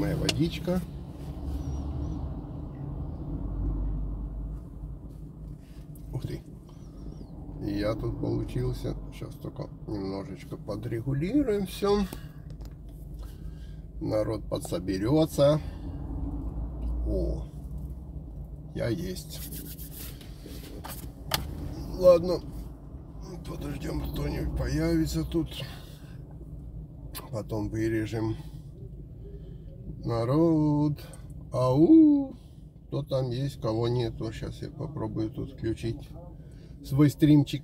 Моя водичка? Ух ты. Я тут получился. Сейчас только немножечко подрегулируем все. Народ подсоберется. О, я есть. Ладно, подождем, кто-нибудь появится тут. Потом вырежем. Народ. Ау. Кто там есть, кого нету. Сейчас я попробую тут включить свой стримчик.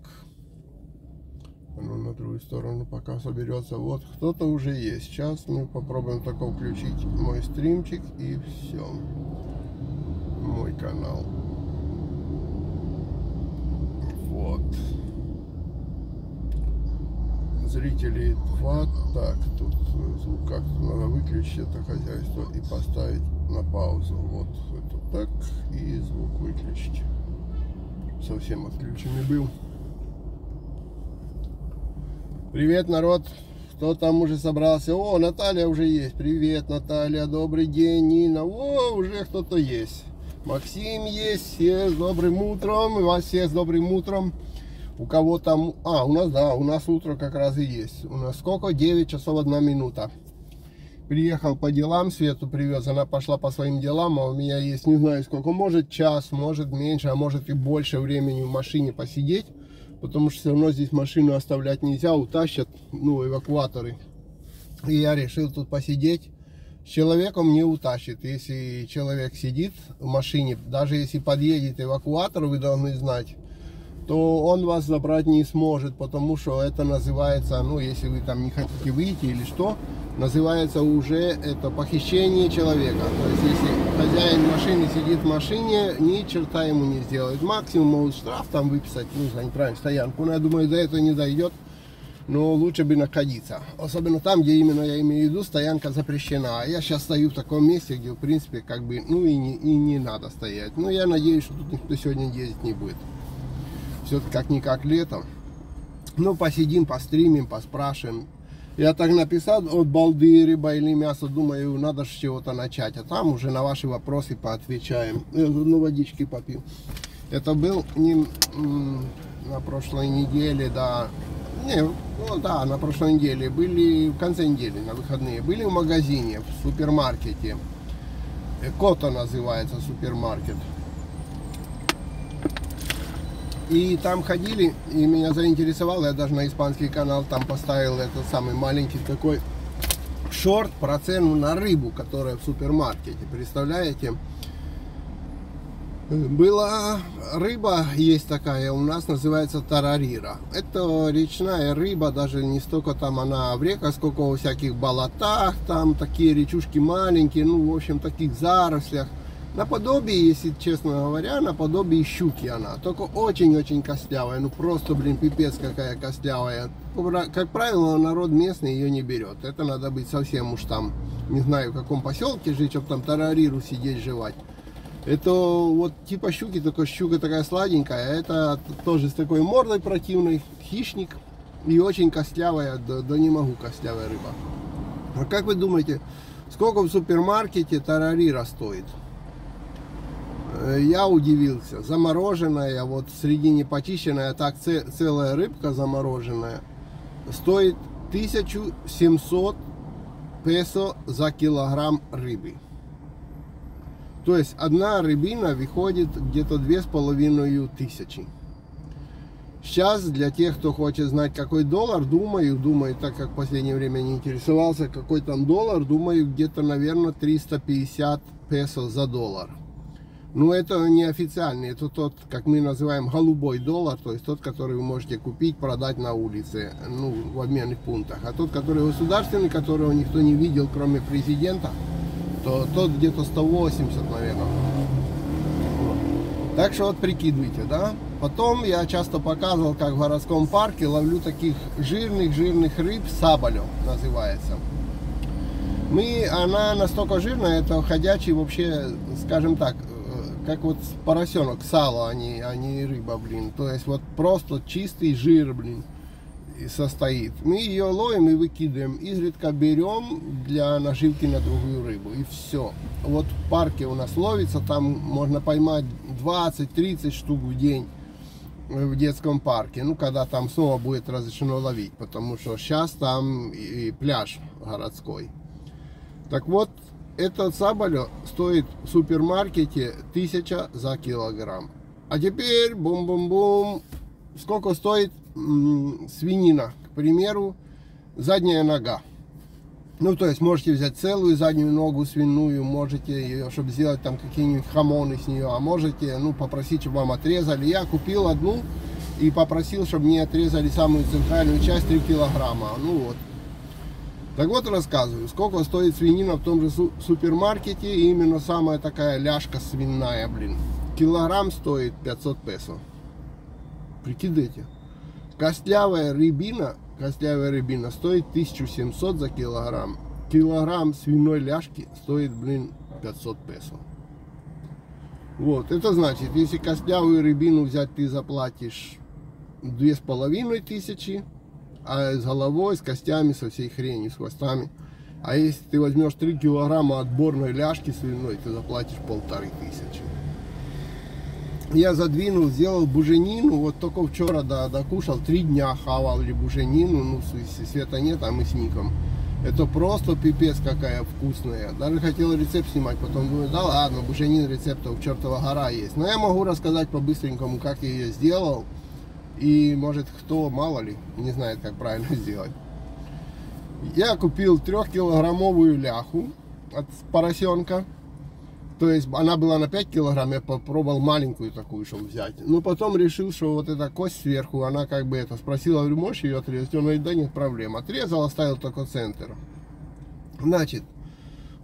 Ну, на другую сторону пока соберется. Вот, кто-то уже есть. Сейчас мы попробуем только включить мой стримчик и все. Мой канал. Вот. Зрителей два. Так, тут звук как-то надо выключить это хозяйство и поставить на паузу. Вот это так. И звук выключить. Совсем отключенный был. Привет, народ! Кто там уже собрался? О, Наталья уже есть. Привет, Наталья. Добрый день, Нина. О, уже кто-то есть. Максим есть. Все с добрым утром. И вас всех с добрым утром. У кого там... А, у нас, да, у нас утро как раз и есть. У нас сколько? 9 часов 1 минута. Приехал по делам, Свету привез, она пошла по своим делам, а у меня есть, не знаю сколько, может час, может меньше, а может и больше времени в машине посидеть потому что все равно здесь машину оставлять нельзя, утащат, ну, эвакуаторы. И я решил тут посидеть. С человеком не утащит. Если человек сидит в машине, даже если подъедет эвакуатор, вы должны знать, то он вас забрать не сможет, потому что это называется, ну, если вы там не хотите выйти или что, называется уже это похищение человека. То есть, если хозяин машины сидит в машине, ни черта ему не сделают. Максимум могут штраф там выписать, ну, за неправильную стоянку. Но я думаю, до этого не дойдет. Но лучше бы находиться. Особенно там, где именно я имею в виду, стоянка запрещена. А я сейчас стою в таком месте, где, в принципе, как бы, ну, и не, и не надо стоять. Но я надеюсь, что тут никто сегодня ездить не будет. Все-таки как-никак летом. Ну, посидим, постримим, поспрашиваем. Я так написал, от балды, рыба или мясо, думаю, надо с чего-то начать. А там уже на ваши вопросы поотвечаем. Ну, водички попил. Это был не на прошлой неделе, да. Не, ну да, на прошлой неделе. Были в конце недели, на выходные. Были в магазине, в супермаркете. Кота называется супермаркет. И там ходили, и меня заинтересовало, я даже на испанский канал там поставил этот самый маленький такой шорт про цену на рыбу, которая в супермаркете. Представляете? Была рыба, есть такая, у нас называется тарарира. Это речная рыба, даже не столько там она в реках, сколько во всяких болотах, там такие речушки маленькие, ну, в общем, таких зарослях. Наподобие, если честно говоря, наподобие щуки она. Только очень-очень костлявая. Ну просто, блин, пипец какая костлявая. Как правило, народ местный ее не берет. Это надо быть совсем уж там, не знаю, в каком поселке жить, чтобы там тарариру сидеть, жевать. Это вот типа щуки, только щука такая сладенькая. Это тоже с такой мордой противной, хищник. И очень костлявая, да, да не могу костлявая рыба. А как вы думаете, сколько в супермаркете тарарира стоит? Э, я удивился. Замороженная, вот в середине почищенная, так целая рыбка замороженная, стоит 1700 песо за килограмм рыбы. То есть одна рыбина выходит где-то две с половиной тысячи. Сейчас для тех, кто хочет знать, какой доллар, думаю, думаю, так как в последнее время не интересовался, какой там доллар, думаю, где-то, наверное, 350 песо за доллар. Ну, это не официальный, это тот, как мы называем, голубой доллар, то есть тот, который вы можете купить, продать на улице, ну, в обменных пунктах. А тот, который государственный, которого никто не видел, кроме президента, то тот где-то 180, наверное. Так что вот прикидывайте, да. Потом я часто показывал, как в городском парке ловлю таких жирных-жирных рыб, сабалю называется. Мы, она настолько жирная, это ходячий вообще, скажем так, как вот поросенок, сало, а не, а не рыба, блин. То есть вот просто чистый жир, блин. состоит. Мы ее ловим и выкидываем. Изредка берем для наживки на другую рыбу. И все. Вот в парке у нас ловится, там можно поймать 20-30 штук в день в детском парке. Ну, когда там снова будет разрешено ловить. Потому что сейчас там и пляж городской. Так вот, этот сабалё стоит в супермаркете 1000 за килограмм. А теперь, бум-бум-бум, сколько стоит свинина, к примеру, задняя нога. Ну, то есть можете взять целую заднюю ногу свиную, можете ее, чтобы сделать там какие-нибудь хамоны с нее, а можете, ну, попросить, чтобы вам отрезали. Я купил одну и попросил, чтобы мне отрезали самую центральную часть 3 килограмма. Ну вот. Так вот рассказываю, сколько стоит свинина в том же супермаркете, и именно самая такая ляжка свиная, блин. Килограмм стоит 500 песо. Прикидайте. Костлявая рыбина, костлявая рыбина стоит 1700 за килограмм. Килограмм свиной ляжки стоит, блин, 500 песо. Вот, это значит, если костлявую рыбину взять, ты заплатишь две с половиной тысячи, а с головой, с костями, со всей хренью, с хвостами. А если ты возьмешь 3 килограмма отборной ляжки свиной, ты заплатишь полторы тысячи я задвинул, сделал буженину, вот только вчера да, докушал, три дня хавал ли буженину, ну, света нет, а мы с Ником. Это просто пипец какая вкусная. Даже хотел рецепт снимать, потом думаю, да ладно, буженин рецептов чертова гора есть. Но я могу рассказать по-быстренькому, как я ее сделал. И может кто, мало ли, не знает, как правильно сделать. Я купил трехкилограммовую ляху от поросенка. То есть она была на 5 килограмм, я попробовал маленькую такую, чтобы взять. Но потом решил, что вот эта кость сверху, она как бы это, спросила, говорю, можешь ее отрезать? Он говорит, да нет проблем. Отрезал, оставил только центр. Значит,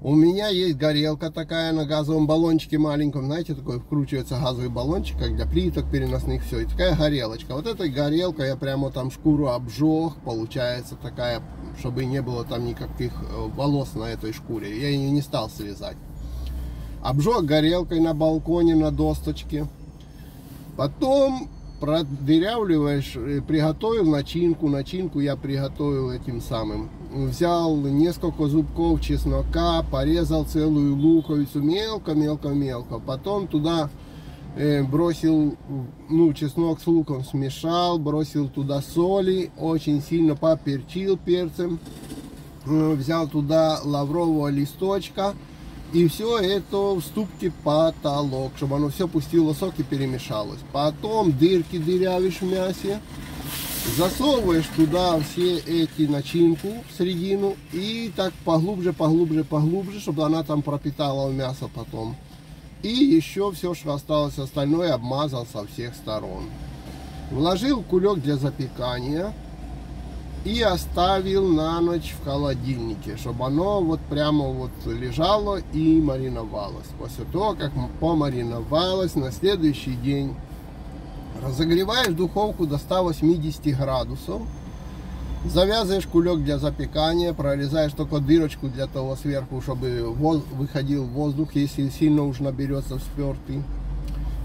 у меня есть горелка такая на газовом баллончике маленьком, знаете, такой вкручивается газовый баллончик, как для плиток переносных, все, и такая горелочка. Вот этой горелкой я прямо там шкуру обжег, получается такая, чтобы не было там никаких э, волос на этой шкуре. Я ее не стал срезать обжег горелкой на балконе на досточке. Потом продырявливаешь, э, приготовил начинку. Начинку я приготовил этим самым. Взял несколько зубков чеснока, порезал целую луковицу мелко-мелко-мелко. Потом туда э, бросил, ну, чеснок с луком смешал, бросил туда соли, очень сильно поперчил перцем. Э, взял туда лаврового листочка, и все это в ступке потолок, чтобы оно все пустило сок и перемешалось. Потом дырки дырявишь в мясе, засовываешь туда все эти начинку в середину и так поглубже, поглубже, поглубже, чтобы она там пропитала мясо потом. И еще все, что осталось остальное, обмазал со всех сторон. Вложил кулек для запекания и оставил на ночь в холодильнике, чтобы оно вот прямо вот лежало и мариновалось. После того, как помариновалось, на следующий день разогреваешь духовку до 180 градусов, завязываешь кулек для запекания, прорезаешь только дырочку для того сверху, чтобы выходил воздух, если сильно уж наберется спертый.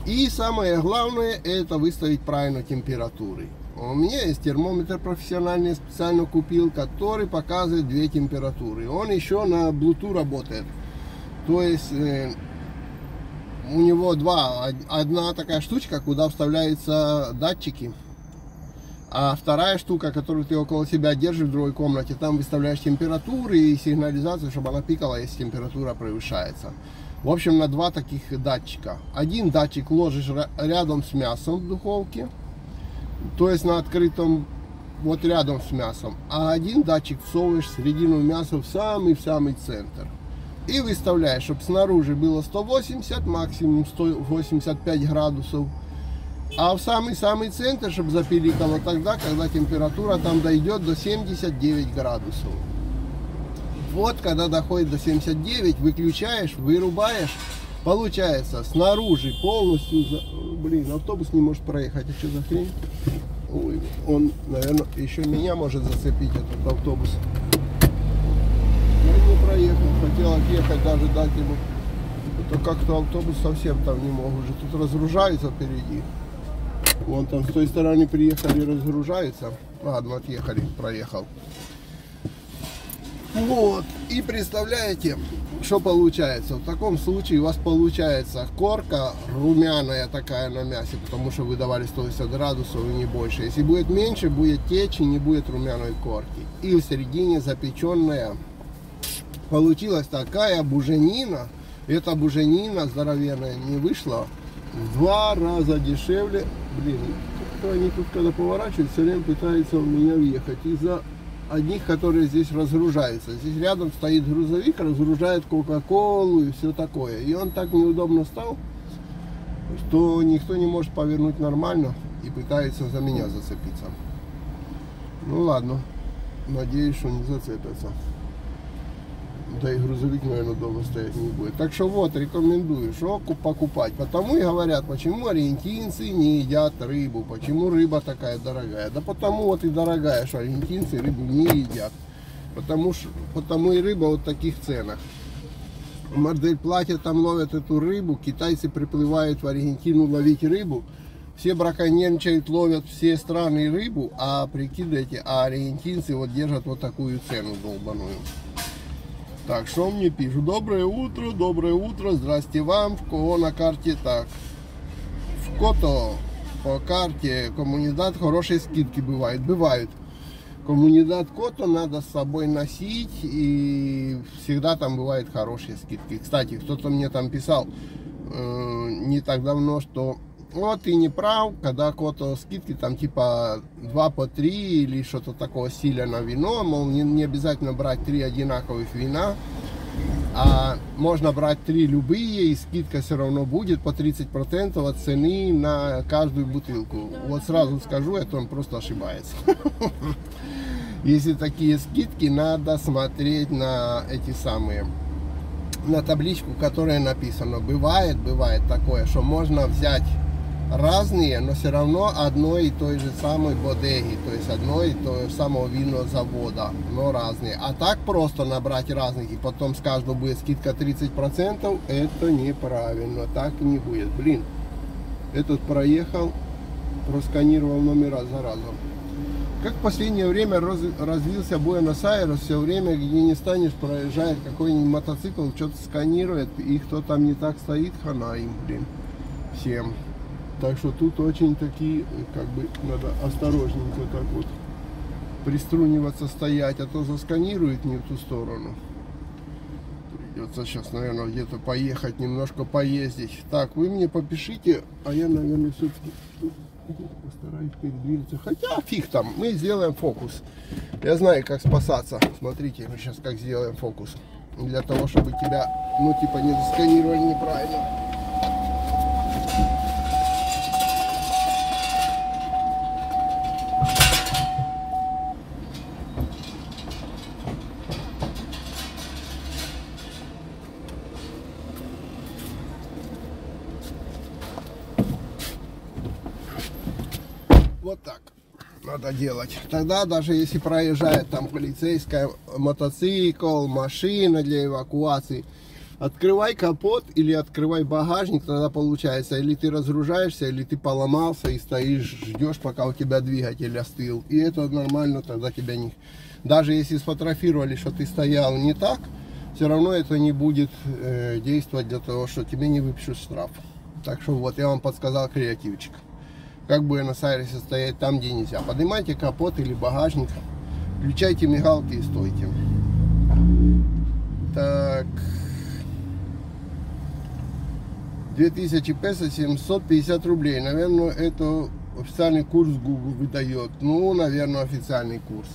И самое главное, это выставить правильно температуры. У меня есть термометр профессиональный, специально купил, который показывает две температуры. Он еще на Bluetooth работает. То есть э, у него два. Одна такая штучка, куда вставляются датчики. А вторая штука, которую ты около себя держишь в другой комнате, там выставляешь температуры и сигнализацию, чтобы она пикала, если температура превышается. В общем, на два таких датчика. Один датчик ложишь рядом с мясом в духовке, то есть на открытом, вот рядом с мясом. А один датчик всовываешь середину мяса в самый-самый центр. И выставляешь, чтобы снаружи было 180, максимум 185 градусов. А в самый-самый центр, чтобы запиликало тогда, когда температура там дойдет до 79 градусов. Вот, когда доходит до 79, выключаешь, вырубаешь. Получается, снаружи полностью... Блин, автобус не может проехать. А что за хрень? Ой, он, наверное, еще меня может зацепить, этот автобус. Не проехал, хотел отъехать, даже дать ему. Это как-то автобус совсем там не мог уже. Тут разгружается впереди. Вон там с той стороны приехали, разгружается. Ладно, отъехали, проехал. Вот. И представляете, что получается? В таком случае у вас получается корка румяная такая на мясе, потому что вы давали 180 градусов и не больше. Если будет меньше, будет течь и не будет румяной корки. И в середине запеченная. Получилась такая буженина. Эта буженина здоровенная не вышла в два раза дешевле. Блин, они тут когда поворачивают, все время пытаются у меня въехать. Из-за одних, которые здесь разгружаются. Здесь рядом стоит грузовик, разгружает Кока-Колу и все такое. И он так неудобно стал, что никто не может повернуть нормально и пытается за меня зацепиться. Ну ладно, надеюсь, что не зацепятся. Да и грузовик, наверное, долго стоять не будет. Так что вот, рекомендую, что покупать. Потому и говорят, почему аргентинцы не едят рыбу, почему рыба такая дорогая. Да потому вот и дорогая, что аргентинцы рыбу не едят. Потому, что, потому и рыба вот в таких ценах. Мардель платят, там ловят эту рыбу, китайцы приплывают в Аргентину ловить рыбу. Все браконьерничают, ловят все страны рыбу, а прикидывайте, а аргентинцы вот держат вот такую цену долбаную. Так, что мне пишут? Доброе утро, доброе утро, здрасте вам. В кого на карте так? В Кото по карте коммунидат хорошие скидки бывают. Бывают. Коммунидат Кото надо с собой носить и всегда там бывают хорошие скидки. Кстати, кто-то мне там писал э, не так давно, что вот ты не прав, когда кото скидки там типа 2 по 3 или что-то такого стиля на вино, мол, не, не обязательно брать 3 одинаковых вина, а можно брать 3 любые и скидка все равно будет по 30% от цены на каждую бутылку. Вот сразу скажу, это он просто ошибается. Если такие скидки, надо смотреть на эти самые на табличку, которая написана. Бывает, бывает такое, что можно взять разные, но все равно одной и той же самой бодеги, то есть одной и того же самого винного завода, но разные. А так просто набрать разных и потом с каждого будет скидка 30%, это неправильно, так не будет. Блин, этот проехал, просканировал номера за разом. Как в последнее время раз, развился Буэнос-Айрес, все время, где не станешь, проезжает какой-нибудь мотоцикл, что-то сканирует, и кто там не так стоит, хана им, блин, всем. Так что тут очень такие, как бы, надо осторожненько так вот приструниваться, стоять, а то засканирует не в ту сторону. Придется сейчас, наверное, где-то поехать, немножко поездить. Так, вы мне попишите, а я, наверное, все-таки постараюсь передвинуться. Хотя фиг там, мы сделаем фокус. Я знаю, как спасаться. Смотрите, мы сейчас как сделаем фокус. Для того, чтобы тебя, ну, типа, не засканировали неправильно. Вот так надо делать. Тогда даже если проезжает там полицейская мотоцикл, машина для эвакуации, открывай капот или открывай багажник, тогда получается, или ты разгружаешься, или ты поломался и стоишь, ждешь, пока у тебя двигатель остыл. И это нормально, тогда тебя не... Даже если сфотографировали, что ты стоял не так, все равно это не будет э, действовать для того, что тебе не выпишут штраф. Так что вот, я вам подсказал креативчик как бы на айресе стоять там, где нельзя. Поднимайте капот или багажник, включайте мигалки и стойте. Так. 2000 песо 750 рублей. Наверное, это официальный курс Google выдает. Ну, наверное, официальный курс.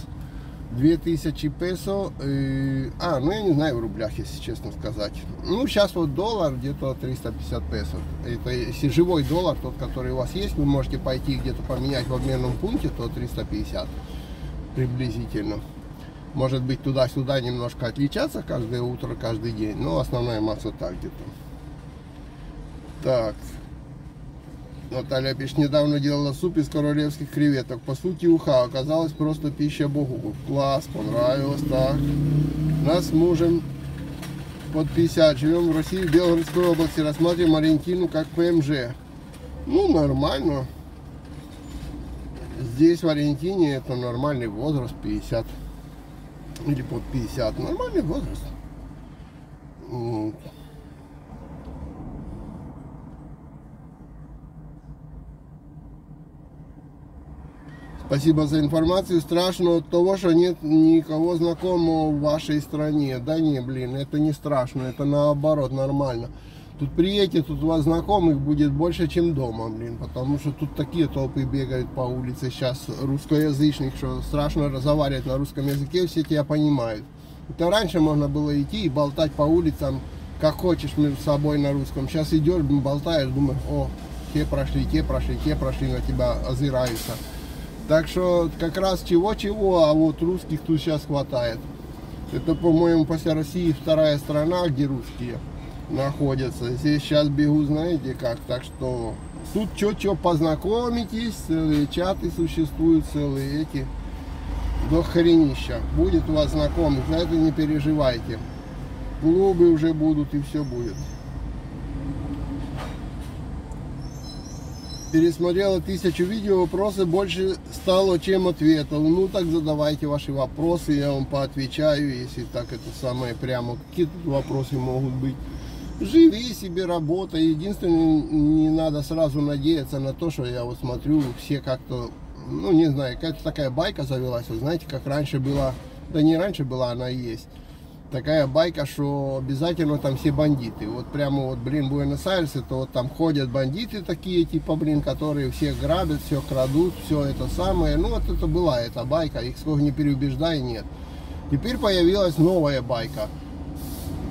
2000 песо. Э, а, ну я не знаю в рублях, если честно сказать. Ну, сейчас вот доллар где-то 350 песо. Это если живой доллар, тот, который у вас есть, вы можете пойти где-то поменять в обменном пункте, то 350 приблизительно. Может быть туда-сюда немножко отличаться каждое утро, каждый день, но основная масса так где-то. Так, Наталья пишет, недавно делала суп из королевских креветок. По сути, уха оказалась просто пища богу. Класс, понравилось, так. Нас с мужем под 50. Живем в России, в Белгородской области. Рассматриваем Аргентину как ПМЖ. Ну, нормально. Здесь в Аргентине это нормальный возраст, 50 или под 50. Нормальный возраст. Вот. Спасибо за информацию. Страшно от того, что нет никого знакомого в вашей стране. Да не, блин, это не страшно, это наоборот нормально. Тут приедете, тут у вас знакомых будет больше, чем дома, блин, потому что тут такие толпы бегают по улице сейчас русскоязычных, что страшно разговаривать на русском языке, все тебя понимают. Это раньше можно было идти и болтать по улицам, как хочешь между собой на русском. Сейчас идешь, болтаешь, думаешь, о, те прошли, те прошли, те прошли, на тебя озираются. Так что как раз чего-чего, а вот русских тут сейчас хватает. Это, по-моему, после России вторая страна, где русские находятся. Здесь сейчас бегу, знаете как, так что тут что-что познакомитесь, целые чаты существуют, целые эти до хренища. Будет у вас знакомых, за это не переживайте. Клубы уже будут и все будет. Пересмотрела тысячу видео, вопросы больше стало, чем ответов. Ну так задавайте ваши вопросы, я вам поотвечаю, если так это самое прямо. Какие тут вопросы могут быть? Живи себе, работай. Единственное, не надо сразу надеяться на то, что я вот смотрю, все как-то, ну не знаю, какая-то такая байка завелась. Вы знаете, как раньше была, да не раньше была, она есть такая байка, что обязательно там все бандиты. Вот прямо вот, блин, Буэнос-Айрес, это вот там ходят бандиты такие, типа, блин, которые всех грабят, все крадут, все это самое. Ну, вот это была эта байка, их сколько не переубеждай, нет. Теперь появилась новая байка,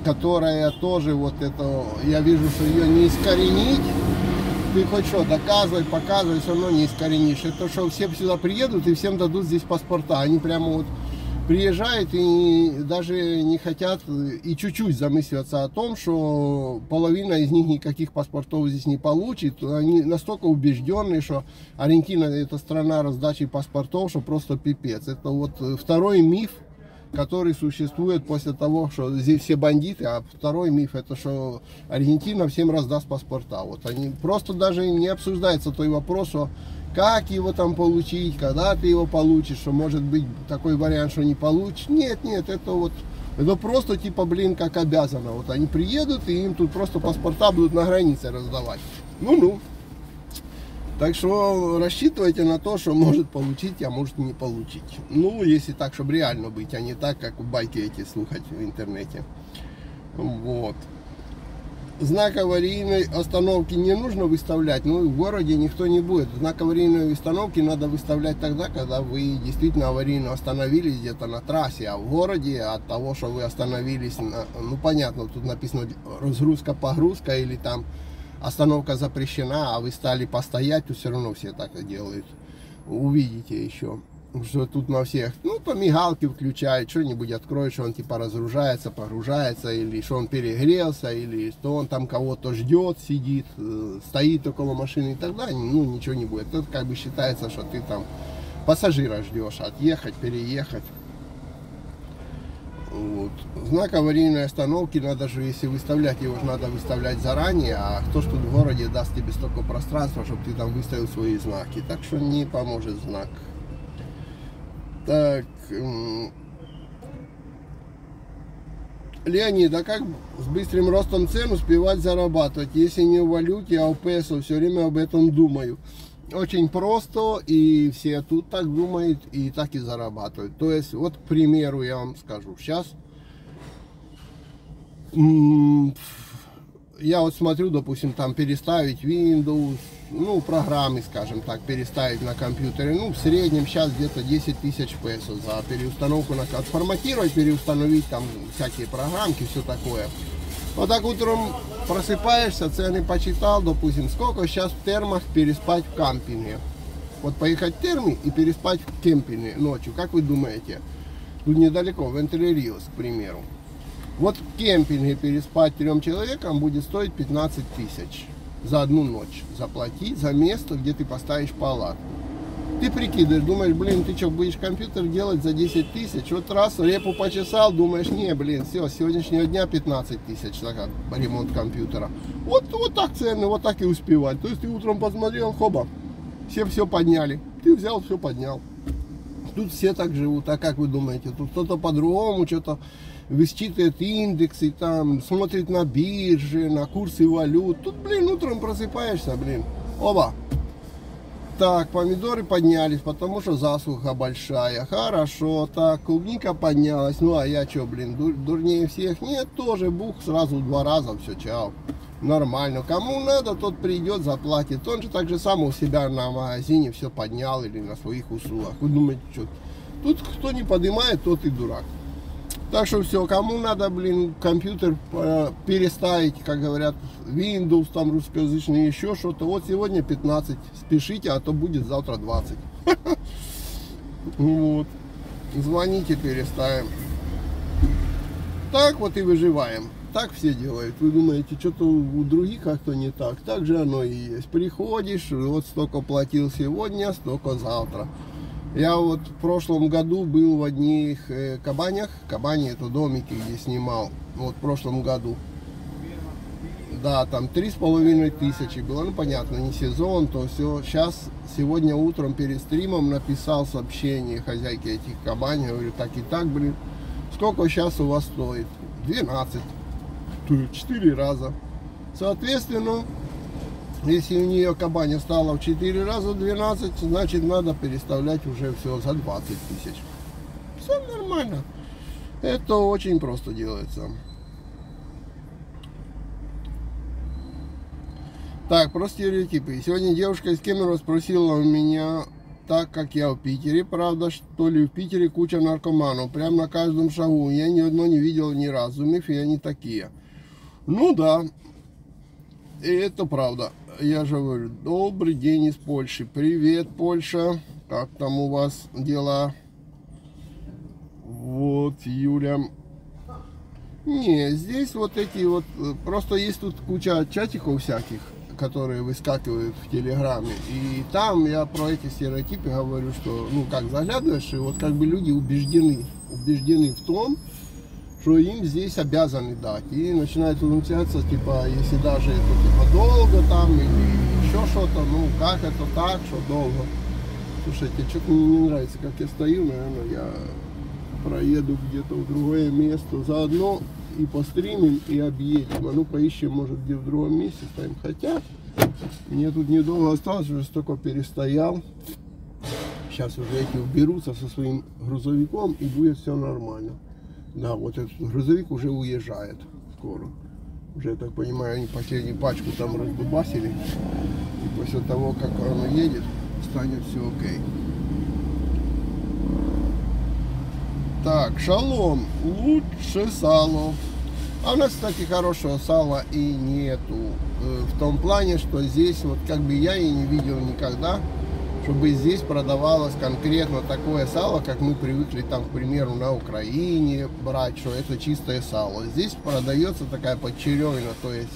которая тоже вот это, я вижу, что ее не искоренить. Ты хоть что, доказывай, показывай, все равно не искоренишь. Это что все сюда приедут и всем дадут здесь паспорта. Они прямо вот приезжают и даже не хотят и чуть-чуть замысливаться о том, что половина из них никаких паспортов здесь не получит. Они настолько убежденные, что Аргентина это страна раздачи паспортов, что просто пипец. Это вот второй миф, который существует после того, что здесь все бандиты, а второй миф это, что Аргентина всем раздаст паспорта. Вот они просто даже не обсуждается той вопрос, что как его там получить, когда ты его получишь, что может быть такой вариант, что не получишь. Нет, нет, это вот, это просто типа, блин, как обязано. Вот они приедут и им тут просто паспорта будут на границе раздавать. Ну-ну. Так что рассчитывайте на то, что может получить, а может не получить. Ну, если так, чтобы реально быть, а не так, как в байки эти слухать в интернете. Вот знак аварийной остановки не нужно выставлять, ну в городе никто не будет. Знак аварийной остановки надо выставлять тогда, когда вы действительно аварийно остановились где-то на трассе, а в городе от того, что вы остановились, на, ну понятно, тут написано разгрузка, погрузка или там остановка запрещена, а вы стали постоять, то все равно все так и делают. Увидите еще что тут на всех, ну, по мигалке включает, что-нибудь откроет, что он типа разгружается, погружается, или что он перегрелся, или что он там кого-то ждет, сидит, э, стоит около машины и так далее, ну, ничего не будет. Это как бы считается, что ты там пассажира ждешь, отъехать, переехать. Вот. Знак аварийной остановки надо же, если выставлять его, надо выставлять заранее, а кто тут в городе даст тебе столько пространства, чтобы ты там выставил свои знаки. Так что не поможет знак. Так. Леонид, а как с быстрым ростом цен успевать зарабатывать, если не в валюте, а в песо? Все время об этом думаю. Очень просто, и все тут так думают, и так и зарабатывают. То есть, вот, к примеру, я вам скажу. Сейчас я вот смотрю, допустим, там переставить Windows, ну, программы, скажем так, переставить на компьютере, ну, в среднем сейчас где-то 10 тысяч песо за переустановку, на отформатировать, переустановить там всякие программки, все такое. Вот так утром просыпаешься, цены почитал, допустим, сколько сейчас в термах переспать в кампинге. Вот поехать в термы и переспать в кемпинге ночью, как вы думаете? Тут недалеко, в Энтре-Риос, к примеру. Вот в кемпинге переспать трем человекам будет стоить 15 тысяч за одну ночь. Заплатить за место, где ты поставишь палатку. Ты прикидываешь, думаешь, блин, ты что, будешь компьютер делать за 10 тысяч? Вот раз репу почесал, думаешь, не, блин, все, с сегодняшнего дня 15 тысяч за ремонт компьютера. Вот, вот так цены, вот так и успевать. То есть ты утром посмотрел, хоба, Все все подняли. Ты взял, все поднял. Тут все так живут, а как вы думаете? Тут кто-то по-другому что-то высчитывает индексы, там, смотрит на биржи, на курсы валют. Тут, блин, утром просыпаешься, блин, оба. Так, помидоры поднялись, потому что засуха большая. Хорошо, так, клубника поднялась. Ну, а я что, блин, дур, дурнее всех? Нет, тоже бух сразу два раза, все, чао. Нормально. Кому надо, тот придет, заплатит. Он же так же сам у себя на магазине все поднял или на своих услугах. Вы думаете, что? Тут кто не поднимает, тот и дурак. Так что все, кому надо, блин, компьютер э, переставить, как говорят, Windows, там русскоязычный, еще что-то. Вот сегодня 15, спешите, а то будет завтра 20. Вот. Звоните, переставим. Так вот и выживаем. Так все делают. Вы думаете, что-то у других как-то не так. Так же оно и есть. Приходишь, вот столько платил сегодня, столько завтра. Я вот в прошлом году был в одних э, кабанях. Кабани это домики, где снимал. Вот в прошлом году. Да, там три с половиной тысячи было. Ну, понятно, не сезон, то все. Сейчас, сегодня утром перед стримом написал сообщение хозяйке этих кабаней. Говорю, так и так, блин. Сколько сейчас у вас стоит? 12. Четыре раза. Соответственно, если у нее кабаня стала в 4 раза 12, значит надо переставлять уже все за 20 тысяч. Все нормально. Это очень просто делается. Так, про стереотипы. Сегодня девушка из Кемерово спросила у меня, так как я в Питере, правда, что ли в Питере куча наркоманов, прям на каждом шагу. Я ни одного не видел ни разу, мифы они такие. Ну да, и это правда я же говорю, добрый день из Польши. Привет, Польша. Как там у вас дела? Вот, Юля. Не, здесь вот эти вот, просто есть тут куча чатиков всяких, которые выскакивают в Телеграме. И там я про эти стереотипы говорю, что, ну, как заглядываешь, и вот как бы люди убеждены, убеждены в том, что им здесь обязаны дать. И начинает возмущаться, типа, если даже это типа долго там или еще что-то, ну как это так, что долго. Слушайте, что-то мне не нравится, как я стою, наверное, я проеду где-то в другое место. Заодно и постримим, и объедем. А ну поищем, может, где в другом месте стоим. Хотя, мне тут недолго осталось, уже столько перестоял. Сейчас уже эти уберутся со своим грузовиком и будет все нормально. Да, вот этот грузовик уже уезжает скоро. Уже, я так понимаю, они последнюю пачку там раздубасили. И после того, как оно едет, станет все окей. Так, шалом. Лучше сало. А у нас, кстати, хорошего сала и нету. Э, в том плане, что здесь вот как бы я и не видел никогда чтобы здесь продавалось конкретно такое сало, как мы привыкли там, к примеру, на Украине брать, что это чистое сало. Здесь продается такая подчеревина, то есть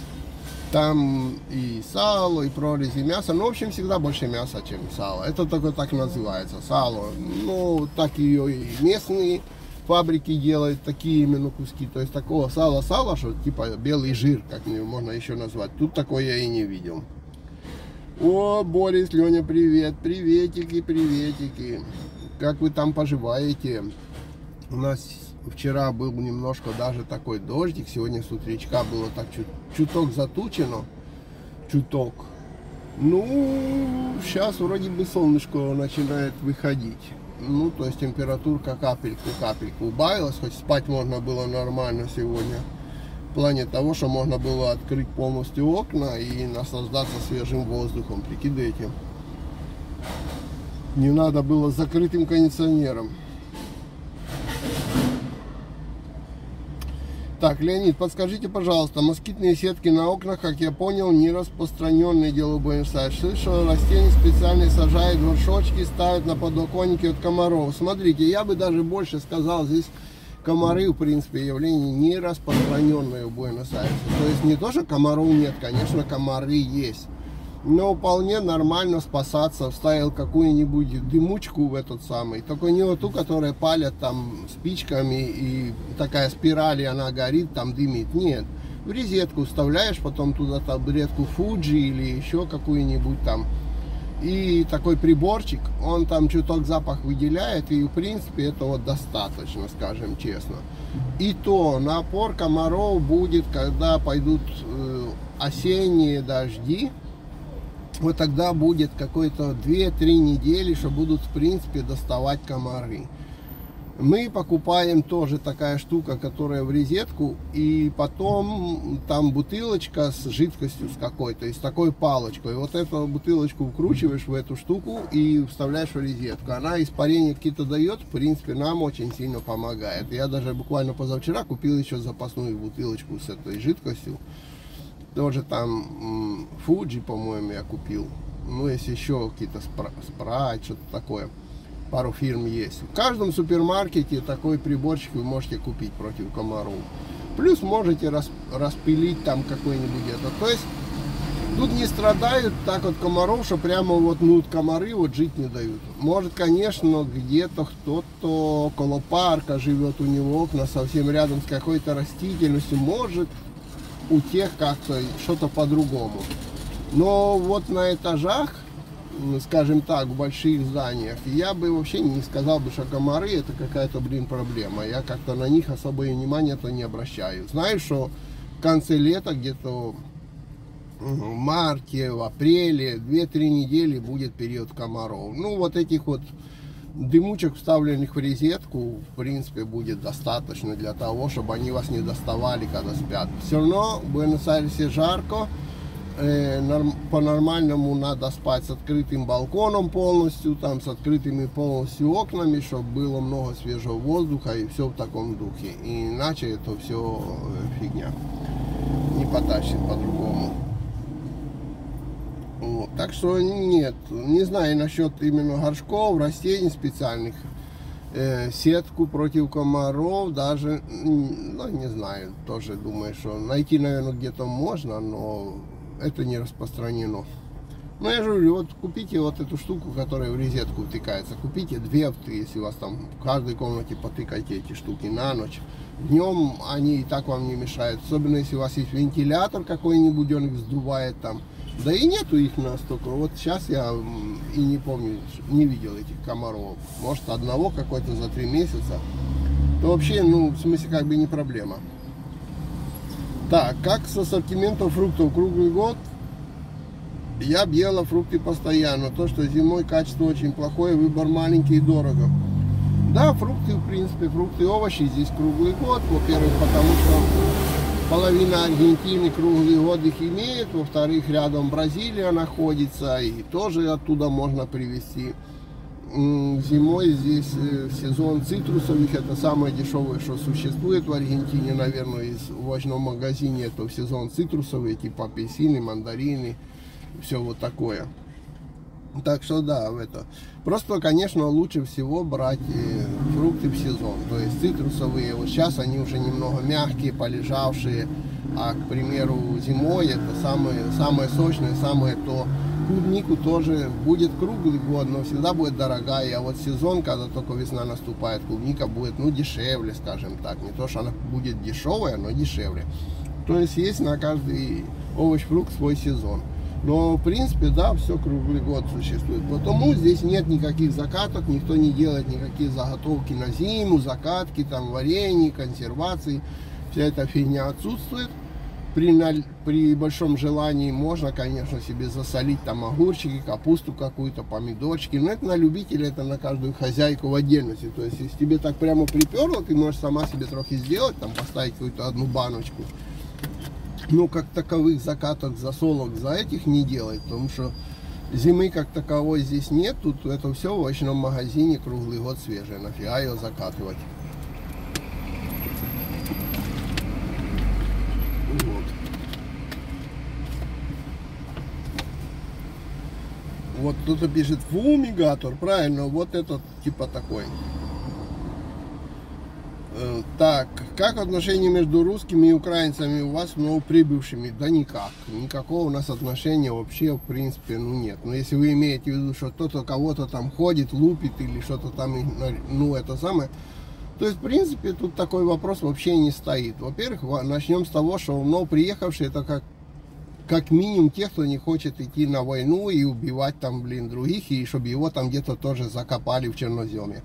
там и сало, и прорези мяса, но в общем всегда больше мяса, чем сало. Это только так называется, сало. Ну, так ее и местные фабрики делают, такие именно куски. То есть такого сала-сала, что типа белый жир, как можно еще назвать. Тут такое я и не видел. О, Борис, Леня, привет, приветики, приветики. Как вы там поживаете? У нас вчера был немножко даже такой дождик, сегодня с утречка было так чуть, чуток затучено, чуток. Ну, сейчас вроде бы солнышко начинает выходить. Ну, то есть температурка капельку-капельку убавилась, хоть спать можно было нормально сегодня плане того, что можно было открыть полностью окна и наслаждаться свежим воздухом. Прикидывайте. Не надо было закрытым кондиционером. Так, Леонид, подскажите, пожалуйста, москитные сетки на окнах, как я понял, не распространенное дело в Буэнос-Айресе. Слышал, растения специально сажают горшочки, ставят на подоконники от комаров. Смотрите, я бы даже больше сказал, здесь комары, в принципе, явление не распространенное в Буэнос-Айресе. То есть не то, что комаров нет, конечно, комары есть. Но вполне нормально спасаться, вставил какую-нибудь дымучку в этот самый. Только не вот ту, которая палят там спичками и такая спираль, и она горит, там дымит. Нет. В резетку вставляешь, потом туда таблетку Фуджи или еще какую-нибудь там И такой приборчик, он там чуток запах выделяет, и в принципе этого достаточно, скажем честно. И то напор комаров будет, когда пойдут э, осенние дожди, вот тогда будет какой-то 2-3 недели, что будут в принципе доставать комары. Мы покупаем тоже такая штука, которая в розетку, и потом там бутылочка с жидкостью с какой-то, с такой палочкой. И вот эту бутылочку вкручиваешь в эту штуку и вставляешь в розетку. Она испарение какие-то дает, в принципе, нам очень сильно помогает. Я даже буквально позавчера купил еще запасную бутылочку с этой жидкостью. Тоже там Фуджи, по-моему, я купил. Ну, если еще какие-то спрайт, что-то такое пару фирм есть. В каждом супермаркете такой приборчик вы можете купить против комаров. Плюс можете рас, распилить там какой-нибудь это. То есть тут не страдают так вот комаров, что прямо вот ну комары вот жить не дают. Может, конечно, где-то кто-то около парка живет, у него окна совсем рядом с какой-то растительностью. Может, у тех как-то что-то по-другому. Но вот на этажах скажем так, в больших зданиях, я бы вообще не сказал бы, что комары это какая-то, блин, проблема. Я как-то на них особое внимание-то не обращаю. Знаю, что в конце лета, где-то в марте, в апреле, 2-3 недели будет период комаров. Ну, вот этих вот дымучек, вставленных в розетку, в принципе, будет достаточно для того, чтобы они вас не доставали, когда спят. Все равно в Буэнос-Айресе жарко, по-нормальному надо спать с открытым балконом полностью, там с открытыми полностью окнами, чтобы было много свежего воздуха и все в таком духе. Иначе это все э, фигня. Не потащит по-другому. Вот. Так что нет, не знаю насчет именно горшков, растений специальных. Э, сетку против комаров даже, ну не знаю, тоже думаю, что найти, наверное, где-то можно, но это не распространено. Но я же говорю, вот купите вот эту штуку, которая в розетку втыкается. Купите две, если у вас там в каждой комнате потыкайте эти штуки на ночь. Днем они и так вам не мешают. Особенно если у вас есть вентилятор какой-нибудь, он их сдувает там. Да и нету их настолько. Вот сейчас я и не помню, не видел этих комаров. Может одного какой-то за три месяца. То вообще, ну, в смысле, как бы не проблема. Так, как с ассортиментом фруктов круглый год? Я ела фрукты постоянно. То, что зимой качество очень плохое, выбор маленький и дорого. Да, фрукты, в принципе, фрукты и овощи здесь круглый год. Во-первых, потому что половина Аргентины круглый год их имеет. Во-вторых, рядом Бразилия находится, и тоже оттуда можно привезти зимой здесь э, сезон цитрусовых, это самое дешевое, что существует в Аргентине, наверное, из овощного магазине, это в сезон цитрусовые, типа апельсины, мандарины, все вот такое. Так что да, в это. Просто, конечно, лучше всего брать э, фрукты в сезон. То есть цитрусовые, вот сейчас они уже немного мягкие, полежавшие. А, к примеру, зимой это самое, самое сочное, самое то клубнику тоже будет круглый год, но всегда будет дорогая. А вот сезон, когда только весна наступает, клубника будет, ну, дешевле, скажем так. Не то, что она будет дешевая, но дешевле. То есть есть на каждый овощ, фрукт свой сезон. Но, в принципе, да, все круглый год существует. Потому здесь нет никаких закаток, никто не делает никакие заготовки на зиму, закатки, там, варенье, консервации. Вся эта фигня отсутствует при, при большом желании можно, конечно, себе засолить там огурчики, капусту какую-то, помидорчики. Но это на любителя, это на каждую хозяйку в отдельности. То есть, если тебе так прямо приперло, ты можешь сама себе трохи сделать, там поставить какую-то одну баночку. Но как таковых закаток, засолок за этих не делать, потому что зимы как таковой здесь нет. Тут это все в овощном магазине круглый год свежее. Нафига ее закатывать. Вот кто-то пишет фумигатор, правильно, вот этот типа такой. Э, так, как отношения между русскими и украинцами у вас новоприбывшими? Да никак. Никакого у нас отношения вообще, в принципе, ну нет. Но если вы имеете в виду, что кто-то кого-то там ходит, лупит или что-то там, ну это самое, то есть, в принципе, тут такой вопрос вообще не стоит. Во-первых, начнем с того, что но приехавший это как как минимум тех, кто не хочет идти на войну и убивать там, блин, других, и чтобы его там где-то тоже закопали в черноземе.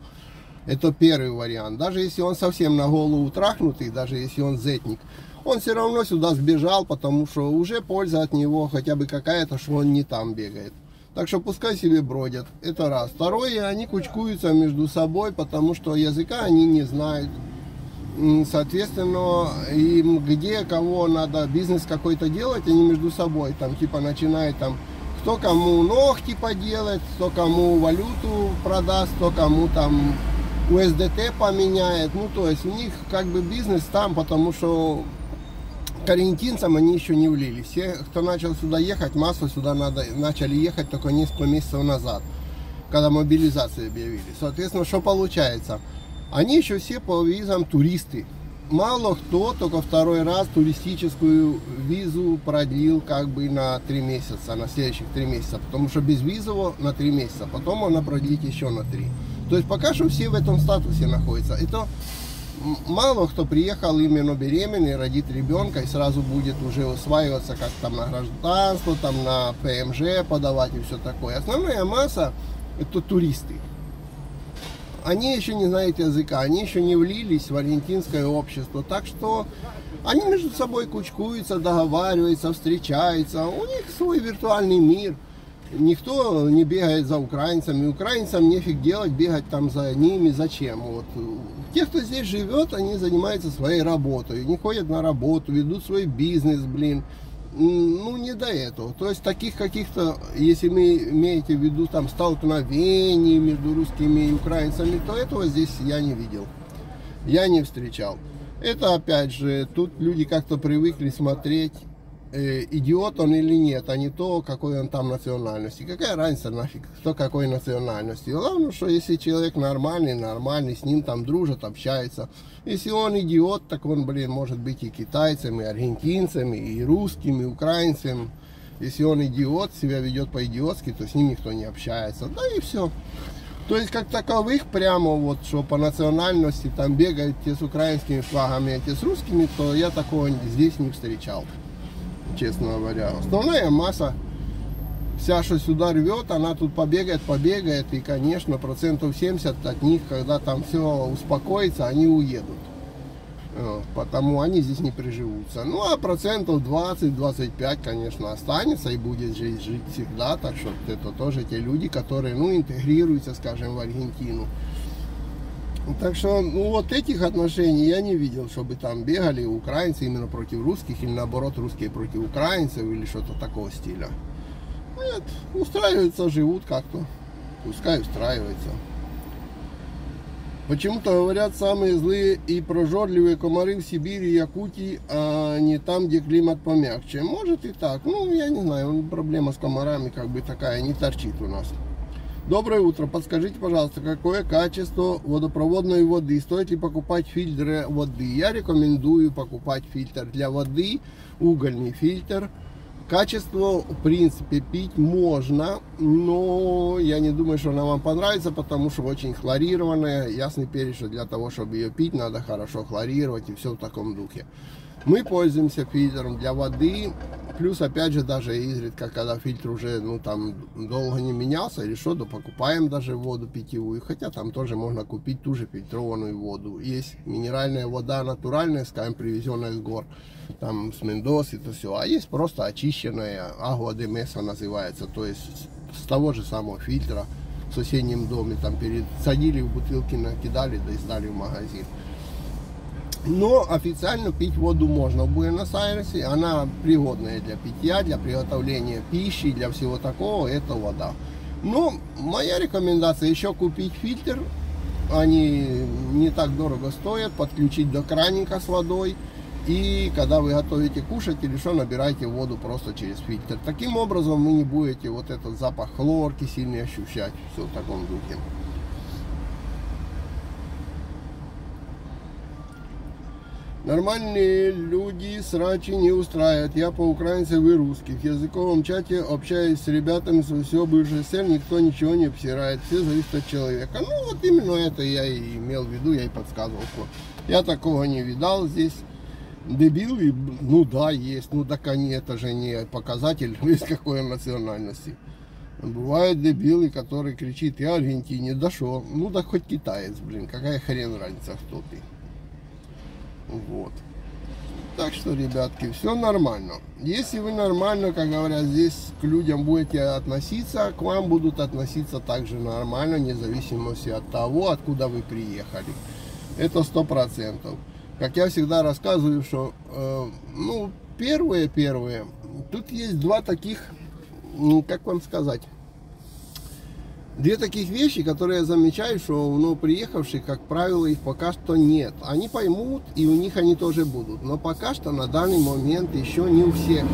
Это первый вариант. Даже если он совсем на голову трахнутый, даже если он зетник, он все равно сюда сбежал, потому что уже польза от него хотя бы какая-то, что он не там бегает. Так что пускай себе бродят. Это раз. Второе, они кучкуются между собой, потому что языка они не знают. Соответственно, им где кого надо бизнес какой-то делать, они между собой там типа начинают там кто кому ногти поделать, кто кому валюту продаст, кто кому там USDT поменяет. Ну, то есть у них как бы бизнес там, потому что к они еще не влились. Все, кто начал сюда ехать, массу сюда надо, начали ехать только несколько месяцев назад, когда мобилизацию объявили. Соответственно, что получается? Они еще все по визам туристы. Мало кто только второй раз туристическую визу продлил как бы на три месяца, на следующих три месяца. Потому что без визового на три месяца, потом можно продлить еще на три. То есть пока что все в этом статусе находятся. Это мало кто приехал именно беременный, родит ребенка и сразу будет уже усваиваться как там на гражданство, там на ПМЖ подавать и все такое. Основная масса это туристы. Они еще не знают языка, они еще не влились в аргентинское общество. Так что они между собой кучкуются, договариваются, встречаются. У них свой виртуальный мир – никто не бегает за украинцами. Украинцам нефиг делать, бегать там за ними, зачем. Вот. Те, кто здесь живет, они занимаются своей работой, не ходят на работу, ведут свой бизнес, блин. Ну, не до этого. То есть таких каких-то, если вы имеете в виду там столкновений между русскими и украинцами, то этого здесь я не видел. Я не встречал. Это опять же, тут люди как-то привыкли смотреть э, идиот он или нет, а не то, какой он там национальности. Какая разница нафиг, кто какой национальности. Главное, что если человек нормальный, нормальный, с ним там дружат, общаются. Если он идиот, так он, блин, может быть и китайцем, и аргентинцем, и русским, и украинцем. Если он идиот, себя ведет по-идиотски, то с ним никто не общается. Да и все. То есть как таковых прямо вот, что по национальности там бегают те с украинскими флагами, а те с русскими, то я такого здесь не встречал честно говоря. Основная масса, вся, что сюда рвет, она тут побегает, побегает, и, конечно, процентов 70 от них, когда там все успокоится, они уедут. Потому они здесь не приживутся. Ну, а процентов 20-25, конечно, останется и будет жить, жить всегда. Так что это тоже те люди, которые, ну, интегрируются, скажем, в Аргентину. Так что, ну вот этих отношений я не видел, чтобы там бегали украинцы именно против русских, или наоборот русские против украинцев, или что-то такого стиля. Нет, устраиваются, живут как-то. Пускай устраиваются. Почему-то говорят самые злые и прожорливые комары в Сибири и Якутии, а не там, где климат помягче. Может и так. Ну, я не знаю, проблема с комарами как бы такая не торчит у нас. Доброе утро. Подскажите, пожалуйста, какое качество водопроводной воды? Стоит ли покупать фильтры воды? Я рекомендую покупать фильтр для воды, угольный фильтр. Качество, в принципе, пить можно, но я не думаю, что она вам понравится, потому что очень хлорированная. Ясный перечень, для того, чтобы ее пить, надо хорошо хлорировать и все в таком духе. Мы пользуемся фильтром для воды, плюс опять же даже изредка, когда фильтр уже ну там долго не менялся или что, то покупаем даже воду питьевую, хотя там тоже можно купить ту же фильтрованную воду. Есть минеральная вода натуральная, скажем, привезенная с гор, там с Мендосы, то все, а есть просто очищенная, агуа де называется, то есть с того же самого фильтра в соседнем доме, там пересадили в бутылки, накидали, да и сдали в магазин. Но официально пить воду можно в Буэнос-Айресе. Она пригодная для питья, для приготовления пищи, для всего такого. Это вода. Но моя рекомендация еще купить фильтр. Они не так дорого стоят. Подключить до краника с водой. И когда вы готовите кушать или что, набирайте воду просто через фильтр. Таким образом вы не будете вот этот запах хлорки сильно ощущать. Все в таком духе. Нормальные люди срачи не устраивают. Я по украинцев и русских. В языковом чате общаюсь с ребятами со всего бывшего СССР, никто ничего не обсирает. Все зависит от человека. Ну вот именно это я и имел в виду, я и подсказывал. Я такого не видал здесь. Дебилы, ну да, есть. Ну так они, это же не показатель из какой национальности. Бывают дебилы, которые кричат, я Аргентине дошел. Ну да хоть китаец, блин, какая хрен разница, кто ты. Вот. Так что, ребятки, все нормально. Если вы нормально, как говорят, здесь к людям будете относиться, к вам будут относиться также нормально, вне зависимости от того, откуда вы приехали. Это сто процентов. Как я всегда рассказываю, что, э, ну, первые-первые, тут есть два таких, как вам сказать, Две таких вещи, которые я замечаю, что ну, приехавших, как правило, их пока что нет. Они поймут, и у них они тоже будут. Но пока что на данный момент еще не у всех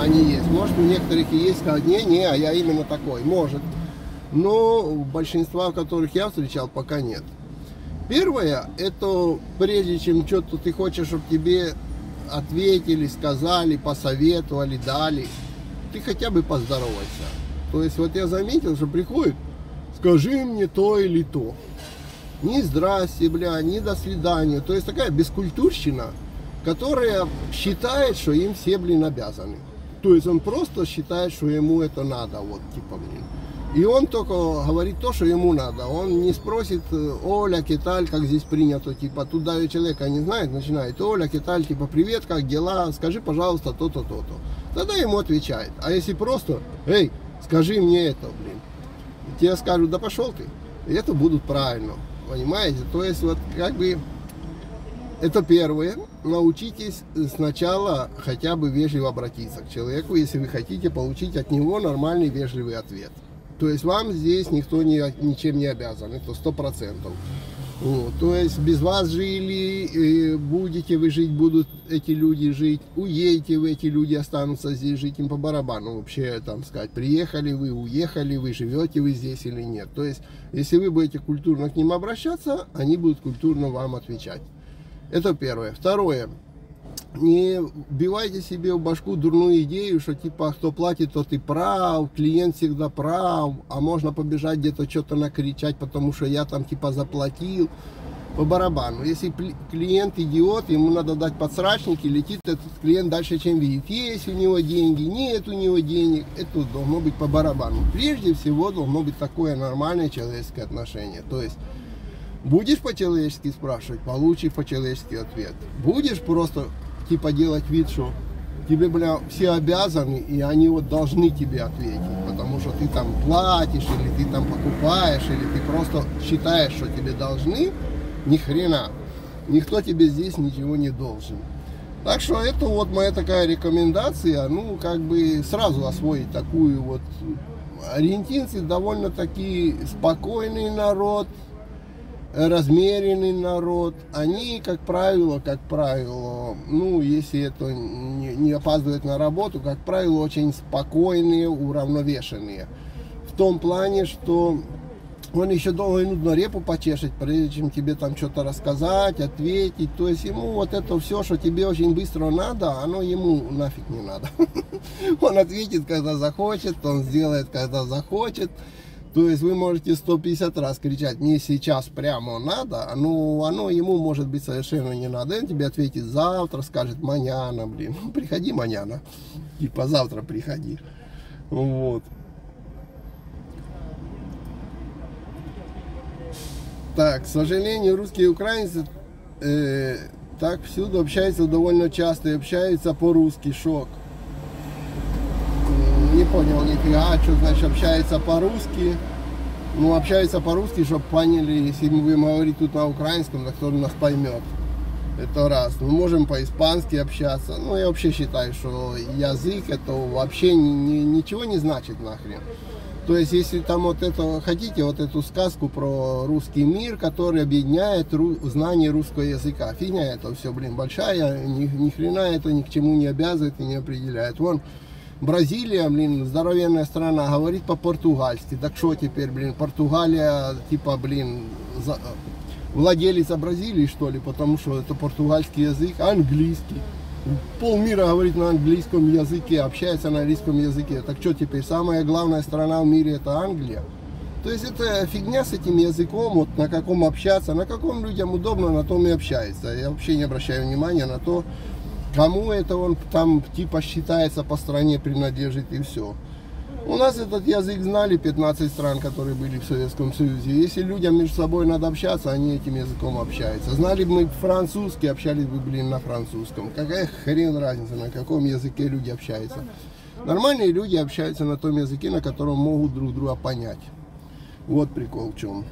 они есть. Может, у некоторых и есть, сказать, не, не, а я именно такой. Может. Но у большинства, которых я встречал, пока нет. Первое, это прежде чем что-то ты хочешь, чтобы тебе ответили, сказали, посоветовали, дали, ты хотя бы поздоровайся. То есть вот я заметил, что приходит скажи мне то или то. Ни здрасте, бля, ни до свидания. То есть такая бескультурщина, которая считает, что им все, блин, обязаны. То есть он просто считает, что ему это надо, вот, типа, блин. И он только говорит то, что ему надо. Он не спросит, Оля, Киталь, как здесь принято, типа, туда человека не знает, начинает, Оля, Киталь, типа, привет, как дела, скажи, пожалуйста, то-то, то-то. Тогда ему отвечает. А если просто, эй, скажи мне это, блин тебе скажут, да пошел ты. И это будут правильно. Понимаете? То есть вот как бы это первое. Научитесь сначала хотя бы вежливо обратиться к человеку, если вы хотите получить от него нормальный вежливый ответ. То есть вам здесь никто не, ничем не обязан, это сто процентов. Вот, то есть без вас жили, будете вы жить, будут эти люди жить, уедете вы, эти люди останутся здесь жить, им по барабану вообще, там сказать, приехали вы, уехали вы, живете вы здесь или нет. То есть, если вы будете культурно к ним обращаться, они будут культурно вам отвечать. Это первое. Второе не вбивайте себе в башку дурную идею, что типа кто платит, тот и прав, клиент всегда прав, а можно побежать где-то что-то накричать, потому что я там типа заплатил по барабану. Если клиент идиот, ему надо дать подсрачники, летит этот клиент дальше, чем видит. Есть у него деньги, нет у него денег, это должно быть по барабану. Прежде всего должно быть такое нормальное человеческое отношение. То есть Будешь по-человечески спрашивать, получишь по-человечески ответ. Будешь просто типа делать вид, что тебе, бля, все обязаны, и они вот должны тебе ответить, потому что ты там платишь, или ты там покупаешь, или ты просто считаешь, что тебе должны, ни хрена. Никто тебе здесь ничего не должен. Так что это вот моя такая рекомендация, ну, как бы сразу освоить такую вот. Аргентинцы довольно-таки спокойный народ, размеренный народ, они, как правило, как правило, ну, если это не, не опаздывает на работу, как правило, очень спокойные, уравновешенные. В том плане, что он еще долго и нудно репу почешет, прежде чем тебе там что-то рассказать, ответить. То есть ему вот это все, что тебе очень быстро надо, оно ему нафиг не надо. Он ответит, когда захочет, он сделает, когда захочет. То есть вы можете 150 раз кричать, не сейчас прямо надо, но оно ему может быть совершенно не надо. Он тебе ответит завтра, скажет маняна, блин, ну, приходи маняна, типа завтра приходи. Вот. Так, к сожалению, русские и украинцы э, так всюду общаются довольно часто и общаются по-русски, шок не понял нифига, что значит общается по-русски. Ну, общается по-русски, чтобы поняли, если мы будем говорить тут на украинском, то кто нас поймет. Это раз. Мы можем по-испански общаться. Ну, я вообще считаю, что язык это вообще ни, ни, ничего не значит нахрен. То есть, если там вот это, хотите, вот эту сказку про русский мир, который объединяет ру, знание русского языка. Фигня это все, блин, большая, ни, ни хрена это ни к чему не обязывает и не определяет. Вон, Бразилия, блин, здоровенная страна, говорит по-португальски. Так что теперь, блин, Португалия, типа, блин, за, владелица Бразилии, что ли, потому что это португальский язык, английский. Полмира говорит на английском языке, общается на английском языке. Так что теперь, самая главная страна в мире это Англия. То есть это фигня с этим языком, вот на каком общаться, на каком людям удобно, на том и общается. Я вообще не обращаю внимания на то, кому это он там типа считается по стране принадлежит и все. У нас этот язык знали 15 стран, которые были в Советском Союзе. Если людям между собой надо общаться, они этим языком общаются. Знали бы мы французский, общались бы, блин, на французском. Какая хрен разница, на каком языке люди общаются. Нормальные люди общаются на том языке, на котором могут друг друга понять. Вот прикол в чем.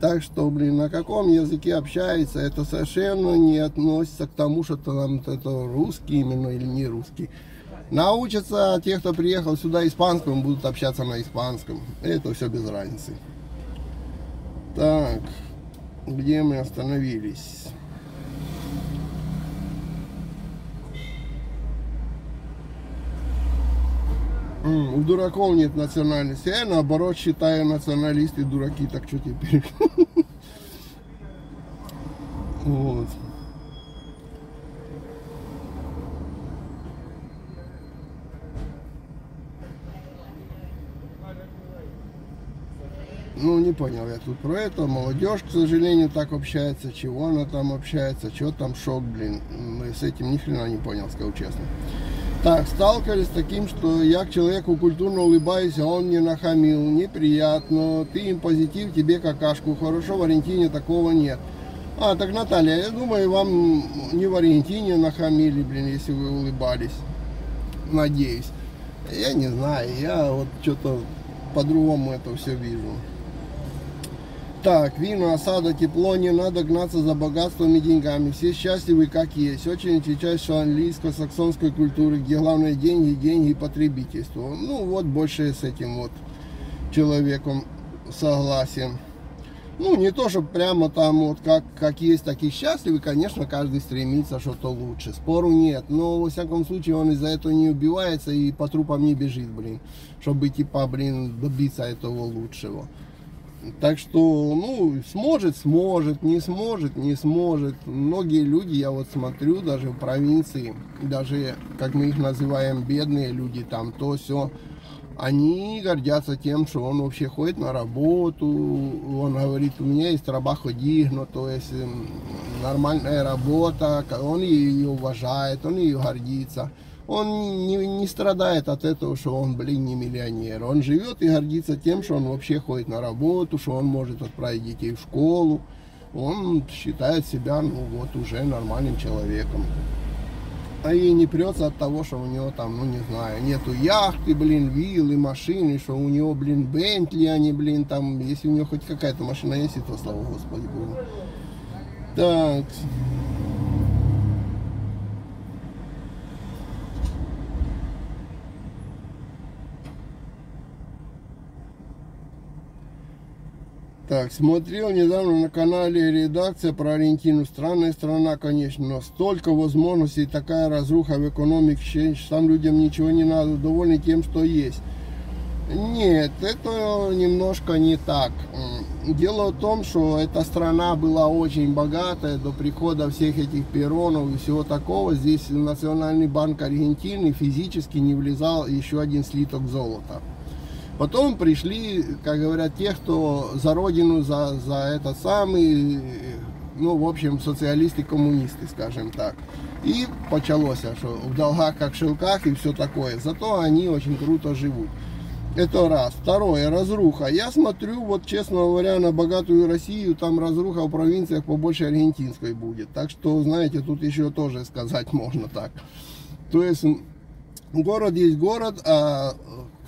Так что, блин, на каком языке общается, это совершенно не относится к тому, что там это русский именно или не русский. Научатся те, кто приехал сюда испанскому, будут общаться на испанском. Это все без разницы. Так, где мы остановились? У дураков нет национальности. Я наоборот считаю националисты дураки. Так что теперь? Вот. Ну, не понял я тут про это. Молодежь, к сожалению, так общается. Чего она там общается, что там шок, блин. Мы с этим ни хрена не понял, скажу честно. Так, сталкивались с таким, что я к человеку культурно улыбаюсь, а он мне нахамил. Неприятно. Ты им позитив, тебе какашку. Хорошо, в Аргентине такого нет. А, так, Наталья, я думаю, вам не в Аргентине нахамили, блин, если вы улыбались. Надеюсь. Я не знаю, я вот что-то по-другому это все вижу. Так, вино, осада, тепло, не надо гнаться за богатством и деньгами. Все счастливы, как есть. Очень отличающая английско-саксонской культуры, где главное деньги, деньги и потребительство. Ну, вот больше с этим вот человеком согласен. Ну, не то, что прямо там вот как, как есть, так и счастливы. Конечно, каждый стремится что-то лучше. Спору нет. Но, во всяком случае, он из-за этого не убивается и по трупам не бежит, блин. Чтобы, типа, блин, добиться этого лучшего. Так что, ну, сможет, сможет, не сможет, не сможет. Многие люди, я вот смотрю, даже в провинции, даже, как мы их называем, бедные люди, там, то все, они гордятся тем, что он вообще ходит на работу, он говорит, у меня есть трабахо дигно, то есть нормальная работа, он ее уважает, он ее гордится он не, не страдает от этого, что он, блин, не миллионер. Он живет и гордится тем, что он вообще ходит на работу, что он может отправить детей в школу. Он считает себя, ну вот, уже нормальным человеком. А ей не прется от того, что у него там, ну не знаю, нету яхты, блин, виллы, машины, что у него, блин, Бентли, а не, блин, там, если у него хоть какая-то машина есть, то слава Господи Богу. Так. Так, смотрел недавно на канале редакция про Аргентину. Странная страна, конечно, но столько возможностей, такая разруха в экономике, там людям ничего не надо, довольны тем, что есть. Нет, это немножко не так. Дело в том, что эта страна была очень богатая до прихода всех этих перронов и всего такого. Здесь Национальный банк Аргентины физически не влезал еще один слиток золота. Потом пришли, как говорят, те, кто за родину, за, за этот самый, ну, в общем, социалисты, коммунисты, скажем так. И началось, что в долгах, как в шелках и все такое. Зато они очень круто живут. Это раз. Второе, разруха. Я смотрю, вот честно говоря, на богатую Россию, там разруха в провинциях побольше аргентинской будет. Так что, знаете, тут еще тоже сказать можно так. То есть, город есть город, а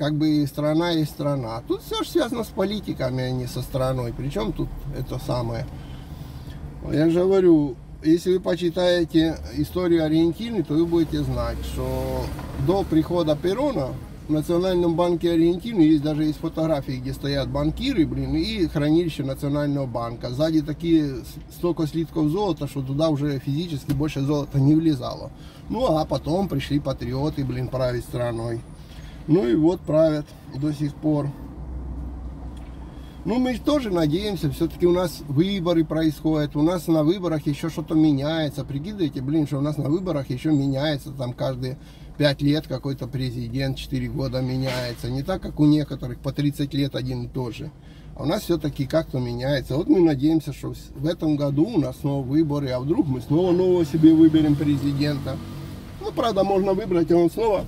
как бы страна есть страна. Тут все же связано с политиками, а не со страной. Причем тут это самое. Я же говорю, если вы почитаете историю Аргентины, то вы будете знать, что до прихода Перона в Национальном банке Аргентины есть даже есть фотографии, где стоят банкиры, блин, и хранилище Национального банка. Сзади такие столько слитков золота, что туда уже физически больше золота не влезало. Ну а потом пришли патриоты, блин, править страной. Ну и вот правят до сих пор. Ну, мы тоже надеемся, все-таки у нас выборы происходят, у нас на выборах еще что-то меняется. Прикидывайте, блин, что у нас на выборах еще меняется, там каждые 5 лет какой-то президент, 4 года меняется. Не так, как у некоторых, по 30 лет один и тот же. А у нас все-таки как-то меняется. Вот мы надеемся, что в этом году у нас снова выборы, а вдруг мы снова нового себе выберем президента. Ну, правда, можно выбрать, и он снова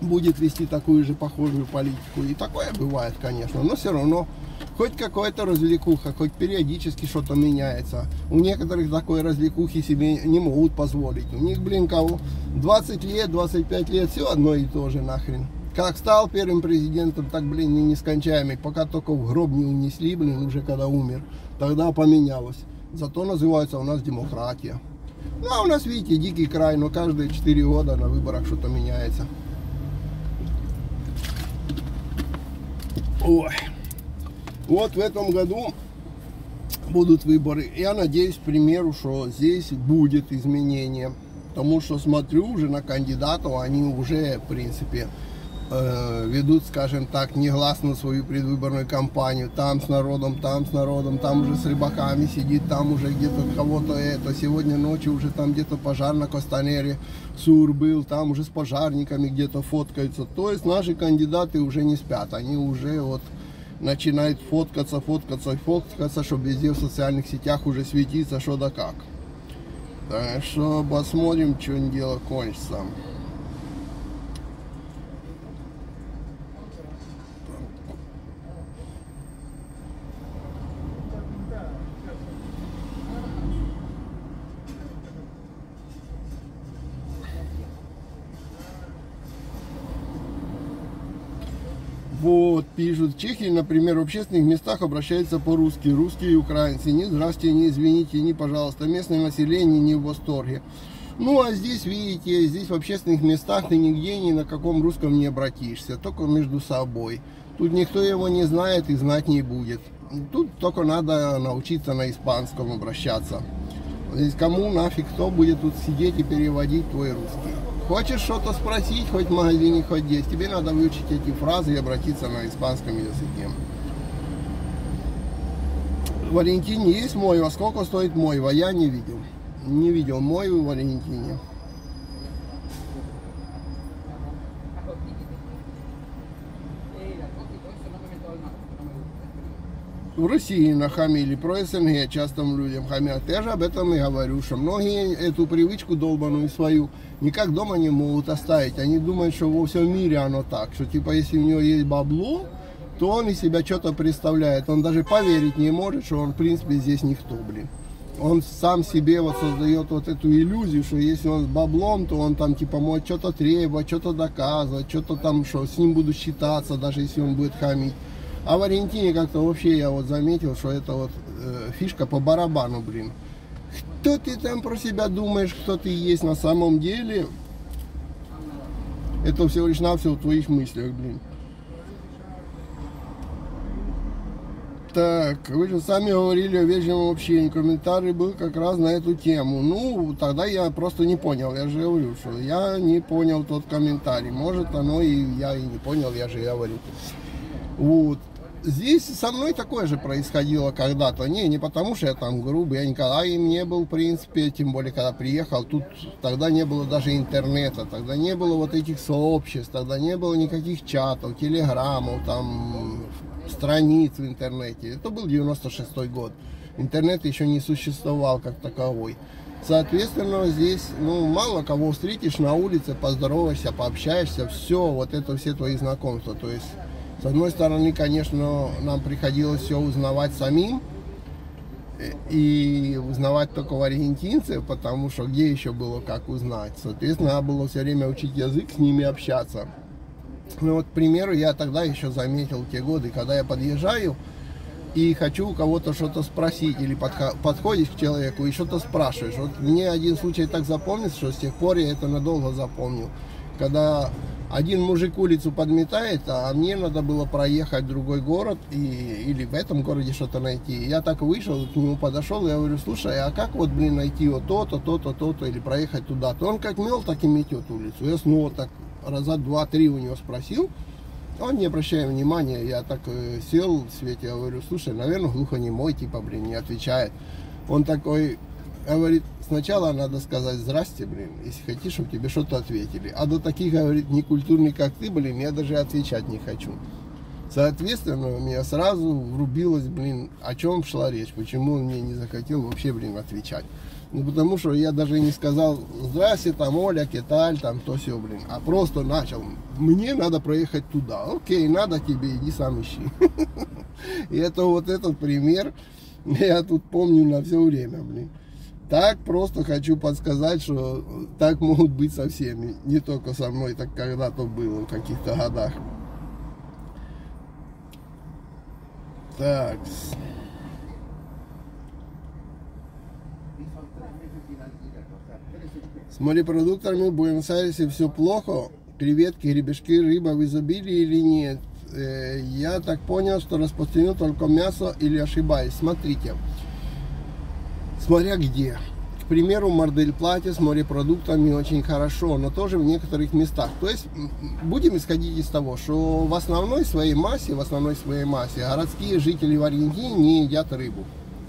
будет вести такую же похожую политику. И такое бывает, конечно, но все равно хоть какая-то развлекуха, хоть периодически что-то меняется. У некоторых такой развлекухи себе не могут позволить. У них, блин, кого 20 лет, 25 лет, все одно и то же нахрен. Как стал первым президентом, так, блин, не нескончаемый. Пока только в гроб не унесли, блин, уже когда умер. Тогда поменялось. Зато называется у нас демократия. Ну, а у нас, видите, дикий край, но каждые 4 года на выборах что-то меняется. Ой. Вот в этом году будут выборы. Я надеюсь, к примеру, что здесь будет изменение. Потому что смотрю уже на кандидатов, они уже, в принципе, э, ведут, скажем так, негласно свою предвыборную кампанию. Там с народом, там с народом, там уже с рыбаками сидит, там уже где-то кого-то это. Сегодня ночью уже там где-то пожар на Костанере, Сур был, там уже с пожарниками где-то фоткаются. То есть наши кандидаты уже не спят, они уже вот начинает фоткаться, фоткаться, фоткаться, чтобы везде в социальных сетях уже светиться, что да как. Так что посмотрим, что дело кончится. Вот, пишут, в Чехии, например, в общественных местах обращаются по-русски, русские и украинцы. Не здрасте, не извините, не пожалуйста. Местное население не в восторге. Ну, а здесь, видите, здесь в общественных местах ты нигде ни на каком русском не обратишься, только между собой. Тут никто его не знает и знать не будет. Тут только надо научиться на испанском обращаться. Здесь кому нафиг, кто будет тут сидеть и переводить твой русский. Хочешь что-то спросить, хоть в магазине, хоть здесь, тебе надо выучить эти фразы и обратиться на испанском языке. Валентине есть мой, а сколько стоит мой? А я не видел. Не видел мой в Валентине. В России нахамили, про СНГ часто людям хамят. Я же об этом и говорю, что многие эту привычку долбаную свою никак дома не могут оставить. Они думают, что во всем мире оно так, что типа если у него есть бабло, то он из себя что-то представляет. Он даже поверить не может, что он в принципе здесь никто, блин. Он сам себе вот создает вот эту иллюзию, что если он с баблом, то он там типа может что-то требовать, что-то доказывать, что-то там, что с ним будут считаться, даже если он будет хамить. А в Аргентине как-то вообще я вот заметил, что это вот э, фишка по барабану, блин. Кто ты там про себя думаешь, кто ты есть на самом деле? Это всего лишь навсего в твоих мыслях, блин. Так, вы же сами говорили о вежливом общении. Комментарий был как раз на эту тему. Ну, тогда я просто не понял. Я же говорю, что я не понял тот комментарий. Может, оно и я и не понял, я же говорю. Вот здесь со мной такое же происходило когда-то. Не, не потому что я там грубый, я никогда им не был, в принципе, тем более, когда приехал, тут тогда не было даже интернета, тогда не было вот этих сообществ, тогда не было никаких чатов, телеграммов, там, страниц в интернете. Это был 96 год. Интернет еще не существовал как таковой. Соответственно, здесь, ну, мало кого встретишь на улице, поздороваешься, пообщаешься, все, вот это все твои знакомства. То есть с одной стороны, конечно, нам приходилось все узнавать самим, и узнавать только в аргентинцев, потому что где еще было как узнать. Соответственно, надо было все время учить язык, с ними общаться. Ну вот, к примеру, я тогда еще заметил те годы, когда я подъезжаю и хочу у кого-то что-то спросить, или подходишь к человеку и что-то спрашиваешь. Вот мне один случай так запомнится, что с тех пор я это надолго запомнил. Когда один мужик улицу подметает, а мне надо было проехать в другой город и, или в этом городе что-то найти. Я так вышел, к нему подошел, я говорю, слушай, а как вот, блин, найти вот то-то, то-то, то-то, или проехать туда-то? Он как мел, так и метет улицу. Я снова так раза два-три у него спросил, он не обращая внимания, я так э, сел в свете, я говорю, слушай, наверное, глухонемой, типа, блин, не отвечает. Он такой, говорит, сначала надо сказать здрасте, блин, если хотишь, чтобы тебе что-то ответили. А до таких, говорит, некультурных, как ты, блин, я даже отвечать не хочу. Соответственно, у меня сразу врубилось, блин, о чем шла речь, почему он мне не захотел вообще, блин, отвечать. Ну, потому что я даже не сказал, здрасте, там, Оля, Кеталь, там, то все, блин. А просто начал, мне надо проехать туда. Окей, надо тебе, иди сам ищи. И это вот этот пример, я тут помню на все время, блин. Так просто хочу подсказать, что так могут быть со всеми. Не только со мной, так когда-то было в каких-то годах. Так. С морепродуктами в Буэнос-Айресе все плохо. Креветки, гребешки, рыба в изобилии или нет? Э, я так понял, что распространено только мясо или ошибаюсь. Смотрите. Смотря где. К примеру, Мардель Плате с морепродуктами очень хорошо, но тоже в некоторых местах. То есть будем исходить из того, что в основной своей массе, в основной своей массе городские жители в Аргентине не едят рыбу.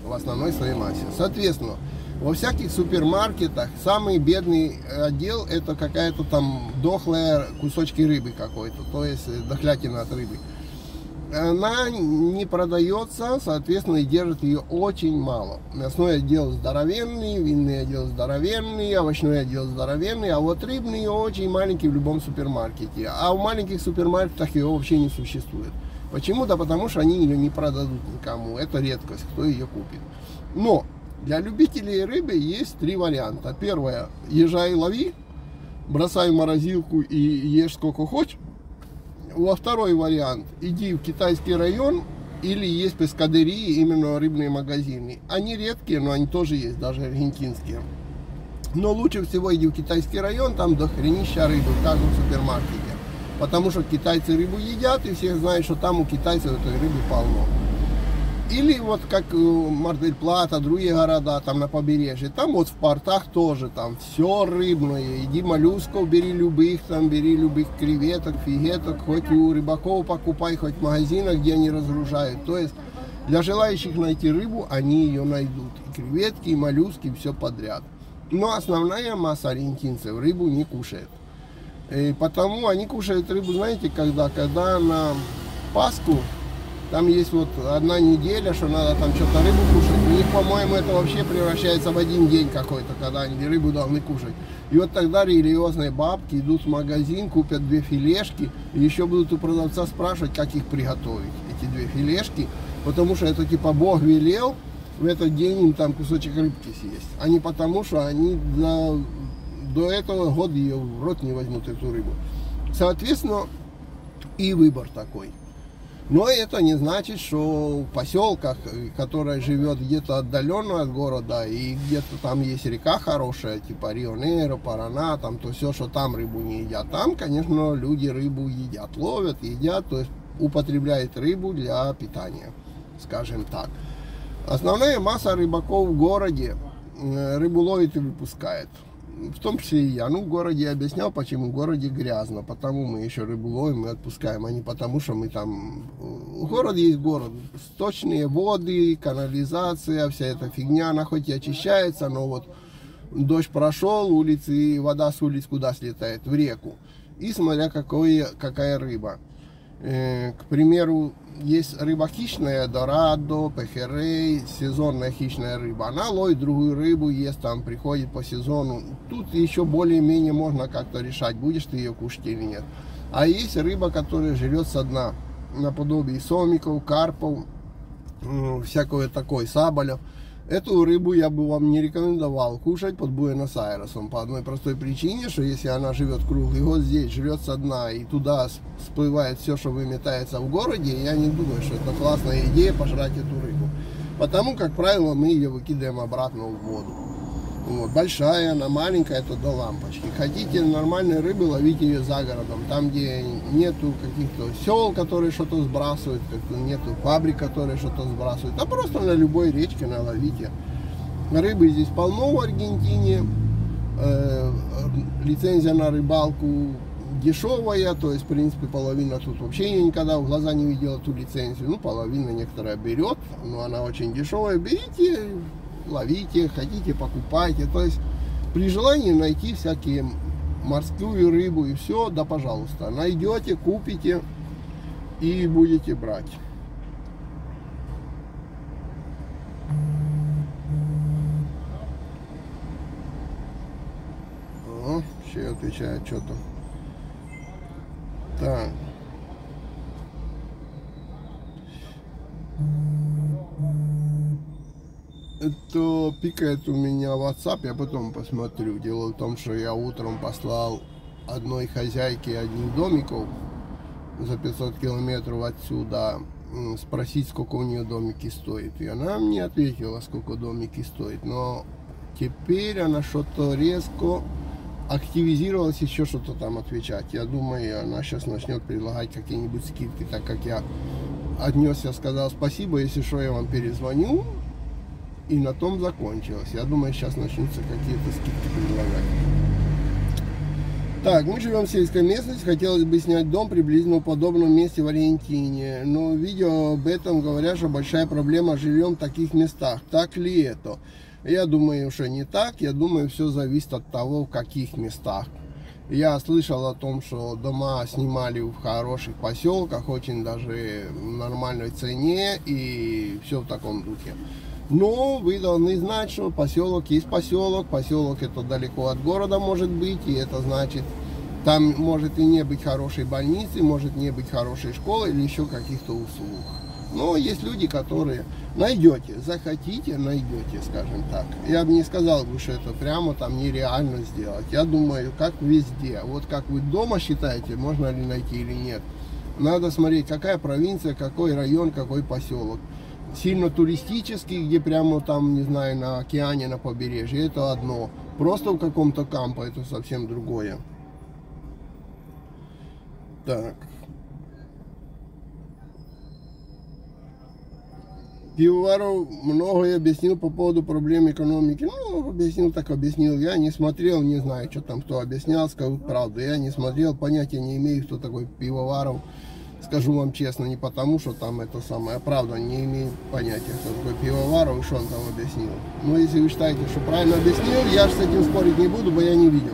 В основной своей массе. Соответственно, во всяких супермаркетах самый бедный отдел это какая-то там дохлая кусочки рыбы какой-то, то есть э, дохлятина от рыбы. Она не продается, соответственно, и держит ее очень мало. Мясной отдел здоровенный, винный отдел здоровенный, овощной отдел здоровенный, а вот рыбный очень маленький в любом супермаркете. А в маленьких супермаркетах ее вообще не существует. Почему? Да потому что они ее не продадут никому. Это редкость, кто ее купит. Но для любителей рыбы есть три варианта. Первое, езжай лови, бросай в морозилку и ешь сколько хочешь. Во второй вариант, иди в китайский район или есть пескадерии, именно рыбные магазины. Они редкие, но они тоже есть, даже аргентинские. Но лучше всего иди в китайский район, там до хренища рыбы в супермаркете. Потому что китайцы рыбу едят, и все знают, что там у китайцев этой рыбы полно. Или вот как э, Мардель Плата, другие города там на побережье, там вот в портах тоже там все рыбное. Иди моллюсков, бери любых, там бери любых креветок, фигеток, хоть у рыбаков покупай, хоть в магазинах, где они разгружают. То есть для желающих найти рыбу, они ее найдут. И креветки, и моллюски, все подряд. Но основная масса аргентинцев рыбу не кушает. И потому они кушают рыбу, знаете, когда? Когда на Пасху там есть вот одна неделя, что надо там что-то рыбу кушать. У них, по-моему, это вообще превращается в один день какой-то, когда они рыбу должны кушать. И вот тогда религиозные бабки идут в магазин, купят две филешки, и еще будут у продавца спрашивать, как их приготовить, эти две филешки. Потому что это типа Бог велел в этот день им там кусочек рыбки съесть. А не потому, что они до, до этого года ее в рот не возьмут, эту рыбу. Соответственно, и выбор такой. Но это не значит, что в поселках, которая живет где-то отдаленно от города, и где-то там есть река хорошая, типа Рио-Нейро, Парана, там, то все, что там рыбу не едят. Там, конечно, люди рыбу едят, ловят, едят, то есть употребляют рыбу для питания, скажем так. Основная масса рыбаков в городе э, рыбу ловит и выпускает в том числе и я. Ну, в городе объяснял, почему в городе грязно, потому мы еще рыбу ловим и отпускаем, а не потому, что мы там... Город есть город, сточные воды, канализация, вся эта фигня, она хоть и очищается, но вот дождь прошел, улицы, вода с улиц куда слетает? В реку. И смотря какой, какая рыба. Э, к примеру, есть рыба хищная, дорадо, пехерей, сезонная хищная рыба. Она ловит другую рыбу, ест там, приходит по сезону. Тут еще более-менее можно как-то решать, будешь ты ее кушать или нет. А есть рыба, которая живет со дна, наподобие сомиков, карпов, всякого такой, саболев. Эту рыбу я бы вам не рекомендовал кушать под Буэнос-Айресом по одной простой причине, что если она живет круглый год здесь, живет со дна и туда всплывает все, что выметается в городе, я не думаю, что это классная идея пожрать эту рыбу. Потому, как правило, мы ее выкидываем обратно в воду. Вот, большая, она маленькая, это до лампочки. Хотите нормальной рыбы, ловите ее за городом. Там, где нету каких-то сел, которые что-то сбрасывают, нету фабрик, которые что-то сбрасывают. А просто на любой речке наловите. Рыбы здесь полно в Аргентине. Э, лицензия на рыбалку дешевая, то есть, в принципе, половина тут вообще я никогда в глаза не видел эту лицензию. Ну, половина некоторая берет, но она очень дешевая. Берите, ловите, хотите, покупайте. То есть при желании найти всякие морскую рыбу и все, да пожалуйста. Найдете, купите. и будете брать. О, ще отвечает что-то. Так. Это пикает у меня WhatsApp, я потом посмотрю. Дело в том, что я утром послал одной хозяйке одних домиков за 500 километров отсюда спросить, сколько у нее домики стоит. И она мне ответила, сколько домики стоит. Но теперь она что-то резко активизировалась еще что-то там отвечать. Я думаю, она сейчас начнет предлагать какие-нибудь скидки, так как я отнесся, сказал спасибо, если что, я вам перезвоню. И на том закончилось. Я думаю, сейчас начнутся какие-то скидки предлагать. Так, мы живем в сельской местности, хотелось бы снять дом приблизительно в подобном месте в Аргентине. Но видео об этом говорят, что большая проблема живем в таких местах. Так ли это? Я думаю, что не так. Я думаю, все зависит от того, в каких местах. Я слышал о том, что дома снимали в хороших поселках, очень даже в нормальной цене и все в таком духе. Но вы должны знать, что поселок есть поселок. Поселок это далеко от города может быть. И это значит, там может и не быть хорошей больницы, может не быть хорошей школы или еще каких-то услуг. Но есть люди, которые найдете, захотите, найдете, скажем так. Я бы не сказал, что это прямо там нереально сделать. Я думаю, как везде. Вот как вы дома считаете, можно ли найти или нет. Надо смотреть, какая провинция, какой район, какой поселок сильно туристический, где прямо там, не знаю, на океане, на побережье, это одно. Просто в каком-то кампо это совсем другое. Так. Пивоваров многое объяснил по поводу проблем экономики. Ну, объяснил, так объяснил. Я не смотрел, не знаю, что там кто объяснял, скажу правду. Я не смотрел, понятия не имею, кто такой Пивоваров. Скажу вам честно, не потому, что там это самое, а правда, не имею понятия, кто такой пивоваров и что он там объяснил. Но если вы считаете, что правильно объяснил, я же с этим спорить не буду, бо я не видел.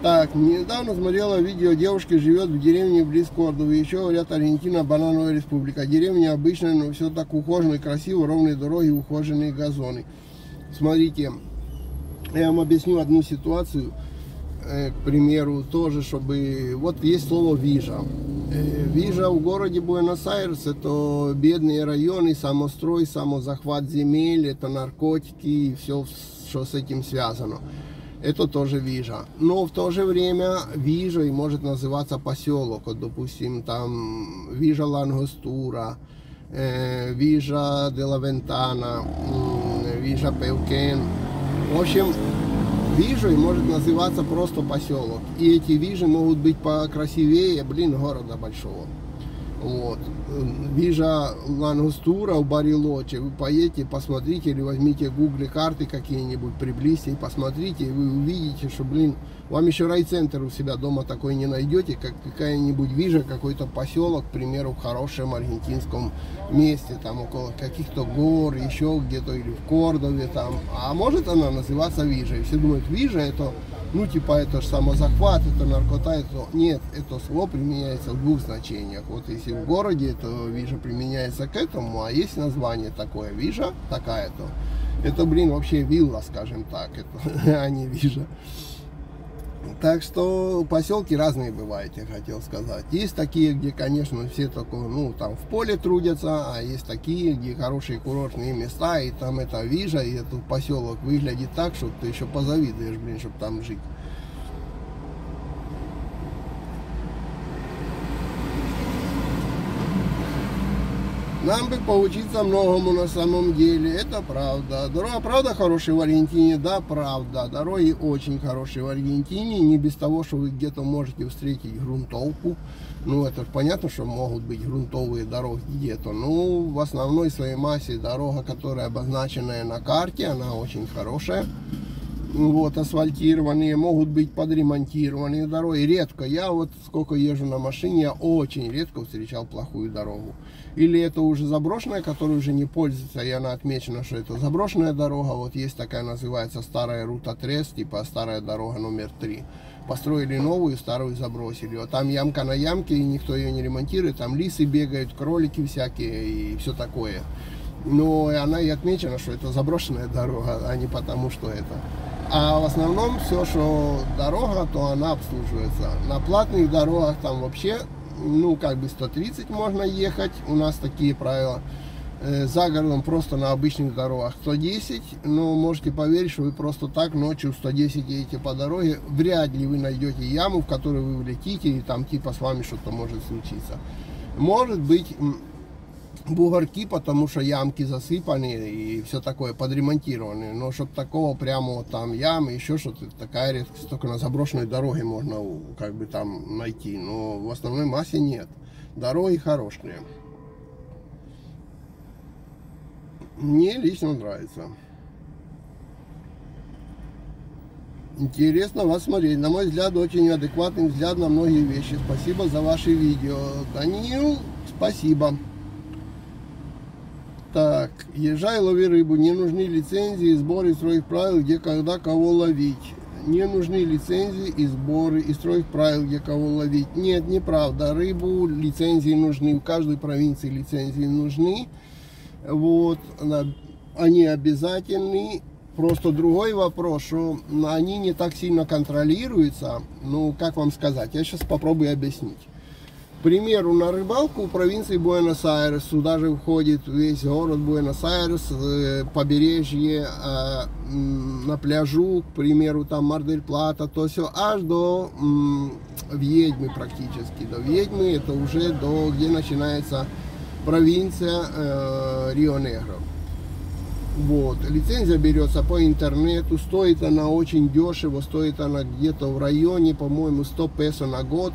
Так, недавно смотрела видео, девушка живет в деревне близ Кордовы, еще говорят Аргентина, банановая республика. Деревня обычная, но все так ухожено красиво, ровные дороги, ухоженные газоны. Смотрите, я вам объясню одну ситуацию. Э, к примеру, тоже, чтобы... Вот есть слово «вижа». Э, вижа в городе Буэнос-Айрес – это бедные районы, самострой, самозахват земель, это наркотики и все, что с этим связано. Это тоже вижа. Но в то же время вижа и может называться поселок. Вот, допустим, там вижа Лангостура, э, вижа Делавентана, вижа Певкен. В общем, Вижу и может называться просто поселок. И эти вижи могут быть покрасивее, блин, города большого. Вот. Вижа Лангустура в Барилоче. Вы поедете, посмотрите или возьмите в гугле карты какие-нибудь, приблизьте и посмотрите, и вы увидите, что, блин, вам еще райцентр у себя дома такой не найдете, как какая-нибудь вижа, какой-то поселок, к примеру, в хорошем аргентинском месте, там около каких-то гор, еще где-то, или в Кордове там. А может она называться вижа. И все думают, вижа это ну типа это же самозахват, это наркота, это... Нет, это слово применяется в двух значениях. Вот если в городе это вижа применяется к этому, а есть название такое вижа, такая-то, это, блин, вообще вилла, скажем так, это, а не вижа. Так что поселки разные бывают, я хотел сказать. Есть такие, где, конечно, все только, ну, там в поле трудятся, а есть такие, где хорошие курортные места, и там это вижа, и этот поселок выглядит так, что ты еще позавидуешь, блин, чтобы там жить. Нам бы поучиться многому на самом деле, это правда. Дорога, правда, хорошая в Аргентине? Да, правда. Дороги очень хорошие в Аргентине, не без того, что вы где-то можете встретить грунтовку. Ну, это понятно, что могут быть грунтовые дороги где-то. Ну, в основной своей массе дорога, которая обозначенная на карте, она очень хорошая. вот, асфальтированные, могут быть подремонтированные дороги. Редко. Я вот сколько езжу на машине, я очень редко встречал плохую дорогу. Или это уже заброшенная, которая уже не пользуется, и она отмечена, что это заброшенная дорога. Вот есть такая, называется старая рута Трест, типа старая дорога номер 3. Построили новую, старую забросили. Вот там ямка на ямке, и никто ее не ремонтирует. Там лисы бегают, кролики всякие и все такое. Но она и отмечена, что это заброшенная дорога, а не потому, что это. А в основном все, что дорога, то она обслуживается. На платных дорогах там вообще, ну, как бы 130 можно ехать. У нас такие правила. Э, за городом просто на обычных дорогах 110. Но можете поверить, что вы просто так ночью 110 едете по дороге. Вряд ли вы найдете яму, в которую вы влетите, и там типа с вами что-то может случиться. Может быть бугорки, потому что ямки засыпаны и все такое подремонтированы. Но чтобы такого прямо там ямы, еще что-то, такая редкость только на заброшенной дороге можно как бы там найти. Но в основной массе нет. Дороги хорошие. Мне лично нравится. Интересно вас смотреть. На мой взгляд, очень адекватный взгляд на многие вещи. Спасибо за ваши видео. Даниил, спасибо. Так, езжай, лови рыбу. Не нужны лицензии, и сборы и строить правил, где, когда, кого ловить. Не нужны лицензии и сборы и строить правил, где кого ловить. Нет, неправда. Рыбу лицензии нужны. В каждой провинции лицензии нужны. Вот, они обязательны. Просто другой вопрос, что они не так сильно контролируются. Ну, как вам сказать? Я сейчас попробую объяснить примеру, на рыбалку в провинции Буэнос-Айрес, сюда же входит весь город Буэнос-Айрес, э, побережье, а, на пляжу, к примеру, там Мардель-Плата, то все, аж до Ведьмы практически, до Ведьмы, это уже до, где начинается провинция э, Рио-Негро. Вот. Лицензия берется по интернету, стоит она очень дешево, стоит она где-то в районе, по-моему, 100 песо на год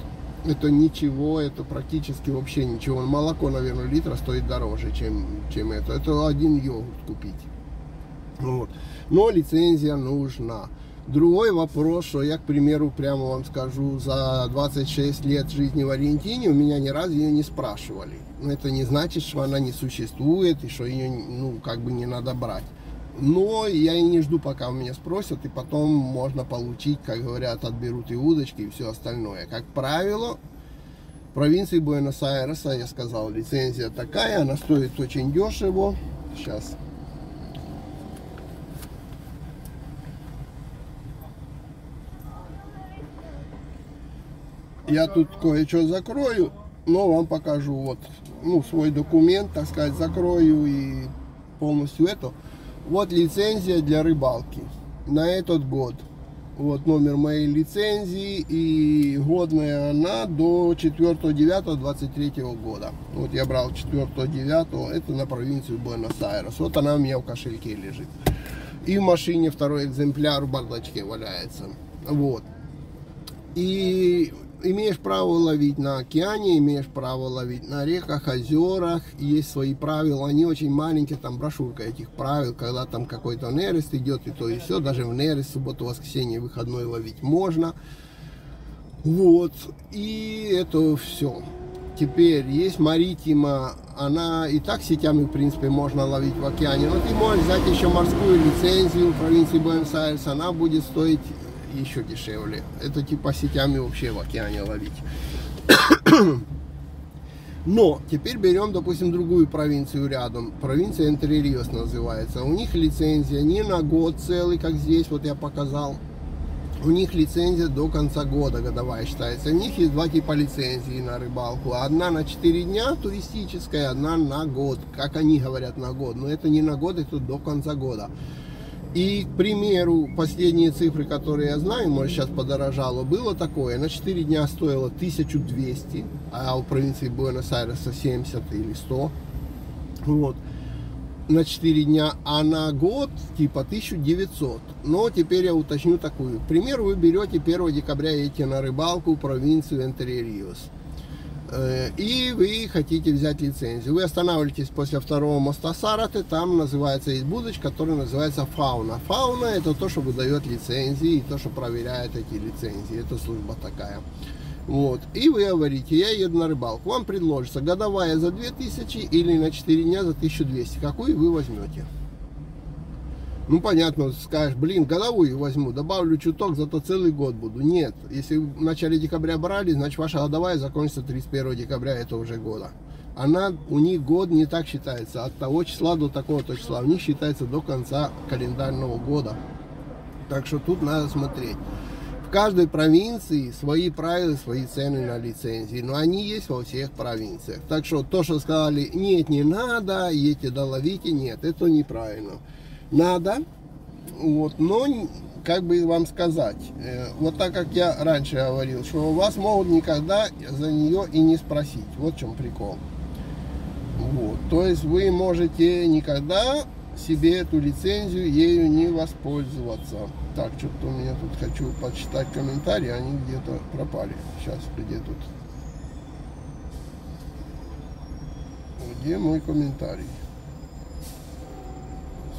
это ничего, это практически вообще ничего. Молоко, наверное, литра стоит дороже, чем, чем это. Это один йогурт купить. Вот. Но лицензия нужна. Другой вопрос, что я, к примеру, прямо вам скажу, за 26 лет жизни в Аргентине у меня ни разу ее не спрашивали. Но это не значит, что она не существует и что ее, ну, как бы не надо брать. Но я и не жду, пока у меня спросят, и потом можно получить, как говорят, отберут и удочки, и все остальное. Как правило, в провинции Буэнос-Айреса, я сказал, лицензия такая, она стоит очень дешево. Сейчас. Я тут кое-что закрою, но вам покажу вот, ну, свой документ, так сказать, закрою и полностью это. Вот лицензия для рыбалки на этот год. Вот номер моей лицензии и годная она до 4.9.23 года. Вот я брал 4.9, это на провинцию Буэнос-Айрес. Вот она у меня в кошельке лежит. И в машине второй экземпляр в бардачке валяется. Вот. И имеешь право ловить на океане, имеешь право ловить на реках, озерах, есть свои правила, они очень маленькие, там брошюрка этих правил, когда там какой-то нерест идет и то и все, даже в нерест, субботу, воскресенье, выходной ловить можно. Вот, и это все. Теперь есть маритима, она и так сетями, в принципе, можно ловить в океане, но ты можешь взять еще морскую лицензию в провинции Буэнос-Айрес, она будет стоить еще дешевле. Это типа сетями вообще в океане ловить. Но теперь берем, допустим, другую провинцию рядом. Провинция Интеририос называется. У них лицензия не на год целый, как здесь, вот я показал. У них лицензия до конца года годовая считается. У них есть два типа лицензии на рыбалку. Одна на 4 дня туристическая, одна на год. Как они говорят, на год. Но это не на год, это до конца года. И, к примеру, последние цифры, которые я знаю, может сейчас подорожало, было такое, на 4 дня стоило 1200, а в провинции Буэнос-Айреса 70 или 100. Вот. На 4 дня, а на год типа 1900. Но теперь я уточню такую. К примеру, вы берете 1 декабря едете на рыбалку в провинцию Энтере-Риос. Э, и вы хотите взять лицензию. Вы останавливаетесь после второго моста Сараты, там называется есть будочка, которая называется фауна. Фауна это то, что выдает лицензии, и то, что проверяет эти лицензии. Это служба такая. Вот. И вы говорите, я еду на рыбалку. Вам предложится годовая за 2000 или на 4 дня за 1200. Какую вы возьмете? Ну, понятно, скажешь, блин, годовую возьму, добавлю чуток, зато целый год буду. Нет, если в начале декабря брали, значит, ваша годовая закончится 31 декабря этого же года. Она, у них год не так считается, от того числа до такого-то числа. У них считается до конца календарного года. Так что тут надо смотреть. В каждой провинции свои правила, свои цены на лицензии, но они есть во всех провинциях. Так что то, что сказали, нет, не надо, едьте доловите, нет, это неправильно надо, вот, но как бы вам сказать, э, вот так как я раньше говорил, что вас могут никогда за нее и не спросить. Вот в чем прикол. Вот. То есть вы можете никогда себе эту лицензию ею не воспользоваться. Так, что-то у меня тут хочу почитать комментарии, они где-то пропали. Сейчас, где тут? Где мой комментарий?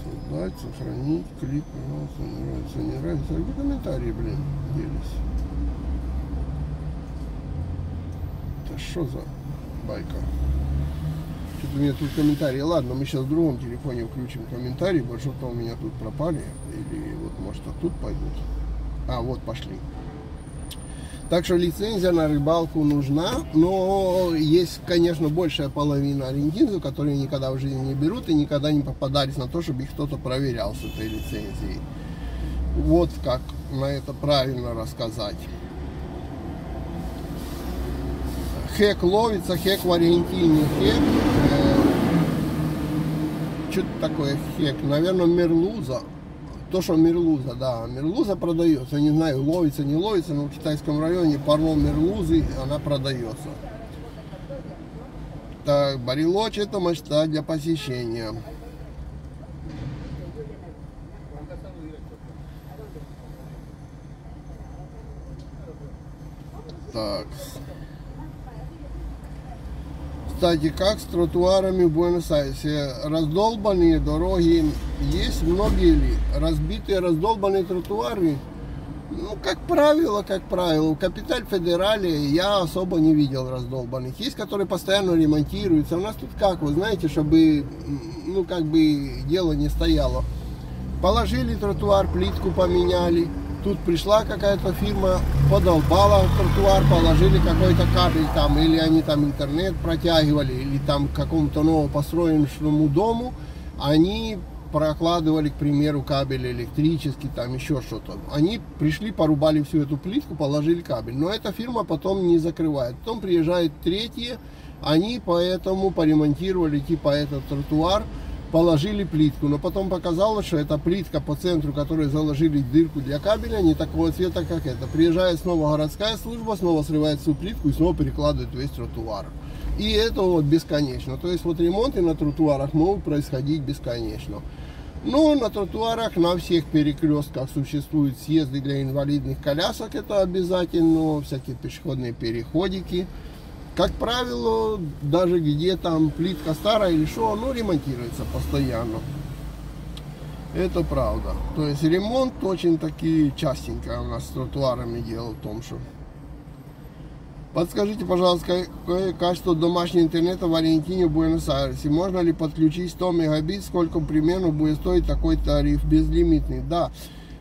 Создать, сохранить клип, пожалуйста, нравится, не нравится. А комментарии, блин, делись? Это что за байка? Что-то у меня тут комментарии. Ладно, мы сейчас в другом телефоне включим комментарии, потому что у меня тут пропали. Или вот может а тут пойдут. А, вот пошли. Так что лицензия на рыбалку нужна, но есть, конечно, большая половина аргентинцев, которые никогда в жизни не берут и никогда не попадались на то, чтобы их кто-то проверял с этой лицензией. Вот как на это правильно рассказать. Хек ловится, хек в Аргентине, хек. Э, Что-то такое хек, наверное, мерлуза. То, что мерлуза, да, мерлуза продается, не знаю, ловится, не ловится, но в китайском районе паром мерлузы, она продается. Так, Барилочь это мечта для посещения. Так. Кстати, как с тротуарами в Буэнос-Айресе? Раздолбанные дороги есть многие ли? Разбитые, раздолбанные тротуары? Ну, как правило, как правило, в Капиталь Федерале я особо не видел раздолбанных. Есть, которые постоянно ремонтируются. У нас тут как, вы знаете, чтобы, ну, как бы дело не стояло. Положили тротуар, плитку поменяли, тут пришла какая-то фирма, подолбала тротуар, положили какой-то кабель там, или они там интернет протягивали, или там к какому-то новопостроенному дому, они прокладывали, к примеру, кабель электрический, там еще что-то. Они пришли, порубали всю эту плитку, положили кабель. Но эта фирма потом не закрывает. Потом приезжает третье, они поэтому поремонтировали типа этот тротуар, положили плитку, но потом показалось, что эта плитка по центру, которой заложили дырку для кабеля, не такого цвета, как это. Приезжает снова городская служба, снова срывает всю плитку и снова перекладывает весь тротуар. И это вот бесконечно. То есть вот ремонты на тротуарах могут происходить бесконечно. Но на тротуарах на всех перекрестках существуют съезды для инвалидных колясок, это обязательно, всякие пешеходные переходики. Как правило, даже где там плитка старая или что, оно ремонтируется постоянно. Это правда. То есть ремонт очень таки частенько у нас с тротуарами делал в том, что. Подскажите, пожалуйста, какое качество домашнего интернета в Аргентине, в Буэнос-Айресе? Можно ли подключить 100 мегабит? Сколько примерно будет стоить такой тариф безлимитный? Да,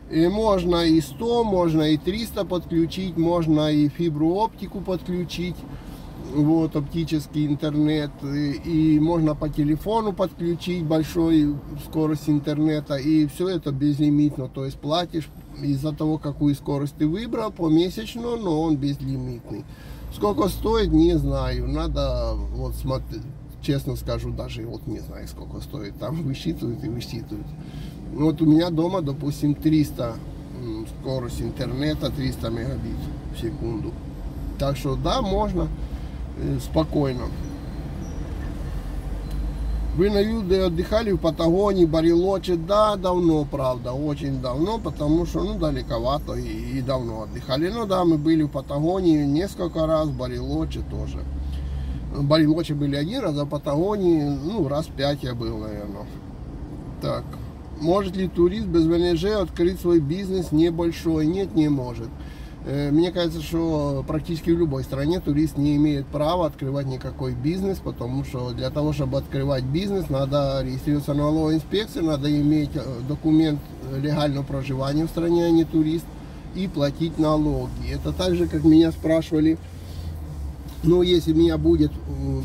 и можно и 100, можно и 300 подключить, можно и фибру оптику подключить вот оптический интернет и, можно по телефону подключить большой скорость интернета и все это безлимитно. То есть платишь из-за того какую скорость ты выбрал помесячно но он безлимитный. Сколько стоит не знаю. Надо вот смотреть честно скажу даже вот не знаю сколько стоит. Там высчитывают и высчитывают. Вот у меня дома допустим 300 скорость интернета 300 мегабит в секунду. Так что да можно спокойно. Вы на юге отдыхали в Патагонии, Барилоче? Да, давно, правда, очень давно, потому что, ну, далековато и, и давно отдыхали. Ну да, мы были в Патагонии несколько раз, в Барилоче тоже. Барилоче были один раз, а в Патагонии, ну, раз пять я был, наверное. Так. Может ли турист без ВНЖ открыть свой бизнес небольшой? Нет, не может. Э, мне кажется, что практически в любой стране турист не имеет права открывать никакой бизнес, потому что для того, чтобы открывать бизнес, надо регистрироваться на налоговой инспекции, надо иметь э, документ легального проживания в стране, а не турист, и платить налоги. Это так же, как меня спрашивали, ну, если меня будет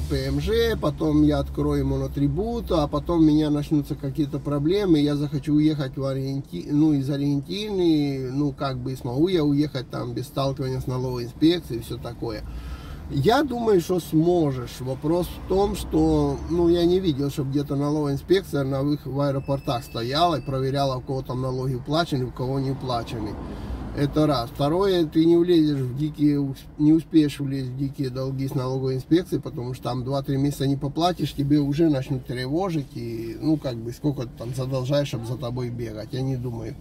ПМЖ, потом я открою монотрибуту, а потом у меня начнутся какие-то проблемы, я захочу уехать в Аргенти... ну, из Аргентины, ну, как бы смогу я уехать там без сталкивания с налоговой инспекцией и все такое. Я думаю, что сможешь. Вопрос в том, что, ну, я не видел, чтобы где-то налоговая инспекция на в аэропортах стояла и проверяла, у кого там налоги уплачены, у кого не уплачены. Это раз. Второе, ты не влезешь в дикие, не успеешь влезть в дикие долги с налоговой инспекцией, потому что там 2-3 месяца не поплатишь, тебе уже начнут тревожить, и, ну, как бы, сколько там задолжаешь, чтобы за тобой бегать, я не думаю.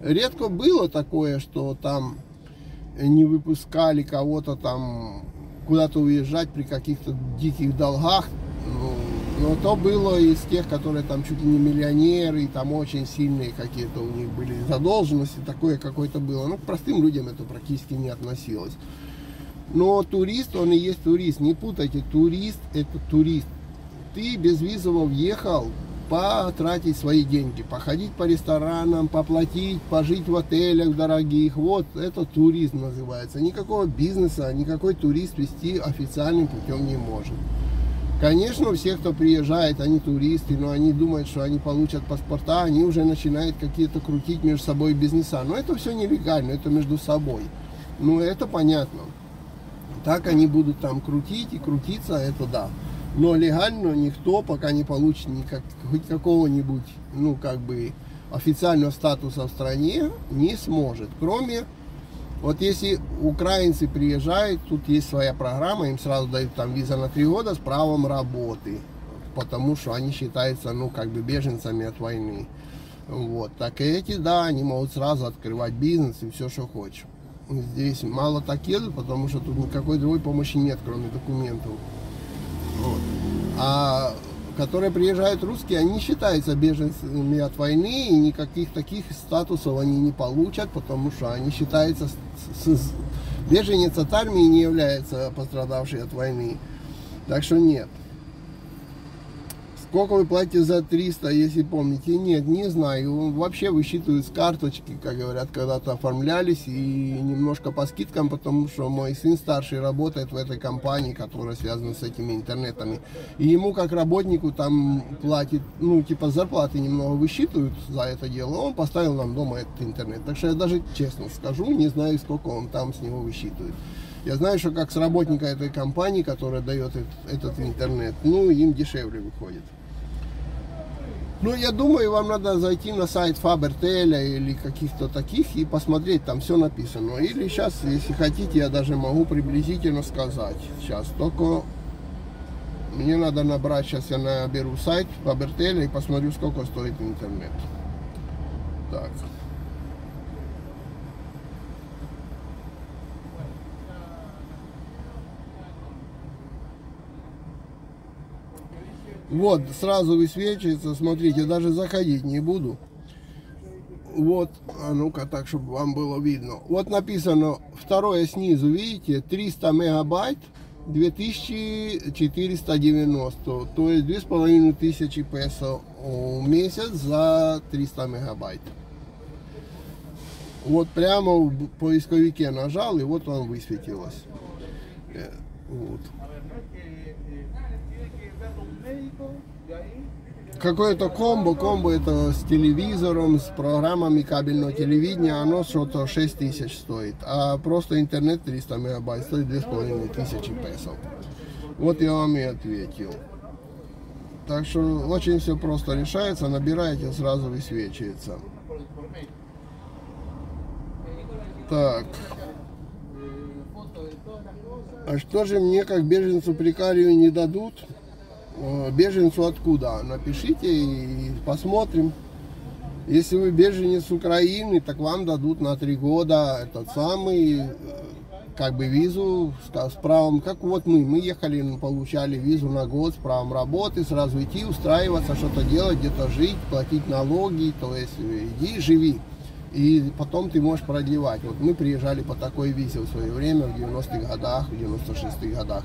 Редко было такое, что там не выпускали кого-то там куда-то уезжать при каких-то диких долгах, ну, но то было из тех, которые там чуть ли не миллионеры, и там очень сильные какие-то у них были задолженности, такое какое-то было. Ну, к простым людям это практически не относилось. Но турист, он и есть турист. Не путайте, турист это турист. Ты без визового въехал, потратить свои деньги, походить по ресторанам, поплатить, пожить в отелях дорогих. Вот это туризм называется. Никакого бизнеса, никакой турист вести официальным путем не может. Конечно, все, кто приезжает, они туристы, но они думают, что они получат паспорта, они уже начинают какие-то крутить между собой бизнеса. Но это все нелегально, это между собой. Ну, это понятно. Так они будут там крутить и крутиться, это да. Но легально никто пока не получит никак, хоть какого-нибудь, ну, как бы, официального статуса в стране не сможет. Кроме вот если украинцы приезжают, тут есть своя программа, им сразу дают там виза на три года с правом работы, потому что они считаются, ну, как бы беженцами от войны. Вот, так и эти, да, они могут сразу открывать бизнес и все, что хочешь. Здесь мало так едут, потому что тут никакой другой помощи нет, кроме документов. Вот. А которые приезжают русские, они считаются беженцами от войны, и никаких таких статусов они не получат, потому что они считаются, беженец от армии не является пострадавший от войны. Так что нет. Сколько вы платите за 300, если помните? Нет, не знаю. Вообще высчитывают с карточки, как говорят, когда-то оформлялись. И немножко по скидкам, потому что мой сын старший работает в этой компании, которая связана с этими интернетами. И ему, как работнику, там платит, ну, типа зарплаты немного высчитывают за это дело. Он поставил нам дома этот интернет. Так что я даже честно скажу, не знаю, сколько он там с него высчитывает. Я знаю, что как с работника этой компании, которая дает этот, этот интернет, ну, им дешевле выходит. Ну, я думаю, вам надо зайти на сайт Фабертеля или каких-то таких и посмотреть, там все написано. Или сейчас, если хотите, я даже могу приблизительно сказать. Сейчас, только мне надо набрать, сейчас я наберу сайт Фабертеля и посмотрю, сколько стоит интернет. Так. Вот, сразу высвечивается, смотрите, даже заходить не буду. Вот, а ну-ка так, чтобы вам было видно. Вот написано, второе снизу, видите, 300 мегабайт, 2490, то есть 2500 песо в месяц за 300 мегабайт. Вот прямо в поисковике нажал, и вот он высветилось. Э, вот. Какое-то комбо, комбо это с телевизором, с программами кабельного телевидения, оно что-то 6 тысяч стоит, а просто интернет 300 мегабайт стоит 2500 песо. Вот я вам и ответил. Так что очень все просто решается, набираете, сразу высвечивается. Так. А что же мне как беженцу прикарию не дадут? Э, беженцу откуда? Напишите и посмотрим. Если вы беженец Украины, так вам дадут на три года этот самый, э, как бы визу с, с правом, как вот мы, мы ехали, получали визу на год с правом работы, сразу идти, устраиваться, что-то делать, где-то жить, платить налоги, то есть иди, живи. И потом ты можешь продлевать. Вот мы приезжали по такой визе в свое время, в 90-х годах, в 96-х годах.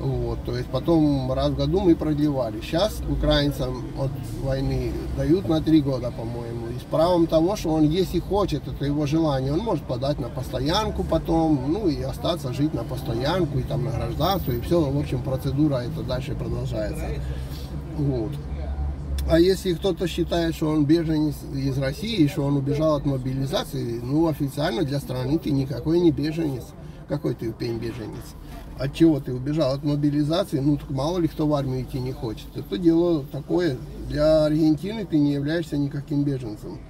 Вот, то есть потом раз в году мы продлевали. Сейчас украинцам от войны дают на три года, по-моему. И с правом того, что он, если хочет, это его желание, он может подать на постоянку потом, ну и остаться жить на постоянку, и там на гражданство, и все, в общем, процедура это дальше продолжается. Вот. А если кто-то считает, что он беженец из России, что он убежал от мобилизации, ну официально для страны ты никакой не беженец. Какой ты пень беженец? От чего ты убежал? От мобилизации? Ну, так мало ли кто в армию идти не хочет. Это дело такое. Для Аргентины ты не являешься никаким беженцем.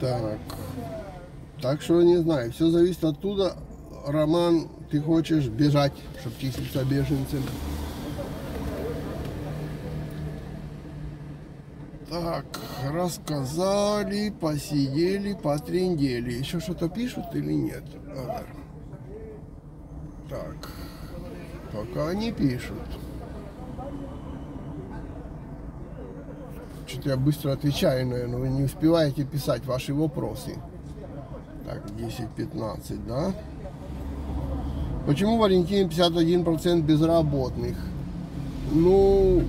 Так. Так что не знаю. Все зависит оттуда. Роман, ты хочешь бежать, чтобы числиться беженцем. Так, рассказали, посидели, потрендели. Еще что-то пишут или нет? Ага. Так, пока не пишут. Что-то я быстро отвечаю, наверное, вы не успеваете писать ваши вопросы. Так, 10-15, да? Почему в Аргентине 51% безработных? Ну,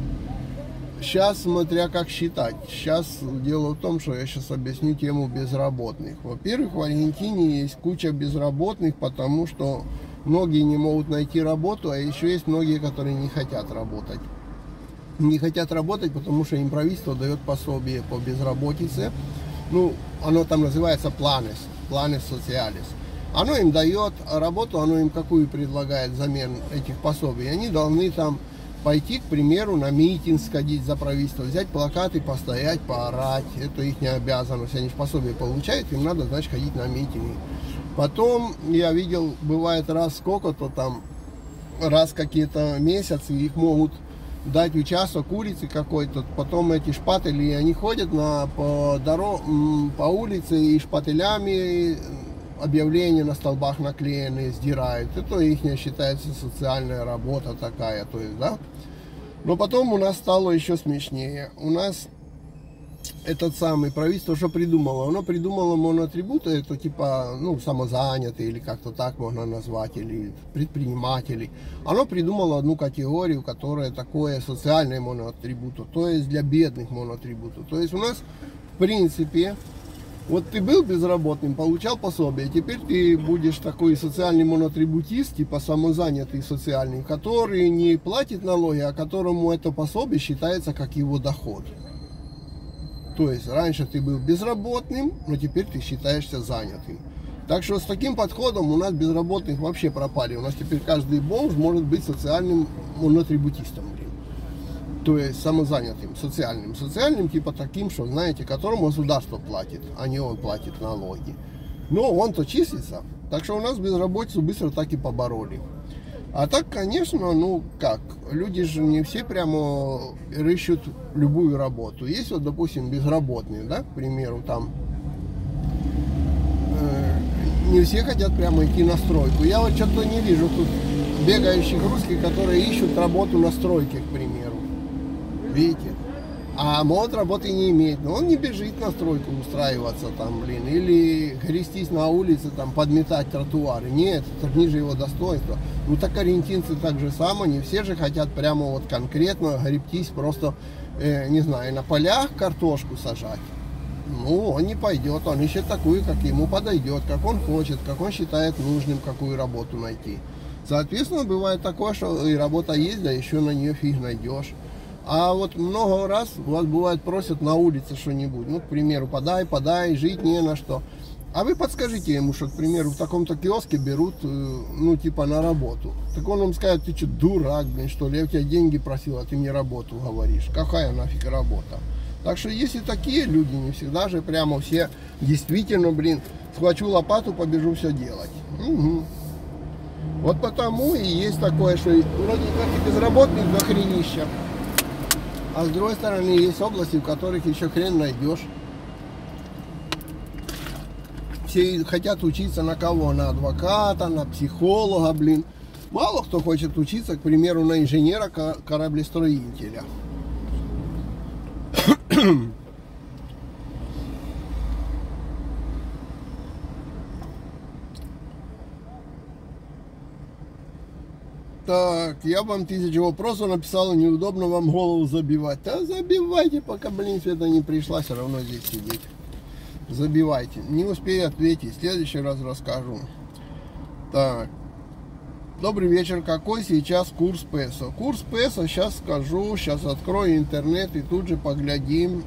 Сейчас, смотря как считать. Сейчас дело в том, что я сейчас объясню тему безработных. Во-первых, в Аргентине есть куча безработных, потому что многие не могут найти работу, а еще есть многие, которые не хотят работать. Не хотят работать, потому что им правительство дает пособие по безработице. Ну, оно там называется планес, планес социалис. Оно им дает работу, оно им какую предлагает взамен этих пособий. Они должны там пойти, к примеру, на митинг сходить за правительство, взять плакаты, постоять, поорать. Это их не обязанность. Они же пособие получают, им надо, значит, ходить на митинги. Потом я видел, бывает раз сколько-то там, раз какие-то месяцы, их могут дать участок улицы какой-то, потом эти шпатели, они ходят на, по, дорог, по улице и шпателями объявления на столбах наклеены, сдирают. Это их считается социальная работа такая, то есть, да. Но потом у нас стало еще смешнее. У нас этот самый правительство что придумало? Оно придумало моноатрибуты, это типа, ну, самозанятые или как-то так можно назвать, или предприниматели. Оно придумало одну категорию, которая такое социальное моноатрибуты, то есть для бедных моноатрибутов. То есть у нас, в принципе, вот ты был безработным, получал пособие, теперь ты будешь такой социальный монотрибутист, типа самозанятый социальный, который не платит налоги, а которому это пособие считается как его доход. То есть раньше ты был безработным, но теперь ты считаешься занятым. Так что с таким подходом у нас безработных вообще пропали. У нас теперь каждый бомж может быть социальным монотрибутистом. То есть самозанятым, социальным. Социальным типа таким, что, знаете, которому государство платит, а не он платит налоги. Но он-то числится. Так что у нас безработицу быстро так и побороли. А так, конечно, ну как, люди же не все прямо рыщут любую работу. Есть вот, допустим, безработные, да, к примеру, там, э, не все хотят прямо идти на стройку. Я вот что-то не вижу тут бегающих русских, которые ищут работу на стройке, к примеру видите. А молот работы не имеет. Но он не бежит на стройку устраиваться там, блин. Или грестись на улице, там, подметать тротуары. Нет, это ниже его достоинства. Ну так аргентинцы так же само. Не все же хотят прямо вот конкретно гребтись просто, э, не знаю, на полях картошку сажать. Ну, он не пойдет, он ищет такую, как ему подойдет, как он хочет, как он считает нужным, какую работу найти. Соответственно, бывает такое, что и работа есть, да еще на нее фиг найдешь. А вот много раз у вас бывает просят на улице что-нибудь. Ну, к примеру, подай, подай, жить не на что. А вы подскажите ему, что, к примеру, в таком-то киоске берут, э, ну, типа, на работу. Так он вам скажет, ты что, дурак, блин, что ли, я у тебя деньги просил, а ты мне работу говоришь. Какая нафиг работа? Так что, если такие люди, не всегда же прямо все действительно, блин, схвачу лопату, побежу все делать. Угу. Вот потому и есть такое, что вроде как и безработных до хренища. А с другой стороны, есть области, в которых еще хрен найдешь. Все хотят учиться на кого? На адвоката, на психолога, блин. Мало кто хочет учиться, к примеру, на инженера кораблестроителя. Так, я вам тысячу вопросов написал, неудобно вам голову забивать. Да забивайте, пока, блин, Света не пришла, все равно здесь сидеть. Забивайте. Не успею ответить, в следующий раз расскажу. Так. Добрый вечер. Какой сейчас курс песо? Курс песо сейчас скажу. Сейчас открою интернет и тут же поглядим.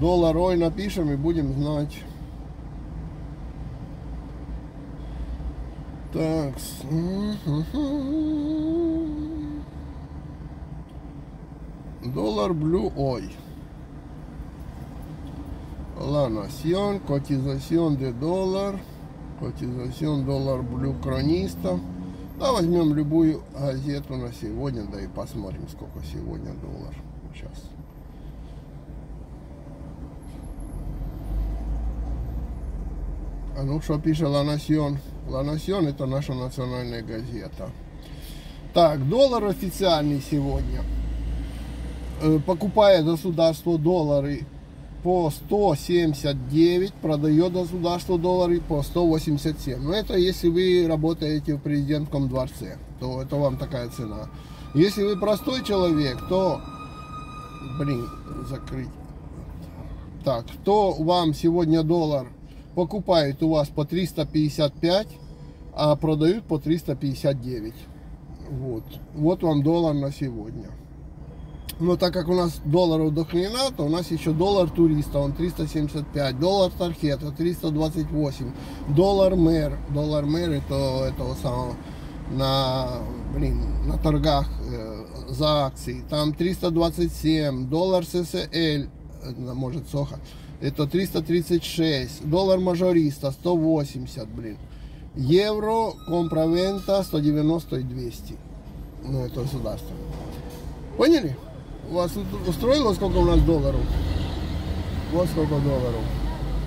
Доллар ой напишем и будем знать. Так. Доллар блю ой. La Nación, cotización de dólar, cotización доллар блю крониста. Да, возьмем любую газету на сегодня, да и посмотрим, сколько сегодня доллар. Сейчас. А ну что пишет La? La Nación это наша национальная газета. Так, доллар официальный сегодня. Э, покупая государство доллары по 179, продает государство доллары по 187. Но это если вы работаете в президентском дворце, то это вам такая цена. Если вы простой человек, то, блин, закрыть. Так, то вам сегодня доллар покупают у вас по 355, а продают по 359. Вот. Вот вам доллар на сегодня. Но так как у нас долларов до хрена, то у нас еще доллар туриста, он 375, доллар тархета 328, доллар мэр, доллар мэр это этого самого на, блин, на торгах э, за акции, там 327, доллар ССЛ, э, может Соха, это 336, доллар мажориста 180, блин, евро комправента 190 и 200, ну это государство. Поняли? Вас устроило, сколько у нас долларов? Вот сколько долларов.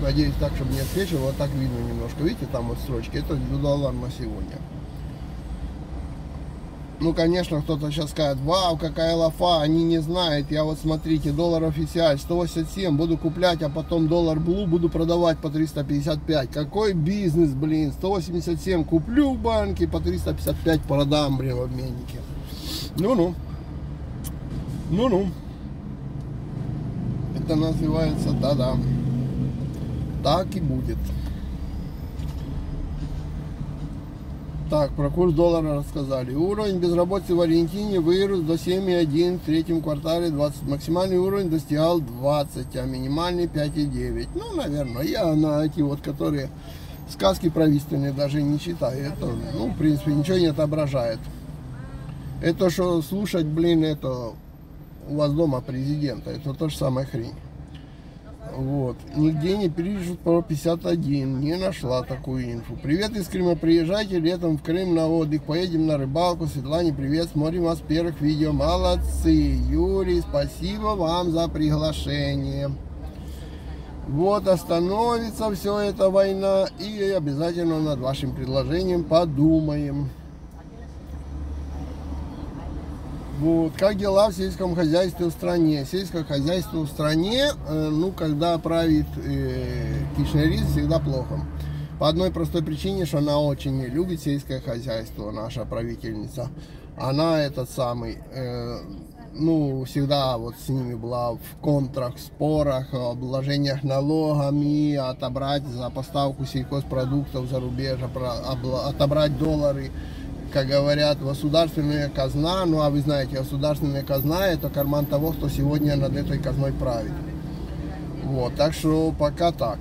Надеюсь, так, чтобы не отсвечивало, вот так видно немножко. Видите, там вот строчки. Это доллар на сегодня. Ну, конечно, кто-то сейчас скажет, вау, какая лафа, они не знают. Я вот, смотрите, доллар официаль 187, буду куплять, а потом доллар блу буду продавать по 355. Какой бизнес, блин, 187 куплю в банке, по 355 продам, блин, в обменнике. Ну-ну. Ну-ну. Это называется да-да. Так и будет. Так, про курс доллара рассказали. Уровень безработицы в Аргентине вырос до 7,1 в третьем квартале 20. Максимальный уровень достигал 20, а минимальный 5,9. Ну, наверное, я на эти вот, которые сказки правительственные даже не читаю. Это, ну, в принципе, ничего не отображает. Это что слушать, блин, это у вас дома президента. Это то же самая хрень. Вот. Нигде не пишут про 51. Не нашла такую инфу. Привет из Крыма. Приезжайте летом в Крым на отдых. Поедем на рыбалку. Светлане, привет. Смотрим вас первых видео. Молодцы. Юрий, спасибо вам за приглашение. Вот остановится все это война. И обязательно над вашим предложением подумаем. Вот. Как дела в сельском хозяйстве в стране? Сельское хозяйство в стране, э, ну, когда правит э, кишнерис, всегда плохо. По одной простой причине, что она очень не любит сельское хозяйство, наша правительница. Она этот самый, э, ну, всегда вот с ними была в контрах, спорах, обложениях налогами, отобрать за поставку сельхозпродуктов за рубеж, отобрать доллары как говорят, государственная казна, ну а вы знаете, государственная казна это карман того, кто сегодня над этой казной правит. Вот, так что пока так.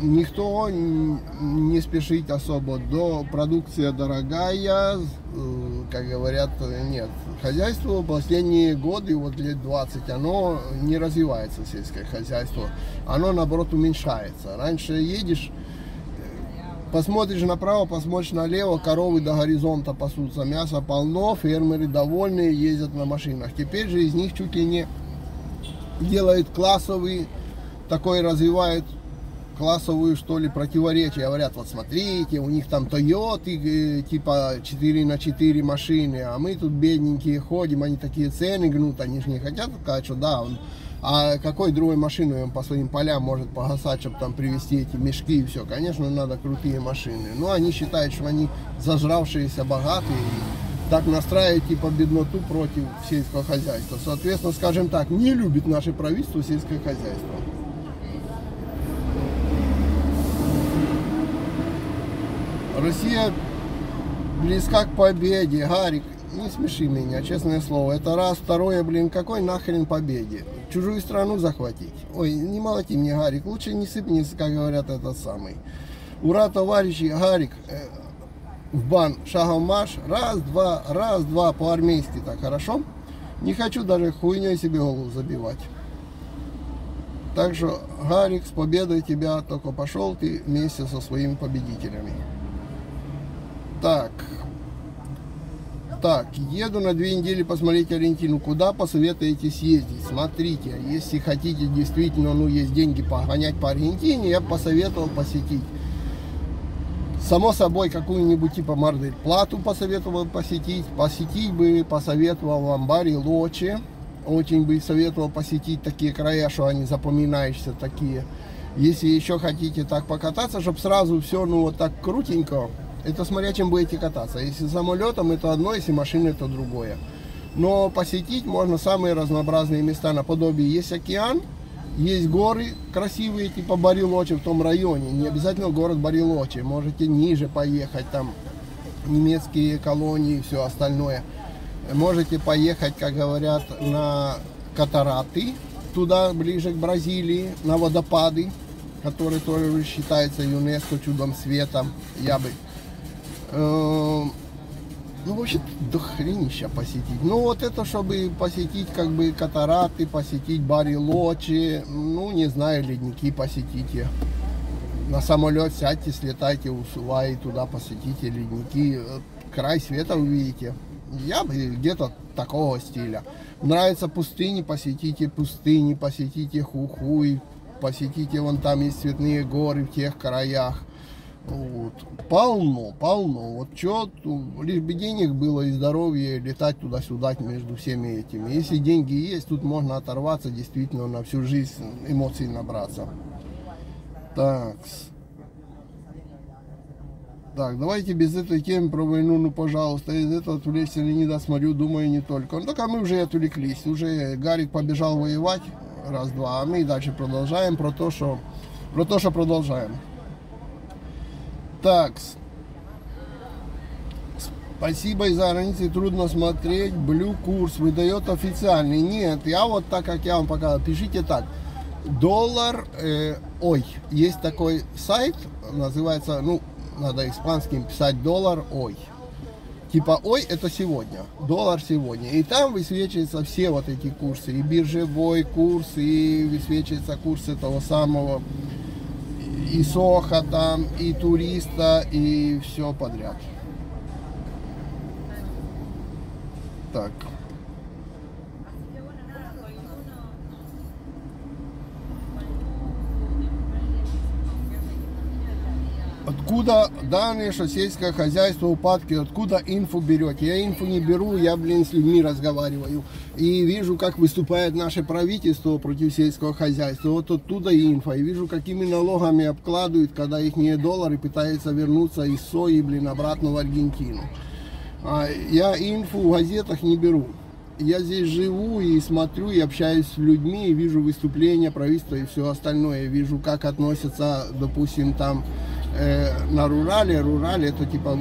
Никто не спешит особо, до продукция дорогая, э, как говорят, нет. Хозяйство последние годы, вот лет 20, оно не развивается, сельское хозяйство. Оно наоборот уменьшается. Раньше едешь Посмотришь направо, посмотришь налево, коровы до горизонта пасутся, мясо полно, фермеры довольные, ездят на машинах. Теперь же из них чуть ли не делает классовый, такой развивает классовую, что ли, противоречие. Говорят, вот смотрите, у них там Тойоты, э, типа 4 на 4 машины, а мы тут бедненькие ходим, они такие цены гнут, они же не хотят сказать, что да, он, а какой другой машиной он по своим полям может погасать, чтобы там привезти эти мешки и все. Конечно, надо крутые машины. Но они считают, что они зажравшиеся богатые, и так настраивают типа бедноту против сельского хозяйства. Соответственно, скажем так, не любит наше правительство сельское хозяйство. Россия близка к победе. Гарик, не смеши меня, честное слово. Это раз, второе, блин, какой нахрен победе? Чужую страну захватить? Ой, не молоти мне, Гарик, лучше не сыпни, как говорят, этот самый. Ура, товарищи, Гарик, э, в бан, шагом марш, раз, два, раз, два, по-армейски так, хорошо? Не хочу даже хуйней себе голову забивать. Так что, Гарик, с победой тебя, только пошел ты вместе со своими победителями. Так. Так, еду на две недели посмотреть Аргентину. Куда посоветуете съездить? Смотрите, если хотите действительно, ну, есть деньги погонять по Аргентине, я бы посоветовал посетить. Само собой, какую-нибудь типа Мардель Плату посоветовал посетить. Посетить бы, посоветовал вам Барилочи. Очень бы советовал посетить такие края, что они запоминающиеся такие. Если еще хотите так покататься, чтобы сразу все, ну, вот так крутенько, это смотря чем будете кататься. Если самолетом, это одно, если машиной, это другое. Но посетить можно самые разнообразные места наподобие. Есть океан, есть горы красивые, типа Барилочи в том районе. Не обязательно город Барилочи. Можете ниже поехать, там немецкие колонии и все остальное. Можете поехать, как говорят, на катараты, туда ближе к Бразилии, на водопады, которые тоже считаются ЮНЕСКО чудом света. Я бы ну, вообще, до хренища посетить. Ну, вот это, чтобы посетить, как бы, катаракты, посетить Барилочи, ну, не знаю, ледники посетите. На самолет сядьте, слетайте в туда посетите ледники, край света увидите. Я бы где-то такого стиля. Нравится пустыни, посетите пустыни, посетите Хухуй, посетите, вон там есть цветные горы в тех краях. Вот. Полно, полно. Вот что, лишь бы денег было и здоровье летать туда-сюда между всеми этими. Если деньги есть, тут можно оторваться действительно на всю жизнь, эмоций набраться. Так. Так, давайте без этой темы про войну, ну, пожалуйста, из этого отвлечься Леонида смотрю, думаю, не только. Ну, так, а мы уже отвлеклись, уже Гарик побежал воевать, раз-два, а мы дальше продолжаем про то, что, про то, что продолжаем. Так. Спасибо из-за границы трудно смотреть. Блю курс выдает официальный. Нет, я вот так, как я вам показал. Пишите так. Доллар, э, ой, есть такой сайт, называется, ну, надо испанским писать доллар, ой. Типа, ой, это сегодня, доллар сегодня. И там высвечиваются все вот эти курсы. И биржевой курс, и высвечивается курс этого самого и Соха там, и туриста, и все подряд. Так. Откуда данные, что сельское хозяйство упадки, откуда инфу берете? Я инфу не беру, я, блин, с людьми разговариваю. И вижу, как выступает наше правительство против сельского хозяйства. Вот оттуда инфа. И вижу, какими налогами обкладывают, когда их не доллары пытаются вернуться из сои, блин, обратно в Аргентину. А я инфу в газетах не беру. Я здесь живу и смотрю, и общаюсь с людьми, и вижу выступления правительства и все остальное. Вижу, как относятся, допустим, там Э, на Рурале. Рурале это типа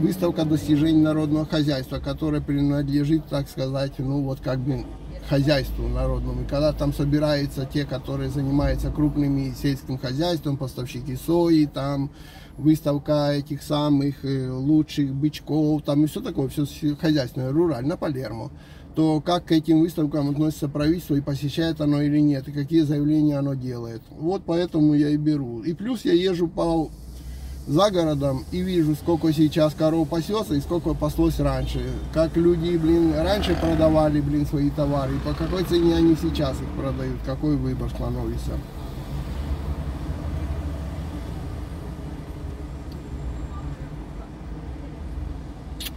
выставка достижений народного хозяйства, которая принадлежит, так сказать, ну вот как бы хозяйству народному. И когда там собираются те, которые занимаются крупными сельским хозяйством, поставщики сои, там выставка этих самых э, лучших бычков, там и все такое, все хозяйственное, рураль, на Палермо то как к этим выставкам относится правительство и посещает оно или нет, и какие заявления оно делает. Вот поэтому я и беру. И плюс я езжу по за городом и вижу, сколько сейчас коров пасется и сколько паслось раньше. Как люди, блин, раньше продавали, блин, свои товары, и по какой цене они сейчас их продают, какой выбор становится.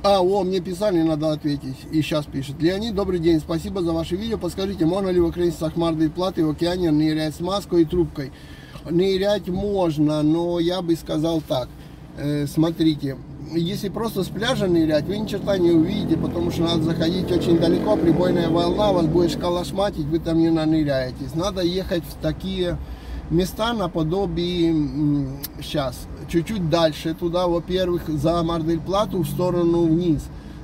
А, о, мне писали, надо ответить. И сейчас пишет. Леонид, добрый день, спасибо за ваше видео. Подскажите, можно ли в окрестностях Марды Платы в океане нырять с маской и трубкой? Нырять можно, но я бы сказал так. Э, смотрите, если просто с пляжа нырять, вы ни черта не увидите, потому что надо заходить очень далеко, прибойная волна вас будет шкалашматить, вы там не наныряетесь. Надо ехать в такие места наподобие, сейчас, чуть-чуть дальше, туда, во-первых, за Мардель-Плату в сторону вниз.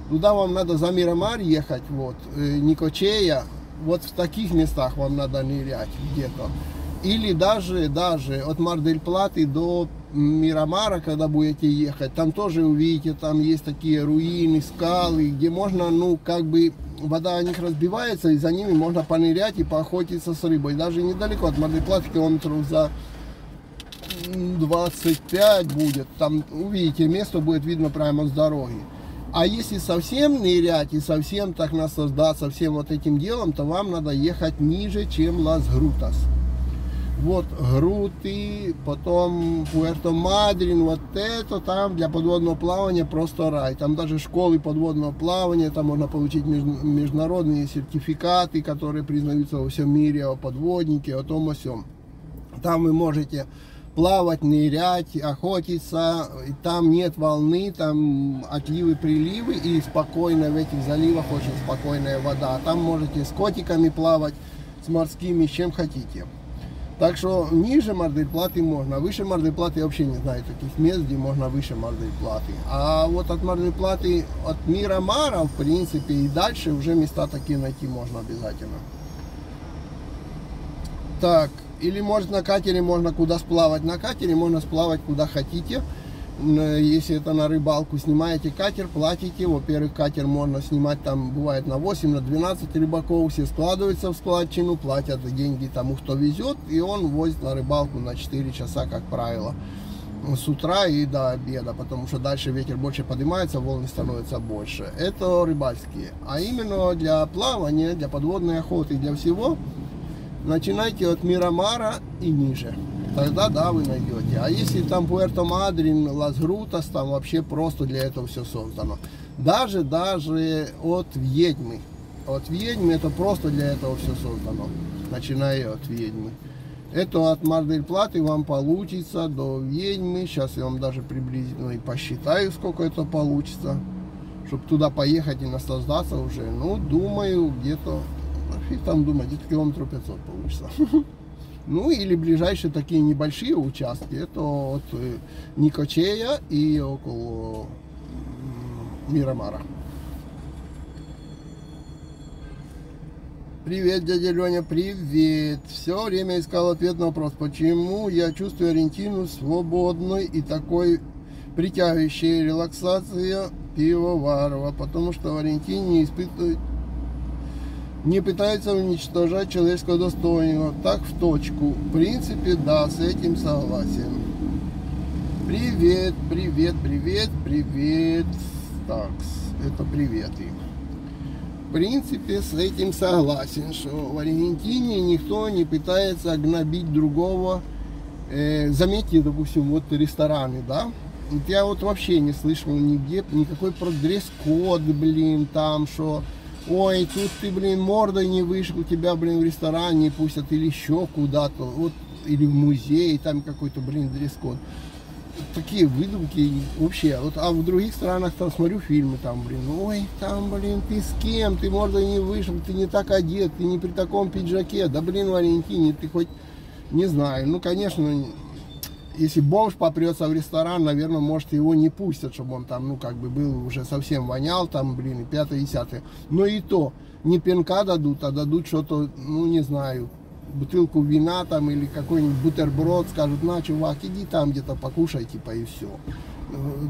Туда вам надо за Мирамар ехать, вот, э, Никочея, вот в таких местах вам надо нырять где-то. Или даже, даже от Мардель-Платы до Мирамара, когда будете ехать, там тоже увидите, там есть такие руины, скалы, где можно, ну, как бы вода о них разбивается, и за ними можно понырять и поохотиться с рыбой. Даже недалеко от Мордыплаты, километров за 25 будет. Там увидите, место будет видно прямо с дороги. А если совсем нырять и совсем так наслаждаться всем вот этим делом, то вам надо ехать ниже, чем Лас-Грутас вот Груты, потом Пуэрто-Мадрин, вот это там для подводного плавания просто рай. Там даже школы подводного плавания, там можно получить международные сертификаты, которые признаются во всем мире о подводнике, о том о всем. Там вы можете плавать, нырять, охотиться, там нет волны, там отливы, приливы, и спокойно в этих заливах очень спокойная вода. Там можете с котиками плавать, с морскими, с чем хотите. Так что ниже морды платы можно, выше морды платы я вообще не знаю таких мест, где можно выше морды платы. А от морды платы, от мира Мара, в принципе, и дальше уже места такие найти можно обязательно. Так, или может на катере можно куда сплавать. На катере можно сплавать куда хотите если это на рыбалку, снимаете катер, платите. Во-первых, катер можно снимать там, бывает на 8, на 12 рыбаков, все складываются в складчину, платят деньги тому, кто везет, и он возит на рыбалку на 4 часа, как правило, с утра и до обеда, потому что дальше ветер больше поднимается, волны становятся больше. Это рыбальские. А именно для плавания, для подводной охоты, для всего, начинайте от Мирамара и ниже тогда да, вы найдете. А если там Пуэрто Мадрин, Лас Грутас, там вообще просто для этого все создано. Даже, даже от Ведьмы. От Ведьмы это просто для этого все создано. Начиная от Ведьмы. Это от Мардель Платы вам получится до Ведьмы. Сейчас я вам даже приблизительно и посчитаю, сколько это получится. Чтобы туда поехать и наслаждаться уже. Ну, думаю, где-то, там думаю, где-то километров 500 получится. Ну или ближайшие такие небольшие участки, это от э, Никочея и около Мирамара. Привет, дядя Леня, привет. Все время искал ответ на вопрос, почему я чувствую Аргентину свободной и такой притягивающей релаксация пивоварова, потому что в Аргентине не испытывают не пытается уничтожать человеческое достоинство. Так в точку. В принципе, да, с этим согласен. Привет, привет, привет, привет. Так, это приветы. В принципе, с этим согласен, что в Аргентине никто не пытается гнобить другого. Э, заметьте, допустим, вот рестораны, да? Я вот вообще не слышал нигде никакой про дресс-код, блин, там, что ой, тут ты, блин, мордой не вышел, тебя, блин, в ресторан не пустят или еще куда-то, вот, или в музей, там какой-то, блин, дресс-код. Такие выдумки вообще. Вот, а в других странах там смотрю фильмы, там, блин, ой, там, блин, ты с кем, ты мордой не вышел, ты не так одет, ты не при таком пиджаке, да, блин, Валентине, ты хоть, не знаю, ну, конечно, если бомж попрется в ресторан, наверное, может его не пустят, чтобы он там, ну, как бы был уже совсем вонял, там, блин, и пятое, десятое. Но и то, не пинка дадут, а дадут что-то, ну, не знаю, бутылку вина там или какой-нибудь бутерброд, скажут, на, чувак, иди там где-то покушай, типа, и все.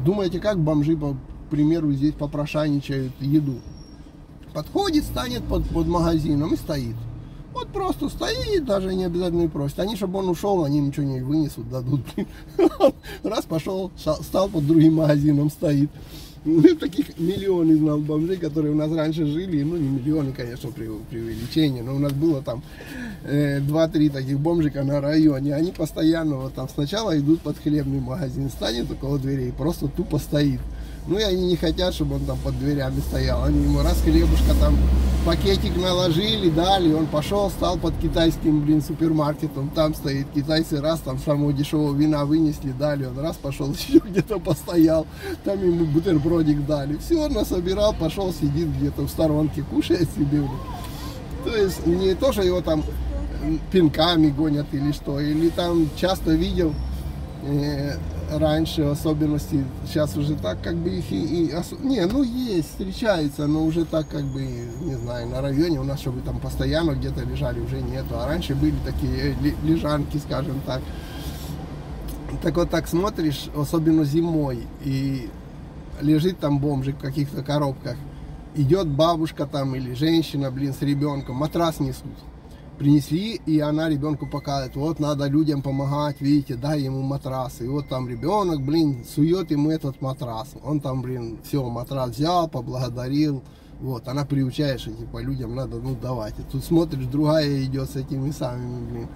Думаете, как бомжи, по примеру, здесь попрошайничают еду? Подходит, станет под, под магазином и стоит. Вот просто стоит, даже не обязательно и просит. Они, чтобы он ушел, они ничего не вынесут, дадут. Раз пошел, стал под другим магазином, стоит. Ну, таких миллионы знал бомжей, которые у нас раньше жили. Ну, не миллионы, конечно, при, преувеличение, но у нас было там э, 2-3 таких бомжика на районе. Они постоянно вот там сначала идут под хлебный магазин, станет около дверей, просто тупо стоит. Ну и они не хотят, чтобы он там под дверями стоял. Они ему раз хлебушка там пакетик наложили, дали, он пошел, стал под китайским, блин, супермаркетом, там стоит китайцы, раз там самого дешевого вина вынесли, дали, он раз пошел, еще где-то постоял, там ему бутербродик дали. Все, он насобирал, пошел, сидит где-то в сторонке, кушает себе. Блин. То есть не то, что его там пинками гонят или что, или там часто видел, э, раньше особенности, сейчас уже так как бы их и, и не, ну есть, встречается, но уже так как бы, не знаю, на районе у нас, чтобы там постоянно где-то лежали, уже нету, а раньше были такие лежанки, скажем так. Так вот так смотришь, особенно зимой, и лежит там бомжик в каких-то коробках, идет бабушка там или женщина, блин, с ребенком, матрас несут принесли, и она ребенку показывает, вот надо людям помогать, видите, дай ему матрас. И вот там ребенок, блин, сует ему этот матрас. Он там, блин, все, матрас взял, поблагодарил. Вот, она приучает, что типа людям надо, ну давайте. Тут смотришь, другая идет с этими самыми, блин,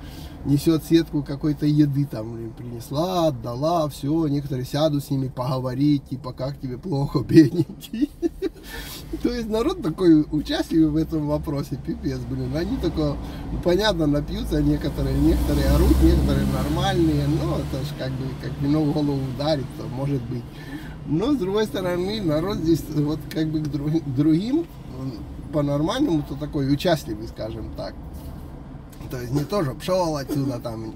несет сетку какой-то еды там, принесла, отдала, все, некоторые сядут с ними поговорить, типа, как тебе плохо, бедненький. То есть народ такой участливый в этом вопросе, пипец, блин. Они только, ну, понятно, напьются некоторые, некоторые орут, некоторые нормальные, но это же как бы, как вино в голову ударит, может быть. Но, с другой стороны, народ здесь вот как бы к другим, по-нормальному, то такой участливый, скажем так. То есть не тоже пшел отсюда, там,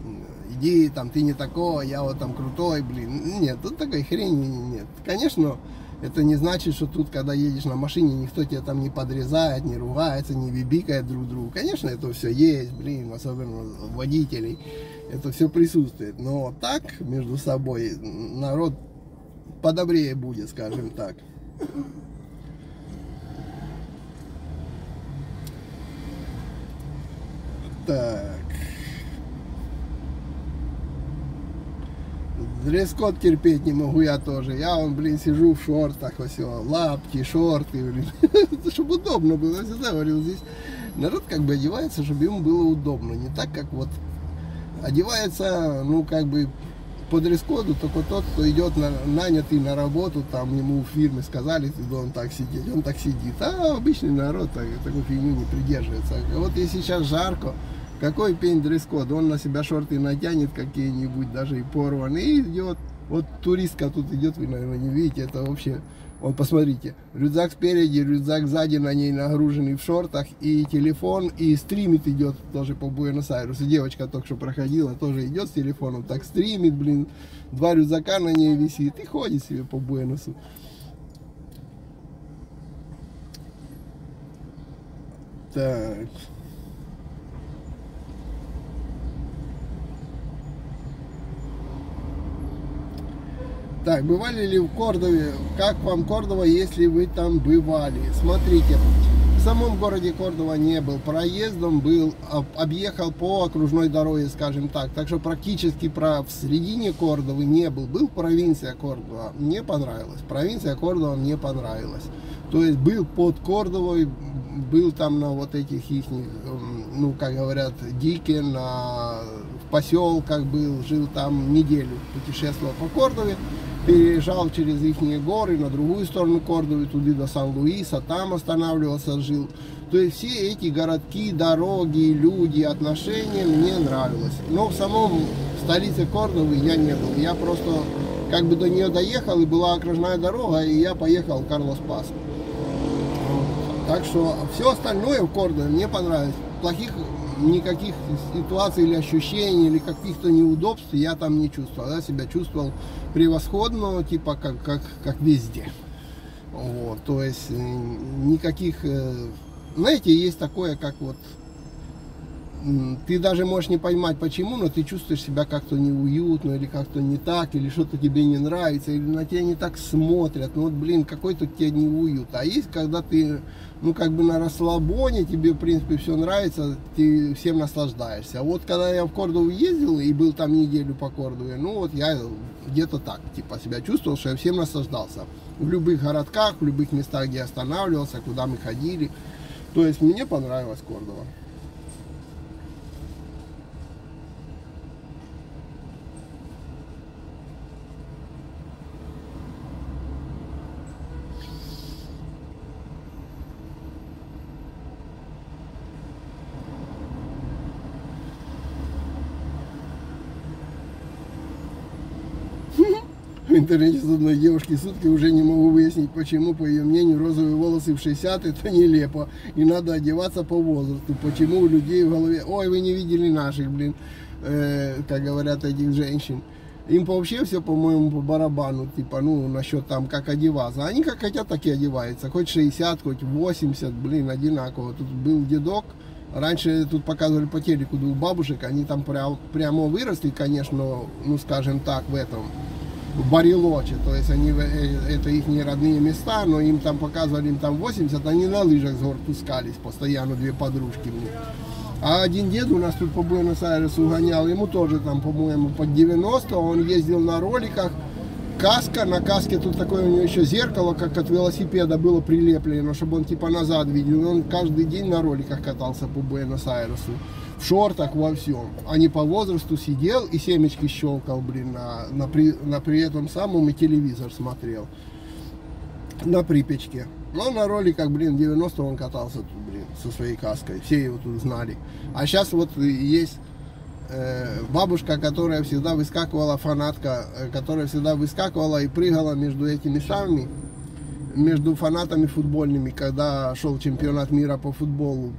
иди, там, ты не такой, я вот там крутой, блин. Нет, тут такой хрени нет. Конечно, это не значит, что тут, когда едешь на машине, никто тебя там не подрезает, не ругается, не бибикает друг другу. Конечно, это все есть, блин, особенно водителей. Это все присутствует. Но так, между собой, народ подобрее будет, скажем так. Так. Дресс-код терпеть не могу я тоже. Я, он, блин, сижу в шортах, все, лапки, шорты, блин. чтобы удобно было. Я всегда говорил, здесь народ как бы одевается, чтобы ему было удобно. Не так, как вот одевается, ну, как бы по дресс-коду только тот, кто идет на, нанятый на работу, там ему в фирме сказали, ты должен так сидеть, он так сидит. А обычный народ так, такой фигню не придерживается. Вот если сейчас жарко, какой пень дресс-код? Он на себя шорты натянет какие-нибудь, даже и порванные, и идет. Вот туристка тут идет, вы, наверное, не видите, это вообще вот посмотрите, рюкзак спереди, рюкзак сзади на ней нагруженный в шортах, и телефон, и стримит идет тоже по Буэнос-Айресу. Девочка только что проходила, тоже идет с телефоном, так стримит, блин, два рюкзака на ней висит и ходит себе по Буэносу. Так. Так, бывали ли в Кордове? Как вам Кордова, если вы там бывали? Смотрите, в самом городе Кордова не был, проездом был, объехал по окружной дороге, скажем так. Так что практически про, в середине Кордовы не был. Был провинция Кордова, мне понравилось. Провинция Кордова мне понравилась. То есть был под Кордовой, был там на вот этих их, ну, как говорят, дике, на в поселках был, жил там неделю, путешествовал по Кордове переезжал через их горы на другую сторону Кордовы, туда до Сан-Луиса, там останавливался, жил. То есть все эти городки, дороги, люди, отношения мне нравилось. Но в самом столице Кордовы я не был. Я просто как бы до нее доехал, и была окружная дорога, и я поехал в Карлос-Пас. Так что все остальное в Кордове мне понравилось. Плохих никаких ситуаций или ощущений, или каких-то неудобств я там не чувствовал. Я себя чувствовал превосходно, типа как, как, как везде. Вот, то есть никаких, э, знаете, есть такое, как вот ты даже можешь не понимать почему, но ты чувствуешь себя как-то неуютно или как-то не так, или что-то тебе не нравится, или на тебя не так смотрят. Ну вот, блин, какой-то тебе не уют. А есть, когда ты, ну как бы на расслабоне, тебе в принципе все нравится, ты всем наслаждаешься. А вот когда я в Кордову ездил и был там неделю по Кордове, ну вот я где-то так, типа себя чувствовал, что я всем наслаждался. В любых городках, в любых местах, где останавливался, куда мы ходили. То есть мне понравилась Кордова. В интернете одной девушки сутки уже не могу выяснить, почему, по ее мнению, розовые волосы в 60 это нелепо. И надо одеваться по возрасту. Почему у людей в голове, ой, вы не видели наших, блин, э, как говорят этих женщин. Им вообще все, по-моему, по барабану, типа, ну, насчет там, как одеваться. Они как хотят, так и одеваются. Хоть 60, хоть 80, блин, одинаково. Тут был дедок, Раньше тут показывали по телеку двух бабушек, они там прям, прямо выросли, конечно, ну скажем так, в этом, в Барилоче, то есть они, э, это их не родные места, но им там показывали, им там 80, они на лыжах с гор пускались, постоянно две подружки мне. А один дед у нас тут по Буэнос-Айресу гонял, ему тоже там, по-моему, под 90, он ездил на роликах, каска, на каске тут такое у него еще зеркало, как от велосипеда было прилеплено, чтобы он типа назад видел. Он каждый день на роликах катался по Буэнос-Айресу. В шортах, во всем. А не по возрасту сидел и семечки щелкал, блин, на, на, при, на при этом самом и телевизор смотрел. На Припечке. Но на роликах, блин, 90 он катался тут, блин, со своей каской. Все его тут знали. А сейчас вот есть Э, бабушка, которая всегда выскакивала, фанатка, э, которая всегда выскакивала и прыгала между этими самыми, между фанатами футбольными, когда шел чемпионат мира по футболу.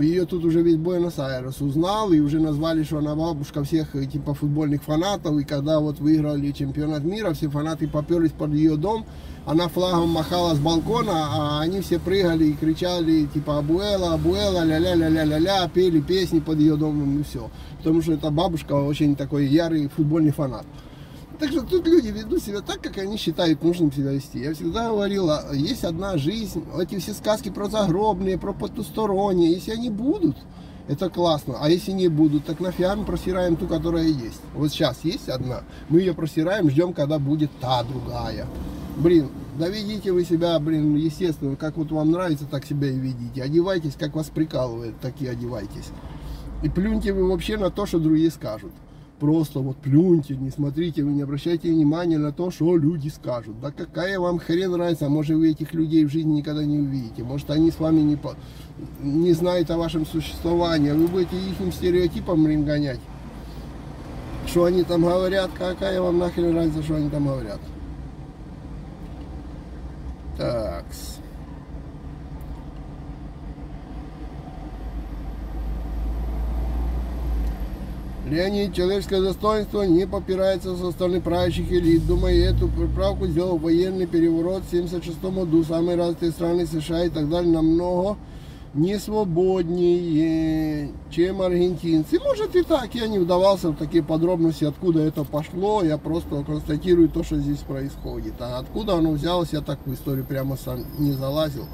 Ее тут уже весь Буэнос-Айрес узнал, и уже назвали, что она бабушка всех типа футбольных фанатов, и когда вот выиграли чемпионат мира, все фанаты поперлись под ее дом, она флагом махала с балкона, а они все прыгали и кричали, типа, Абуэла, Абуэла, ля-ля-ля-ля-ля-ля, пели песни под ее домом и все. Потому что эта бабушка очень такой ярый футбольный фанат. Так что тут люди ведут себя так, как они считают нужным себя вести. Я всегда говорила, есть одна жизнь, эти все сказки про загробные, про потусторонние, если они будут, это классно. А если не будут, так нафига мы просираем ту, которая есть. Вот сейчас есть одна, мы ее просираем, ждем, когда будет та другая. Блин, доведите вы себя, блин, естественно, как вот вам нравится, так себя и ведите. Одевайтесь, как вас прикалывает, так и одевайтесь. И плюньте вы вообще на то, что другие скажут. Просто вот плюньте, не смотрите, вы не обращайте внимания на то, что люди скажут. Да какая вам хрен разница, может вы этих людей в жизни никогда не увидите. Может они с вами не, по... не знают о вашем существовании, а вы будете их стереотипом блин, гонять. Что они там говорят, какая вам нахрен разница, что они там говорят. Такс. Леонид, человеческое достоинство не попирается со стороны правящих элит. Думаю, эту поправку сделал военный переворот в 76 году. Самые разные страны США и так далее намного не свободнее, чем аргентинцы. Может и так, я не вдавался в такие подробности, откуда это пошло, я просто констатирую то, что здесь происходит. А откуда оно взялось, я так в историю прямо сам не залазил.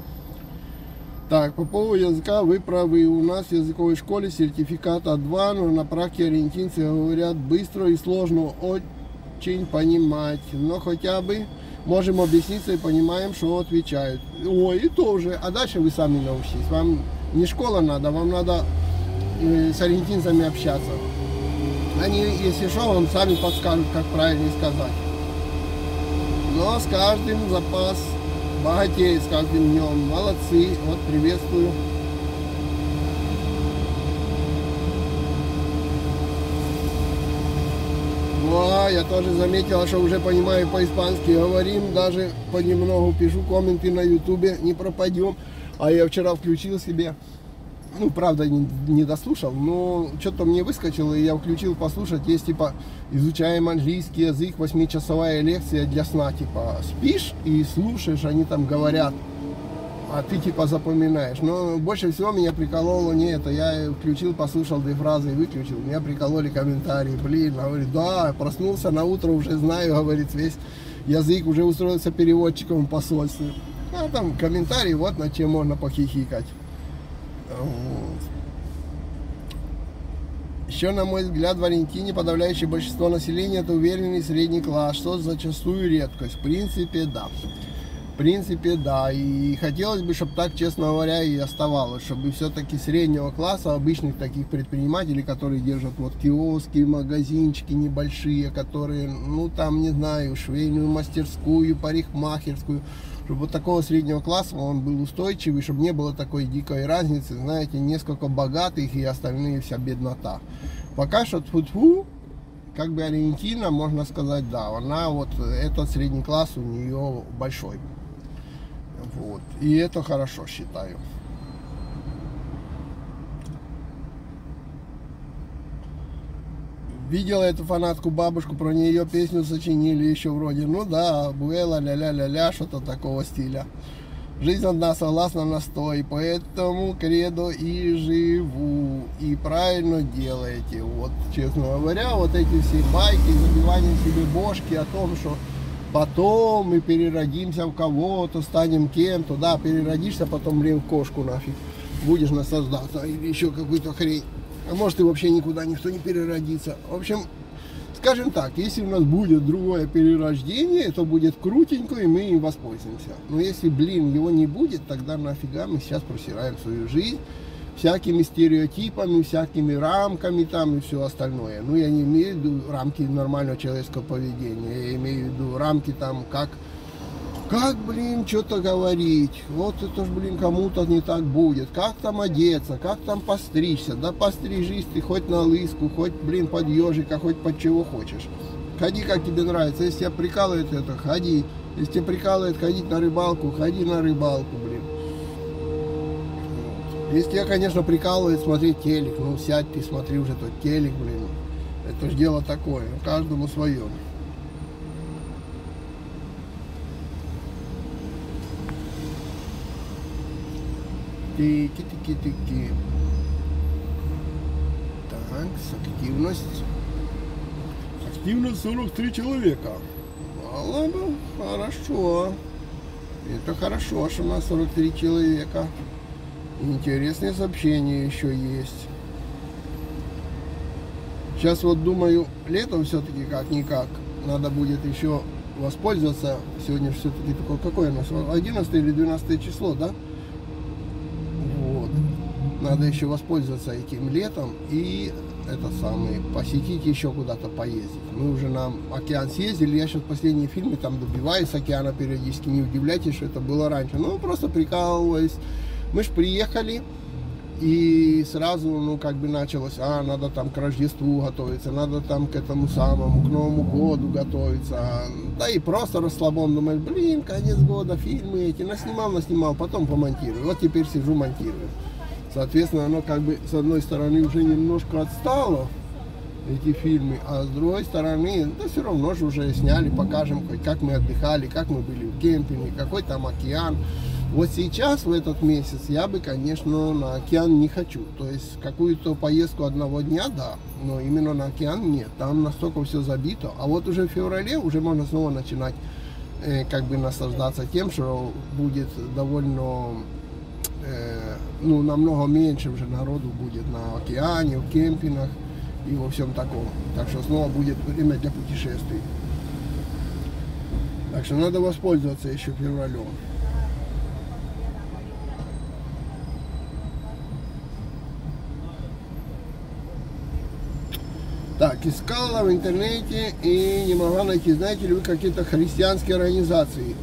Так, по поводу языка вы правы. У нас в языковой школе сертификат А2, но на практике аргентинцы говорят быстро и сложно очень понимать. Но хотя бы можем объясниться и понимаем, что отвечают. Ой, и тоже. А дальше вы сами научитесь. Вам не школа надо, вам надо э, с аргентинцами общаться. Они, если что, вам сами подскажут, как правильно сказать. Но с каждым запас с каждым днем. Молодцы, вот приветствую. О, я тоже заметила, что уже понимаю по-испански говорим, даже понемногу пишу комменты на ютубе, не пропадем. А я вчера включил себе, ну, правда, не, не дослушал, но что-то мне выскочило, и я включил послушать, есть, типа, изучаем английский язык, восьмичасовая лекция для сна, типа, спишь и слушаешь, они там говорят, а ты типа запоминаешь. Но больше всего меня прикололо не это. Я включил, послушал две фразы и выключил. Меня прикололи комментарии. Блин, говорит, да, проснулся на утро, уже знаю, говорит, весь язык, уже устроился переводчиком в посольстве. А там комментарии, вот над чем можно похихикать. Вот. Еще, на мой взгляд, в Аргентине подавляющее большинство населения это уверенный средний класс, что зачастую редкость. В принципе, да. В принципе, да. И хотелось бы, чтобы так, честно говоря, и оставалось. Чтобы все-таки среднего класса, обычных таких предпринимателей, которые держат вот киоски, магазинчики небольшие, которые, ну там, не знаю, швейную мастерскую, парикмахерскую, чтобы вот такого среднего класса он был устойчивый, чтобы не было такой дикой разницы, знаете, несколько богатых и остальные вся беднота. Пока что тьфу как бы Аргентина, можно сказать, да, она вот, этот средний класс у нее большой. Вот. И это хорошо, считаю. Видела эту фанатку бабушку, про нее песню сочинили еще вроде, ну да, Буэла, ля-ля-ля-ля, что-то такого стиля. Жизнь одна согласна на сто, и поэтому кредо и живу. И правильно делаете. Вот, честно говоря, вот эти все байки, забивание себе бошки о том, что потом мы переродимся в кого-то, станем кем-то, да, переродишься, потом, блин, кошку нафиг, будешь наслаждаться, или еще какую-то хрень. А может и вообще никуда никто не переродится. В общем, скажем так, если у нас будет другое перерождение, это будет крутенько, и мы им воспользуемся. Но если, блин, его не будет, тогда нафига мы сейчас просираем свою жизнь, всякими стереотипами, всякими рамками там и все остальное. Ну, я не имею в виду рамки нормального человеческого поведения, я имею в виду рамки там, как, как, блин, что-то говорить, вот это ж, блин, кому-то не так будет, как там одеться, как там постричься, да пострижись ты хоть на лыску, хоть, блин, под ежика, хоть под чего хочешь. Ходи, как тебе нравится, если тебя прикалывает это, ходи, если тебя прикалывает ходить на рыбалку, ходи на рыбалку, блин. Если тебя, конечно, прикалывает смотреть телек, ну сядь ты, смотри уже тот телек, блин. Это же дело такое, каждому свое. Тики-тики-тики. Так, активность. Активность 43 человека. Мало бы, хорошо. Это хорошо, что у нас 43 человека. Интересные сообщения еще есть. Сейчас вот думаю, летом все-таки как-никак надо будет еще воспользоваться. Сегодня все-таки такое, какое у нас? 11 или 12 число, да? Надо еще воспользоваться этим летом и это самое, посетить еще куда-то поездить. Мы уже на океан съездили, я сейчас последние фильмы там добиваюсь океана периодически, не удивляйтесь, что это было раньше. Ну, просто прикалываюсь мы же приехали, и сразу, ну, как бы началось, а, надо там к Рождеству готовиться, надо там к этому самому, к Новому году готовиться. Да и просто расслабон, думаешь, блин, конец года, фильмы эти, наснимал, наснимал, потом помонтирую. Вот теперь сижу, монтирую. Соответственно, оно как бы с одной стороны уже немножко отстало, эти фильмы, а с другой стороны, да все равно же уже сняли, покажем, как мы отдыхали, как мы были в кемпинге, какой там океан. Вот сейчас, в этот месяц, я бы, конечно, на океан не хочу. То есть какую-то поездку одного дня, да, но именно на океан нет. Там настолько все забито. А вот уже в феврале уже можно снова начинать э, как бы наслаждаться тем, что будет довольно, ну, намного меньше уже народу будет на океане, в кемпингах и во всем таком. Так что снова будет время для путешествий. Так что надо воспользоваться еще февралем. Так, искала в интернете и не могла найти. Знаете ли вы какие-то христианские организации?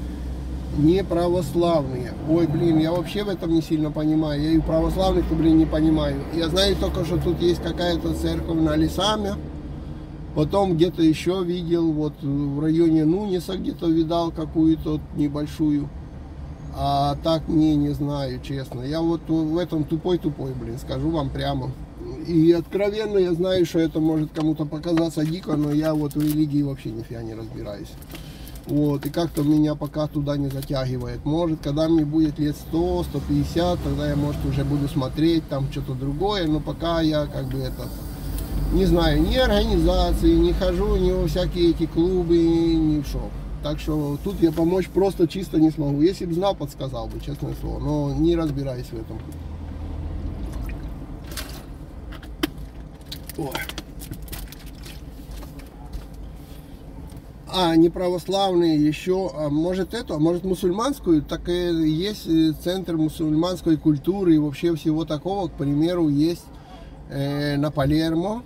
Не православные. Ой, блин, я вообще в этом не сильно понимаю. Я и православных, блин, не понимаю. Я знаю только, что тут есть какая-то церковь на Лесаме. Потом где-то еще видел, вот в районе Нуниса где-то видал какую-то небольшую. А так не, не знаю, честно. Я вот в этом тупой-тупой, блин, скажу вам прямо. И откровенно я знаю, что это может кому-то показаться дико, но я вот в религии вообще нифига не разбираюсь. Вот, и как-то меня пока туда не затягивает. Может, когда мне будет лет 100, 150, тогда я, может, уже буду смотреть там что-то другое, но пока я как бы этот, не знаю, ни организации, не хожу ни во всякие эти клубы, ни в шоу. Так что тут я помочь просто чисто не смогу. Если бы знал, подсказал бы, честное слово, но не разбираюсь в этом. Ой. А не православные еще, а может это, а может мусульманскую, так и есть э, центр мусульманской культуры и вообще всего такого, к примеру, есть э, на Палермо,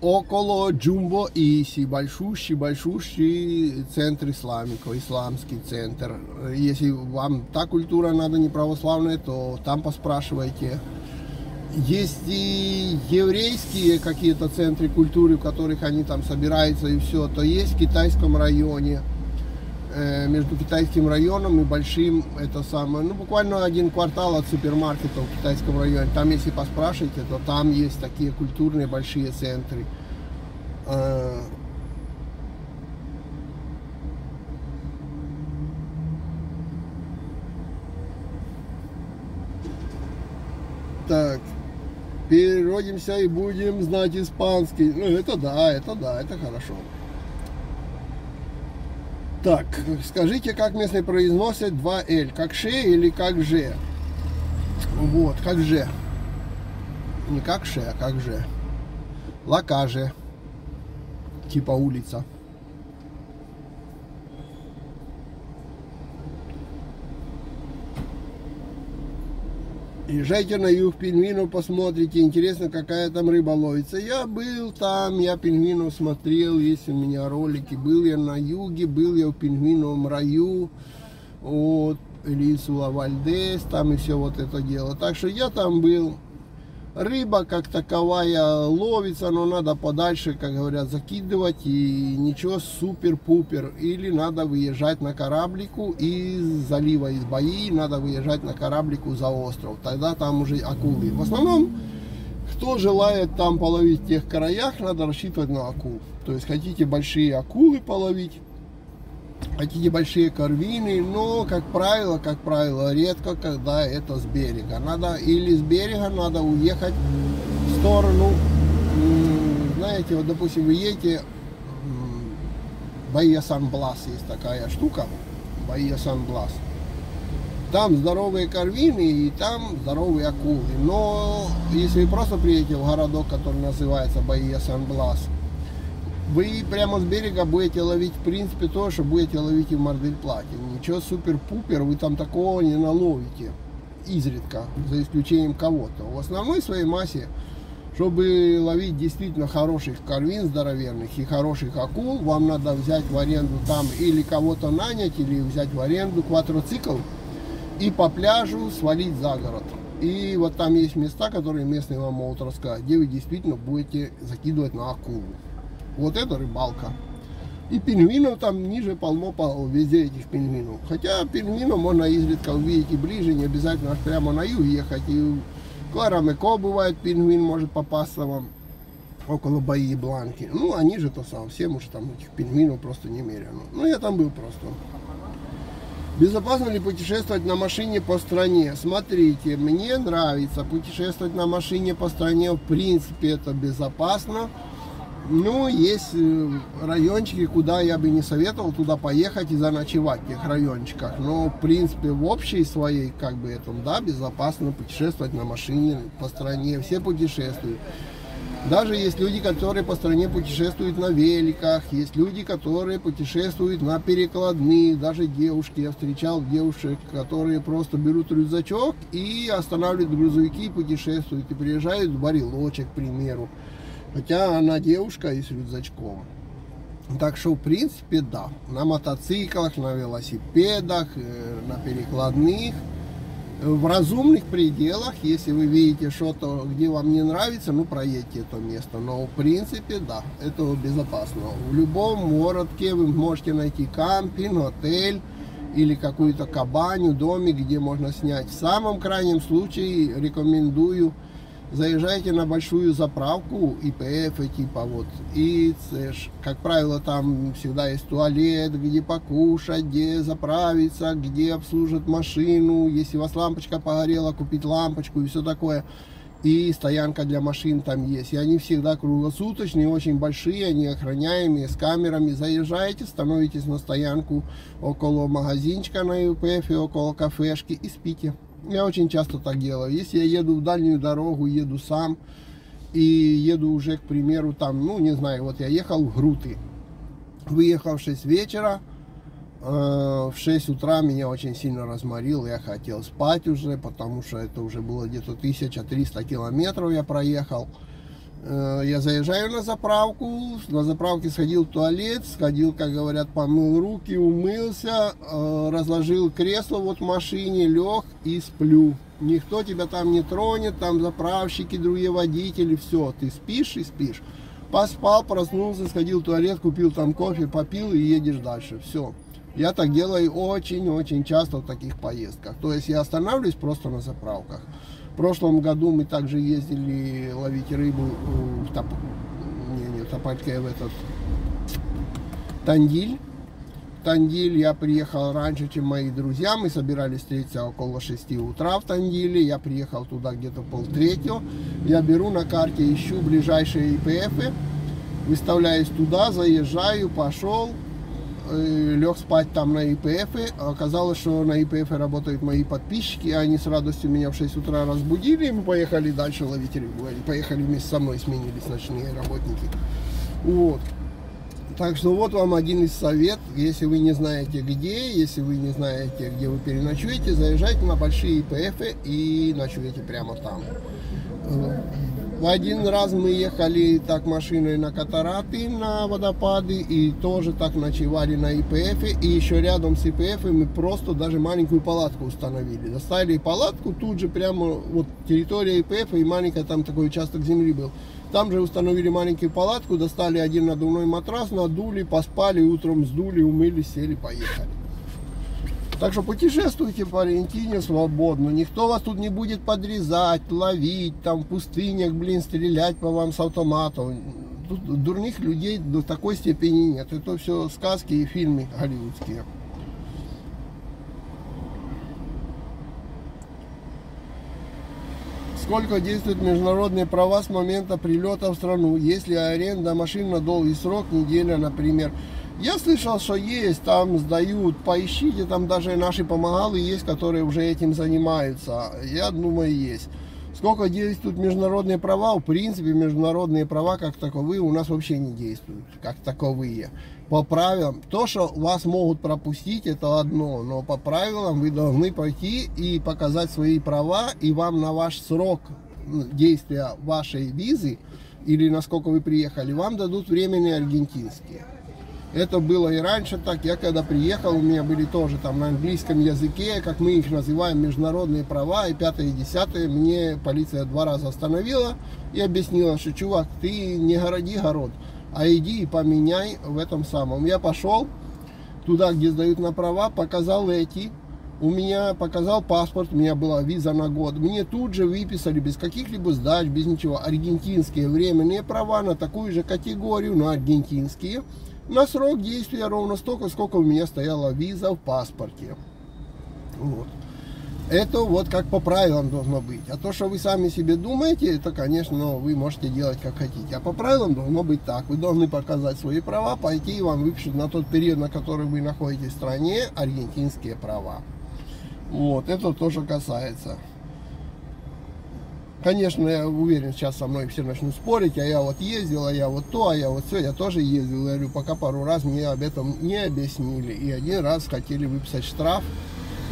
около Джумбо Иси, большущий, большущий центр исламика, исламский центр. Если вам та культура надо не православная, то там поспрашивайте. Есть и еврейские какие-то центры культуры, в которых они там собираются и все, то есть в китайском районе, э, между китайским районом и большим, это самое, ну буквально один квартал от супермаркета в китайском районе. Там, если поспрашиваете, то там есть такие культурные большие центры. Э, так, переродимся и будем знать испанский. Ну, это да, это да, это хорошо. Так, скажите, как местные произносят 2Л? Как Ше или как Же? Вот, как Же. Не как Ше, а как Же. Лакаже. Типа улица. Езжайте на юг пингвинов, посмотрите, интересно, какая там рыба ловится. Я был там, я пингвинов смотрел, есть у меня ролики. Был я на юге, был я в пингвиновом раю, вот, Элисула Вальдес, там и все вот это дело. Так что я там был. Рыба как таковая ловится, но надо подальше, как говорят, закидывать и ничего супер-пупер. Или надо выезжать на кораблику из залива, из бои, надо выезжать на кораблику за остров. Тогда там уже акулы. В основном, кто желает там половить в тех краях, надо рассчитывать на акул. То есть хотите большие акулы половить, хотите большие корвины, но, как правило, как правило, редко, когда это с берега. Надо или с берега надо уехать в сторону, знаете, вот, допустим, вы едете, Баия Сан-Блас есть такая штука, Баия Сан-Блас. Там здоровые корвины и там здоровые акулы. Но если вы просто приедете в городок, который называется Баия Сан-Блас, вы прямо с берега будете ловить, в принципе, то, что будете ловить и в Мардельплате. Ничего супер-пупер вы там такого не наловите. Изредка, за исключением кого-то. В основной своей массе, чтобы ловить действительно хороших корвин здоровенных и хороших акул, вам надо взять в аренду там или кого-то нанять, или взять в аренду квадроцикл и по пляжу свалить за город. И вот там есть места, которые местные вам могут рассказать, где вы действительно будете закидывать на акулу. Вот это рыбалка. И пингвинов там ниже полно, везде этих пингвинов. Хотя пингвинов можно изредка увидеть и ближе, не обязательно аж прямо на юг ехать. И в Кларамеко бывает пингвин может попасться вам около Баи Бланки. Ну, они же то совсем уж там этих пингвинов просто немерено. Ну, я там был просто. Безопасно ли путешествовать на машине по стране? Смотрите, мне нравится путешествовать на машине по стране. В принципе, это безопасно. Ну, есть э, райончики, куда я бы не советовал туда поехать и заночевать в тех райончиках. Но, в принципе, в общей своей, как бы, этом, да, безопасно путешествовать на машине по стране. Все путешествуют. Даже есть люди, которые по стране путешествуют на великах, есть люди, которые путешествуют на перекладных, даже девушки. Я встречал девушек, которые просто берут рюкзачок и останавливают грузовики и путешествуют, и приезжают в Барилочек, к примеру. Хотя она девушка и с. Так что, в принципе, да. На мотоциклах, на велосипедах, э, на перекладных. В разумных пределах, если вы видите что-то, где вам не нравится, ну, проедьте это место. Но, в принципе, да, это безопасно. В любом городке вы можете найти кампинг, отель или какую-то кабаню, домик, где можно снять. В самом крайнем случае рекомендую заезжаете на большую заправку ИПФ, типа вот, и, как правило, там всегда есть туалет, где покушать, где заправиться, где обслужить машину, если у вас лампочка погорела, купить лампочку и все такое. И стоянка для машин там есть. И они всегда круглосуточные, очень большие, они охраняемые, с камерами. Заезжаете, становитесь на стоянку около магазинчика на ИПФ, около кафешки и спите. Я очень часто так делаю. Если я еду в дальнюю дорогу, еду сам, и еду уже, к примеру, там, ну, не знаю, вот я ехал в Груты. Выехал в 6 вечера, э, в 6 утра меня очень сильно разморил, я хотел спать уже, потому что это уже было где-то 1300 километров я проехал. Э, я заезжаю на заправку, на заправке сходил в туалет, сходил, как говорят, помыл руки, умылся, э, разложил кресло вот в машине, лег и сплю. Никто тебя там не тронет, там заправщики, другие водители, все, ты спишь и спишь. Поспал, проснулся, сходил в туалет, купил там кофе, попил и едешь дальше, все. Я так делаю очень-очень часто в таких поездках. То есть я останавливаюсь просто на заправках. В прошлом году мы также ездили ловить рыбу в Топ... не, не, Топольке, в этот Тандиль. Тандиль я приехал раньше, чем мои друзья. Мы собирались встретиться около 6 утра в Тандиле. Я приехал туда где-то полтретьего. Я беру на карте, ищу ближайшие ИПФы. Выставляюсь туда, заезжаю, пошел. Лег спать там на ИПФ. Оказалось, что на ИПФ работают мои подписчики. Они с радостью меня в 6 утра разбудили. Мы поехали дальше ловить рыбу. Они поехали вместе со мной, сменились ночные работники. Вот. Так что вот вам один из совет. Если вы не знаете где, если вы не знаете, где вы переночуете, заезжайте на большие ИПФ и ночуете прямо там. В один раз мы ехали так машиной на катараты, на водопады, и тоже так ночевали на ИПФ. И еще рядом с ИПФ мы просто даже маленькую палатку установили. Доставили палатку, тут же прямо вот территория ИПФ, и маленькая там такой участок земли был. Там же установили маленькую палатку, достали один надувной матрас, надули, поспали, утром сдули, умылись, сели, поехали. Так что путешествуйте по Аргентине свободно. Никто вас тут не будет подрезать, ловить, там в пустынях, блин, стрелять по вам с автоматов. Тут дурных людей до такой степени нет. Это все сказки и фильмы голливудские. Сколько действуют международные права с момента прилета в страну? Если аренда машин на долгий срок, неделя, например, я слышал, что есть, там сдают, поищите, там даже наши помогалы есть, которые уже этим занимаются. Я думаю, есть. Сколько действуют международные права? В принципе, международные права как таковые у нас вообще не действуют, как таковые. По правилам, то, что вас могут пропустить, это одно, но по правилам вы должны пойти и показать свои права, и вам на ваш срок действия вашей визы, или насколько вы приехали, вам дадут временные аргентинские. Это было и раньше так. Я когда приехал, у меня были тоже там на английском языке, как мы их называем, международные права. И пятое и десятое мне полиция два раза остановила и объяснила, что чувак, ты не городи город, а иди и поменяй в этом самом. Я пошел туда, где сдают на права, показал эти, у меня показал паспорт, у меня была виза на год. Мне тут же выписали без каких-либо сдач, без ничего, аргентинские временные права на такую же категорию, но аргентинские на срок действия ровно столько, сколько у меня стояла виза в паспорте. Вот. Это вот как по правилам должно быть. А то, что вы сами себе думаете, это, конечно, вы можете делать как хотите. А по правилам должно быть так. Вы должны показать свои права, пойти и вам выпишут на тот период, на который вы находитесь в стране, аргентинские права. Вот, это тоже касается. Конечно, я уверен, сейчас со мной все начнут спорить, а я вот ездил, а я вот то, а я вот все, я тоже ездил. Я говорю, пока пару раз мне об этом не объяснили. И один раз хотели выписать штраф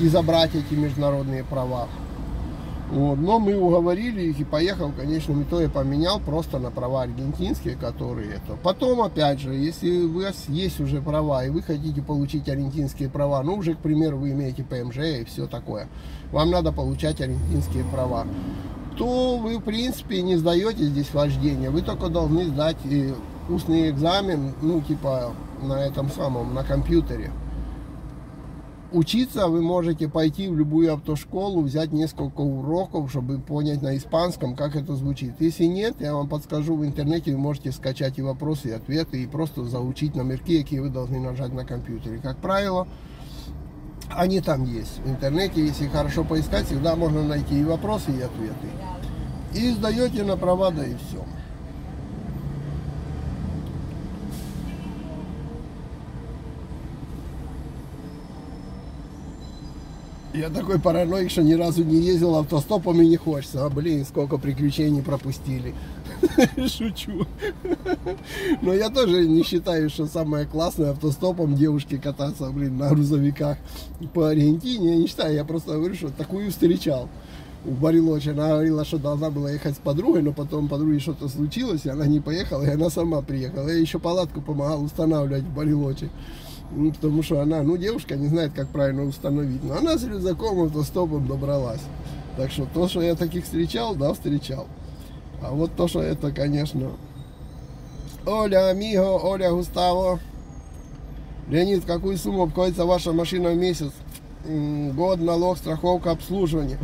и забрать эти международные права. Вот. Но мы уговорили их и поехал в конечном итоге поменял просто на права аргентинские, которые это. Потом, опять же, если у вас есть уже права и вы хотите получить аргентинские права, ну уже, к примеру, вы имеете ПМЖ и все такое, вам надо получать аргентинские права то вы, в принципе, не сдаете здесь вождение. Вы только должны сдать устный экзамен, ну, типа, на этом самом, на компьютере. Учиться вы можете пойти в любую автошколу, взять несколько уроков, чтобы понять на испанском, как это звучит. Если нет, я вам подскажу в интернете, вы можете скачать и вопросы, и ответы, и просто заучить номерки, какие вы должны нажать на компьютере. Как правило, они там есть. В интернете, если хорошо поискать, всегда можно найти и вопросы, и ответы. И сдаете на права, да и все. Я такой параноик, что ни разу не ездил автостопом и не хочется. А, блин, сколько приключений пропустили. Шучу. Но я тоже не считаю, что самое классное автостопом девушки кататься, блин, на грузовиках по Аргентине. Я не считаю, я просто говорю, что такую встречал. У Барилочи она говорила, что должна была ехать с подругой, но потом подруге что-то случилось, и она не поехала, и она сама приехала. Я еще палатку помогал устанавливать в Барилочи. Ну, потому что она, ну, девушка не знает, как правильно установить. Но она с рюкзаком автостопом добралась. Так что то, что я таких встречал, да, встречал. А вот то, что это, конечно... Оля, Амиго, Оля, Густаво. Леонид, какую сумму обходится ваша машина в месяц? Год, налог, страховка, обслуживание.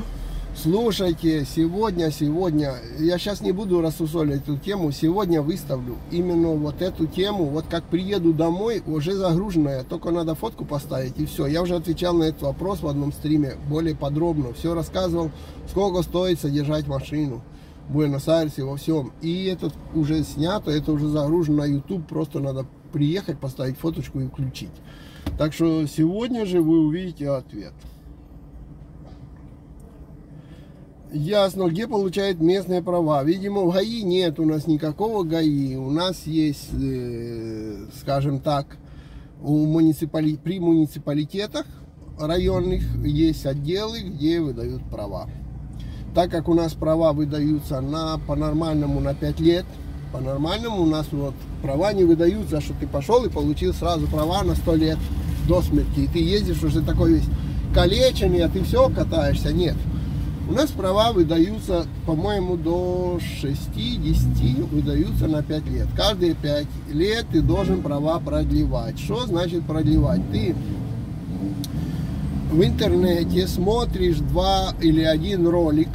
Слушайте, сегодня, сегодня, я сейчас не буду рассусоливать эту тему, сегодня выставлю именно вот эту тему, вот как приеду домой, уже загруженная, только надо фотку поставить и все. Я уже отвечал на этот вопрос в одном стриме, более подробно, все рассказывал, сколько стоит содержать машину Буэнос-Айресе, во всем. И это уже снято, это уже загружено на YouTube, просто надо приехать, поставить фоточку и включить. Так что сегодня же вы увидите ответ. Ясно, где получают местные права. Видимо, в ГАИ нет у нас никакого ГАИ. У нас есть, э, скажем так, у муниципали... при муниципалитетах районных есть отделы, где выдают права. Так как у нас права выдаются на по-нормальному на 5 лет, по-нормальному у нас вот права не выдаются, что ты пошел и получил сразу права на 100 лет до смерти. И ты ездишь уже такой весь калеченный, а ты все катаешься. Нет. У нас права выдаются, по-моему, до 6-10 выдаются на 5 лет. Каждые 5 лет ты должен права продлевать. Что значит продлевать? Ты в интернете смотришь два или один ролик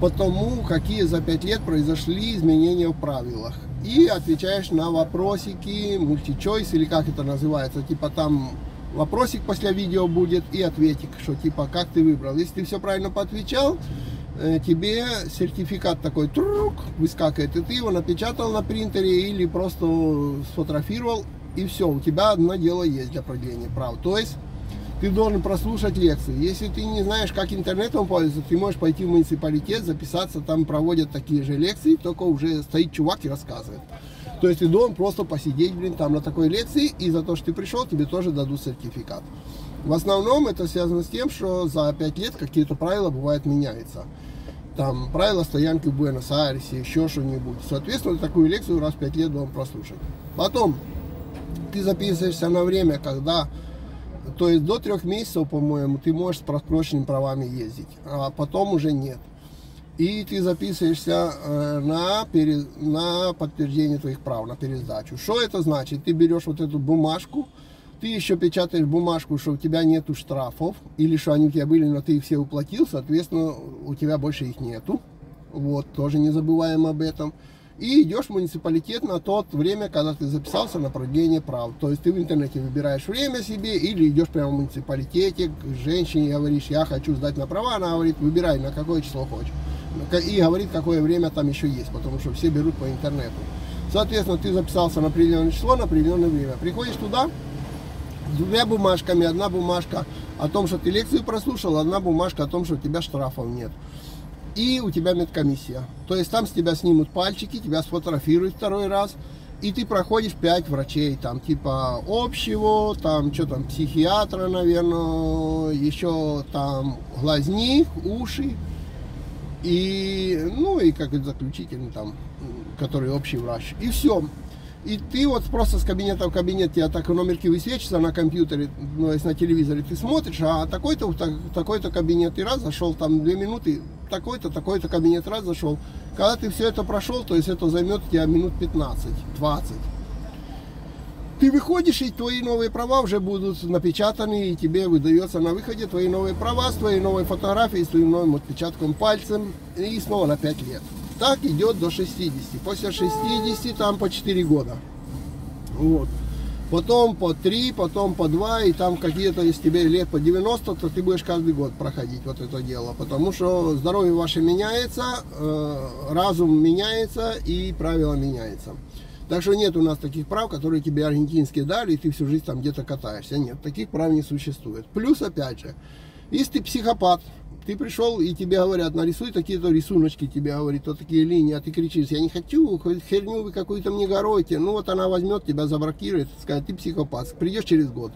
по тому, какие за 5 лет произошли изменения в правилах. И отвечаешь на вопросики, мультичойс или как это называется, типа там вопросик после видео будет и ответик, что типа как ты выбрал. Если ты все правильно поотвечал, э, тебе сертификат такой трук выскакивает, и ты его напечатал на принтере или просто сфотографировал, и все, у тебя одно дело есть для продления прав. То есть ты должен прослушать лекции. Если ты не знаешь, как интернетом пользоваться, ты можешь пойти в муниципалитет, записаться, там проводят такие же лекции, только уже стоит чувак и рассказывает. То есть ты должен просто посидеть, блин, там на такой лекции, и за то, что ты пришел, тебе тоже дадут сертификат. В основном это связано с тем, что за 5 лет какие-то правила бывают меняются. Там правила стоянки в Буэнос-Айресе, еще что-нибудь. Соответственно, такую лекцию раз в 5 лет должен прослушать. Потом ты записываешься на время, когда то есть до трех месяцев, по-моему, ты можешь с просроченными правами ездить, а потом уже нет и ты записываешься э, на, пере, на подтверждение твоих прав, на пересдачу. Что это значит? Ты берешь вот эту бумажку, ты еще печатаешь бумажку, что у тебя нету штрафов, или что они у тебя были, но ты их все уплатил, соответственно, у тебя больше их нету. Вот, тоже не забываем об этом. И идешь в муниципалитет на то время, когда ты записался на продление прав. То есть ты в интернете выбираешь время себе или идешь прямо в муниципалитете к женщине и говоришь, я хочу сдать на права, она говорит, выбирай на какое число хочешь и говорит, какое время там еще есть, потому что все берут по интернету. Соответственно, ты записался на определенное число, на определенное время. Приходишь туда с двумя бумажками. Одна бумажка о том, что ты лекцию прослушал, одна бумажка о том, что у тебя штрафов нет. И у тебя медкомиссия. То есть там с тебя снимут пальчики, тебя сфотографируют второй раз. И ты проходишь 5 врачей, там типа общего, там что там, психиатра, наверное, еще там глазник, уши, и, ну, и как заключительный там, который общий врач. И все. И ты вот просто с кабинета в кабинет, тебя так номерки высвечиваются на компьютере, ну, если на телевизоре ты смотришь, а такой-то, такой-то кабинет, и раз зашел, там две минуты, такой-то, такой-то кабинет, раз зашел. Когда ты все это прошел, то есть это займет тебя минут 15-20. Ты выходишь, и твои новые права уже будут напечатаны, и тебе выдается на выходе твои новые права с твоей новой фотографией, с твоим новым отпечатком пальцем, и снова на 5 лет. Так идет до 60. После 60 там по 4 года. Вот. Потом по 3, потом по 2, и там какие-то, если тебе лет по 90, то ты будешь каждый год проходить вот это дело. Потому что здоровье ваше меняется, э, разум меняется и правила меняются. Так что нет у нас таких прав, которые тебе аргентинские дали, и ты всю жизнь там где-то катаешься. Нет, таких прав не существует. Плюс, опять же, если ты психопат, ты пришел и тебе говорят, нарисуй такие-то рисуночки, тебе говорит, вот такие линии, а ты кричишь, я не хочу, херню вы какую-то мне горойте. Ну вот она возьмет тебя, забракирует, скажет, ты психопат, придешь через год.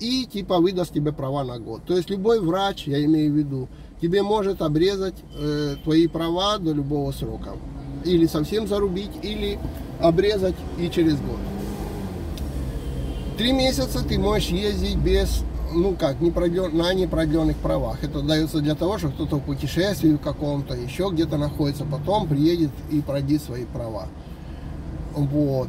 И типа выдаст тебе права на год. То есть любой врач, я имею в виду, тебе может обрезать э, твои права до любого срока. Или совсем зарубить, или обрезать и через год. Три месяца ты можешь ездить без, ну как, непродлен, на непродленных правах. Это дается для того, чтобы кто-то в путешествии каком-то, еще где-то находится, потом приедет и пройдет свои права. Вот.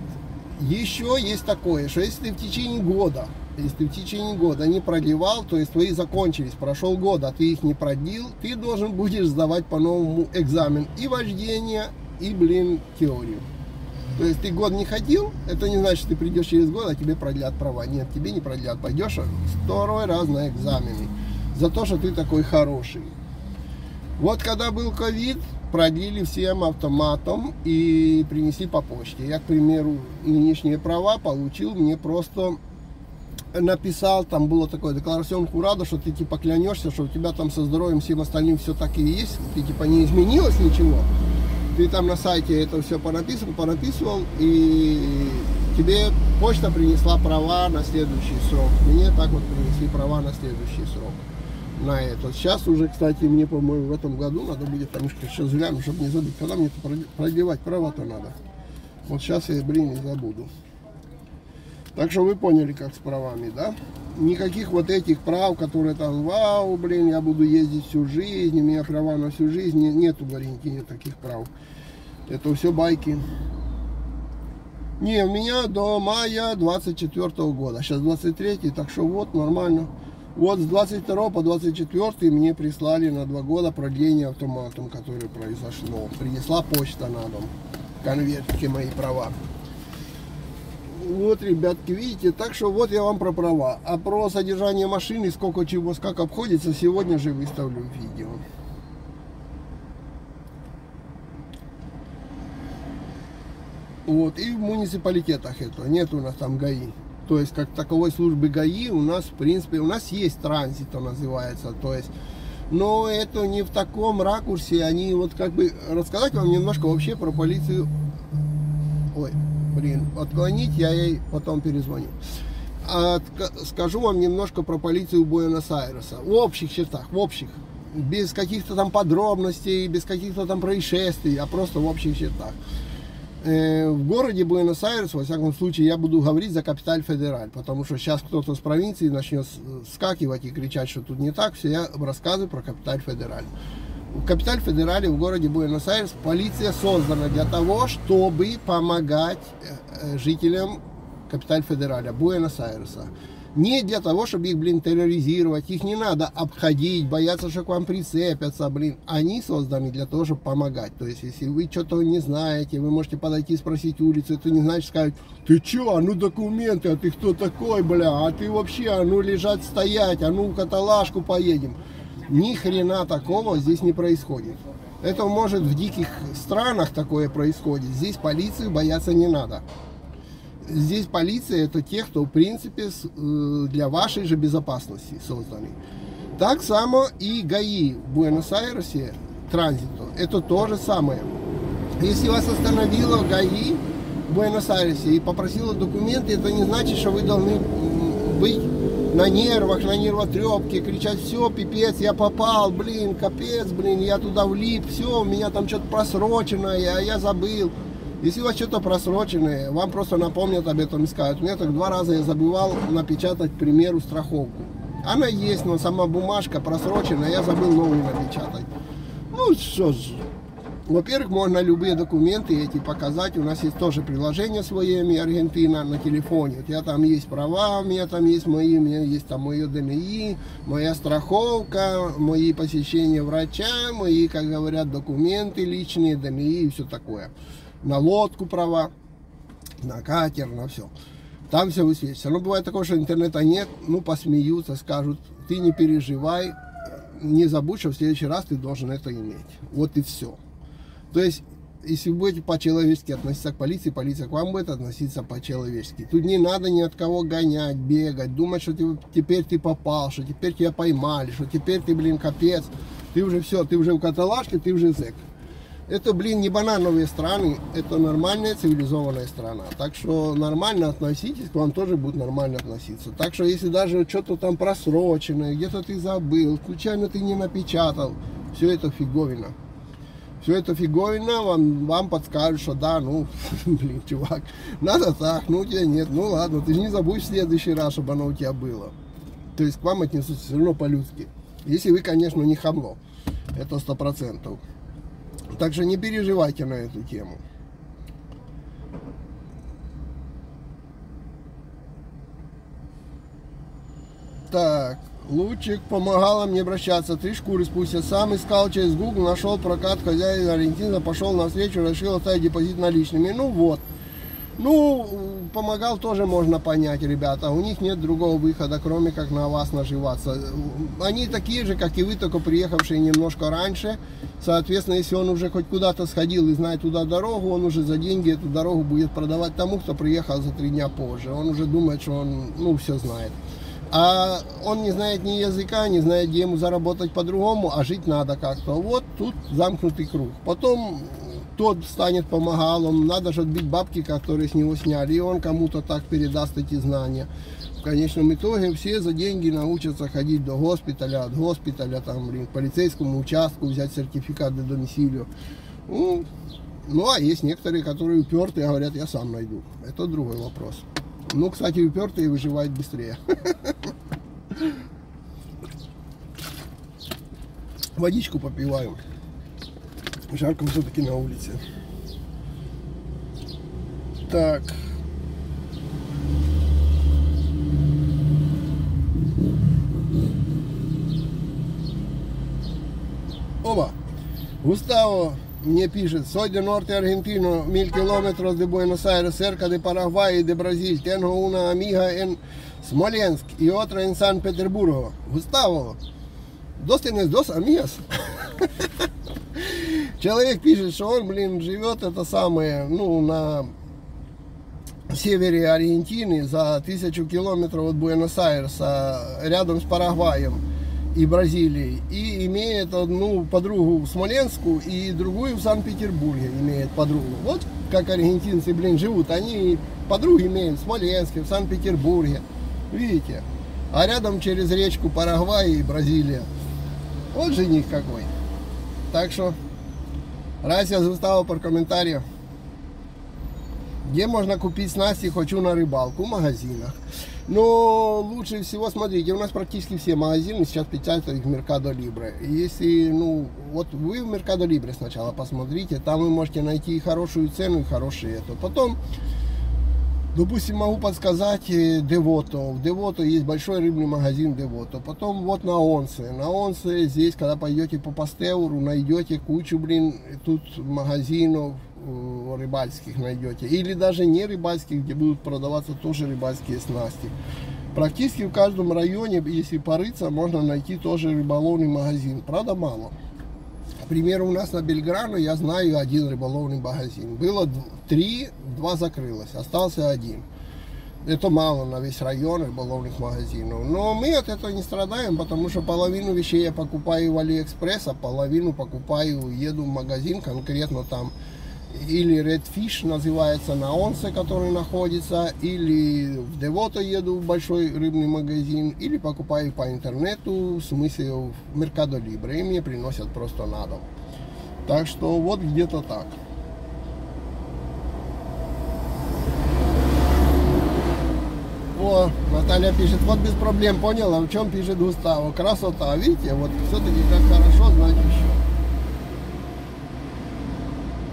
Еще есть такое, что если ты в течение года, если ты в течение года не продлевал, то есть твои закончились, прошел год, а ты их не продлил, ты должен будешь сдавать по-новому экзамен и вождение, и, блин, теорию. То есть ты год не ходил, это не значит, что ты придешь через год, а тебе продлят права. Нет, тебе не продлят. Пойдешь второй раз на экзамены. За то, что ты такой хороший. Вот когда был ковид, продлили всем автоматом и принесли по почте. Я, к примеру, нынешние права получил, мне просто написал, там было такое декларацион Хурада, что ты типа клянешься, что у тебя там со здоровьем всем остальным все так и есть, ты типа не изменилось ничего ты там на сайте это все понаписывал, понаписывал, и тебе почта принесла права на следующий срок. Мне так вот принесли права на следующий срок. На это. Сейчас уже, кстати, мне, по-моему, в этом году надо будет там сейчас взглянуть, чтобы не забыть. Когда мне продлевать права-то надо. Вот сейчас я, блин, не забуду. Так что вы поняли, как с правами, да? Никаких вот этих прав, которые там, вау, блин, я буду ездить всю жизнь, у меня права на всю жизнь. Нету в Аргентине таких прав. Это все байки. Не, у меня до мая 24 -го года. Сейчас 23 так что вот, нормально. Вот с 22 по 24 мне прислали на два года продление автоматом, которое произошло. Принесла почта на дом. Конвертики мои права. Вот, ребятки, видите, так что вот я вам про права. А про содержание машины, сколько чего, как обходится, сегодня же выставлю видео. Вот, и в муниципалитетах это, нет у нас там ГАИ. То есть, как таковой службы ГАИ у нас, в принципе, у нас есть транзит, он называется. То есть, но это не в таком ракурсе, они вот как бы, рассказать вам немножко вообще про полицию. Ой, блин, отклонить, я ей потом перезвоню. Скажу вам немножко про полицию Буэнос-Айреса. В общих чертах, в общих. Без каких-то там подробностей, без каких-то там происшествий, а просто в общих чертах. Э, в городе Буэнос-Айрес, во всяком случае, я буду говорить за Капиталь Федераль, потому что сейчас кто-то с провинции начнет скакивать и кричать, что тут не так, все я рассказываю про Капиталь Федераль. В Капиталь Федерале в городе Буэнос-Айрес полиция создана для того, чтобы помогать э, жителям Капиталь Федераля, Буэнос-Айреса не для того, чтобы их, блин, терроризировать. Их не надо обходить, бояться, что к вам прицепятся, блин. Они созданы для того, чтобы помогать. То есть, если вы что-то не знаете, вы можете подойти спросить улицу, это не значит сказать, ты что, а ну документы, а ты кто такой, бля, а ты вообще, а ну лежать, стоять, а ну каталажку поедем. Ни хрена такого здесь не происходит. Это может в диких странах такое происходит. Здесь полицию бояться не надо здесь полиция это те, кто в принципе э, для вашей же безопасности созданы. Так само и ГАИ в Буэнос-Айресе транзиту. Это то же самое. Если вас остановила ГАИ в Буэнос-Айресе и попросила документы, это не значит, что вы должны быть на нервах, на нервотрепке, кричать, все, пипец, я попал, блин, капец, блин, я туда влип, все, у меня там что-то просрочено, я, я забыл. Если у вас что-то просроченное, вам просто напомнят об этом и скажут. Мне так два раза я забывал напечатать, к примеру, страховку. Она есть, но сама бумажка просроченная, я забыл новую напечатать. Ну что ж, Во-первых, можно любые документы эти показать. У нас есть тоже приложение свое, ми Аргентина, на телефоне. Вот я там есть права, у меня там есть мои, у меня есть там мое ДНИ, моя страховка, мои посещения врача, мои, как говорят, документы личные, ДНИ и все такое. На лодку права, на катер, на все. Там все высвечивается. Но бывает такое, что интернета нет, ну посмеются, скажут, ты не переживай, не забудь, что в следующий раз ты должен это иметь. Вот и все. То есть, если вы будете по-человечески относиться к полиции, полиция к вам будет относиться по-человечески. Тут не надо ни от кого гонять, бегать, думать, что ты, теперь ты попал, что теперь тебя поймали, что теперь ты, блин, капец. Ты уже все, ты уже в каталажке, ты уже зэк. Это, блин, не банановые страны, это нормальная цивилизованная страна. Так что нормально относитесь, к вам тоже будут нормально относиться. Так что если даже что-то там просроченное, где-то ты забыл, случайно ты не напечатал, все это фиговина все это фиговина, вам, вам подскажут, что да, ну, блин, чувак, надо так, ну у тебя нет, ну ладно, ты же не забудь в следующий раз, чтобы оно у тебя было. То есть к вам отнесутся все равно по-людски. Если вы, конечно, не хамло. Это сто процентов. Так что не переживайте на эту тему. Так, Лучик помогала мне обращаться, три шкуры спустя. Сам искал через Google, нашел прокат хозяина Аргентина, пошел на встречу, решил оставить депозит наличными. Ну вот. Ну, помогал тоже можно понять, ребята. У них нет другого выхода, кроме как на вас наживаться. Они такие же, как и вы, только приехавшие немножко раньше. Соответственно, если он уже хоть куда-то сходил и знает туда дорогу, он уже за деньги эту дорогу будет продавать тому, кто приехал за три дня позже. Он уже думает, что он, ну, все знает. А он не знает ни языка, не знает, где ему заработать по-другому, а жить надо как-то. Вот тут замкнутый круг. Потом тот станет помогалом, надо же отбить бабки, которые с него сняли, и он кому-то так передаст эти знания. В конечном итоге все за деньги научатся ходить до госпиталя, от госпиталя, там, блин, к полицейскому участку, взять сертификат до домицилию. Ну, ну, а есть некоторые, которые упертые, говорят, я сам найду. Это другой вопрос. Ну, кстати, упертые выживают быстрее. Водичку попиваю. Жарко все-таки на улице. Так. Оба. Густаво мне пишет, norte argentino, mil kilómetros de Buenos Aires, cerca de Paraguay y de Brasil. Tengo una amiga en Smolensk y otra en San Petersburgo. Gustavo, dos tienes dos amigas. Человек пишет, что он, блин, живет это самое, ну, на севере Аргентины, за тысячу километров от Буэнос-Айреса, рядом с Парагваем и Бразилии. И имеет одну подругу в Смоленску и другую в Санкт-Петербурге имеет подругу. Вот как аргентинцы, блин, живут. Они подруги имеют в Смоленске, в Санкт-Петербурге. Видите? А рядом через речку Парагвай и Бразилия. Вот жених какой. Так что, раз я застал по комментариям, где можно купить снасти, хочу на рыбалку, в магазинах. Но лучше всего, смотрите, у нас практически все магазины сейчас печатают их в Меркадо Либре. Если, ну, вот вы в Меркадо Либре сначала посмотрите, там вы можете найти и хорошую цену, и хорошие это. Потом, допустим, могу подсказать Девото. В Девото есть большой рыбный магазин Девото. Потом вот на Онсе. На Онсе здесь, когда пойдете по Пастеуру, найдете кучу, блин, тут магазинов, рыбальских найдете. Или даже не рыбальских, где будут продаваться тоже рыбальские снасти. Практически в каждом районе, если порыться, можно найти тоже рыболовный магазин. Правда, мало. К примеру, у нас на Бельграну я знаю один рыболовный магазин. Было три, два закрылось, остался один. Это мало на весь район рыболовных магазинов. Но мы от этого не страдаем, потому что половину вещей я покупаю в Алиэкспресс, а половину покупаю, еду в магазин, конкретно там или Redfish называется на Онсе, который находится, или в Девото еду в большой рыбный магазин, или покупаю по интернету, в смысле в Меркадо Либре, и мне приносят просто на дом. Так что вот где-то так. О, Наталья пишет, вот без проблем, поняла, в чем пишет Густаво. Красота, видите, вот все-таки как хорошо еще.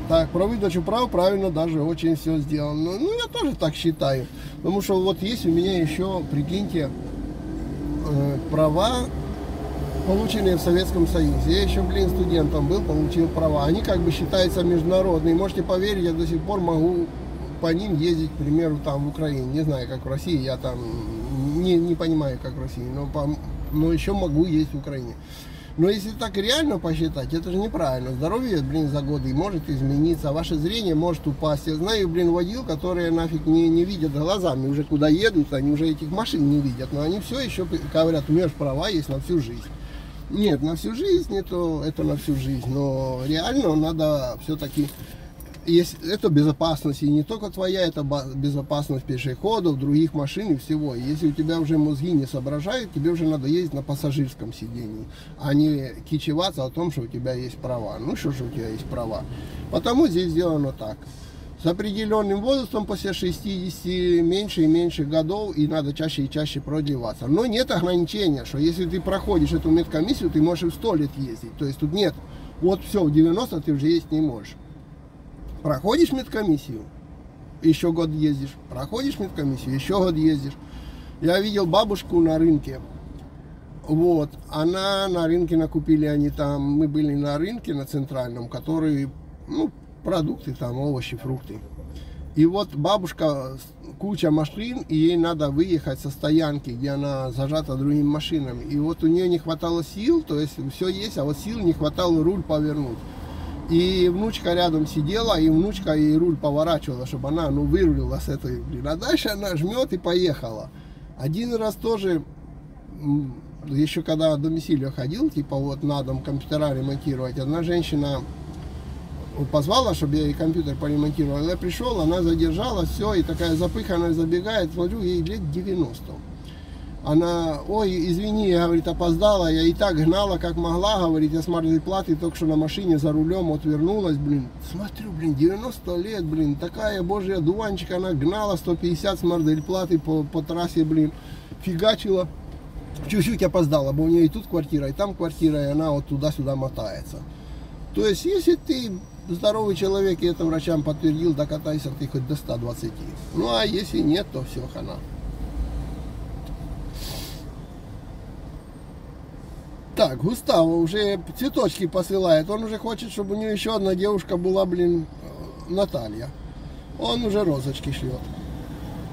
Так, про выдачу прав правильно даже очень все сделано. Ну, я тоже так считаю. Потому что вот есть у меня еще, прикиньте, э, права, полученные в Советском Союзе. Я еще, блин, студентом был, получил права. Они как бы считаются международные. Можете поверить, я до сих пор могу по ним ездить, к примеру, там в Украине. Не знаю, как в России, я там не, не понимаю, как в России, но, по, но еще могу ездить в Украине. Но если так реально посчитать, это же неправильно. Здоровье, блин, за годы может измениться, ваше зрение может упасть. Я знаю, блин, водил, которые нафиг не, не видят глазами, уже куда едут, они уже этих машин не видят. Но они все еще говорят, у меня же права есть на всю жизнь. Нет, на всю жизнь это, это на всю жизнь. Но реально надо все-таки есть, это безопасность, и не только твоя, это безопасность пешеходов, других машин и всего. Если у тебя уже мозги не соображают, тебе уже надо ездить на пассажирском сидении, а не кичеваться о том, что у тебя есть права. Ну что же у тебя есть права? Потому здесь сделано так. С определенным возрастом после 60 меньше и меньше годов и надо чаще и чаще продлеваться. Но нет ограничения, что если ты проходишь эту медкомиссию, ты можешь в 100 лет ездить. То есть тут нет, вот все, в 90 ты уже ездить не можешь. Проходишь медкомиссию, еще год ездишь. Проходишь медкомиссию, еще год ездишь. Я видел бабушку на рынке. Вот, она на рынке накупили, они там, мы были на рынке на центральном, который, ну, продукты там, овощи, фрукты. И вот бабушка, куча машин, и ей надо выехать со стоянки, где она зажата другими машинами. И вот у нее не хватало сил, то есть все есть, а вот сил не хватало руль повернуть. И внучка рядом сидела, и внучка ей руль поворачивала, чтобы она, ну, вырулила с этой, блин. А дальше она жмет и поехала. Один раз тоже, еще когда до Месилия ходил, типа вот на дом компьютера ремонтировать, одна женщина позвала, чтобы я ей компьютер поремонтировал. Я пришел, она задержалась, все, и такая запыханная забегает, смотрю, ей лет 90. Она, ой, извини, говорит, опоздала, я и так гнала, как могла, говорит, я с платы только что на машине за рулем отвернулась, блин. Смотрю, блин, 90 лет, блин, такая божья дуванчик, она гнала 150 с платы по, по трассе, блин, фигачила. Чуть-чуть опоздала, бо у нее и тут квартира, и там квартира, и она вот туда-сюда мотается. То есть, если ты здоровый человек, и это врачам подтвердил, докатайся ты хоть до 120. Ну, а если нет, то все, хана. Так, Густаво уже цветочки посылает. Он уже хочет, чтобы у него еще одна девушка была, блин, Наталья. Он уже розочки шлет.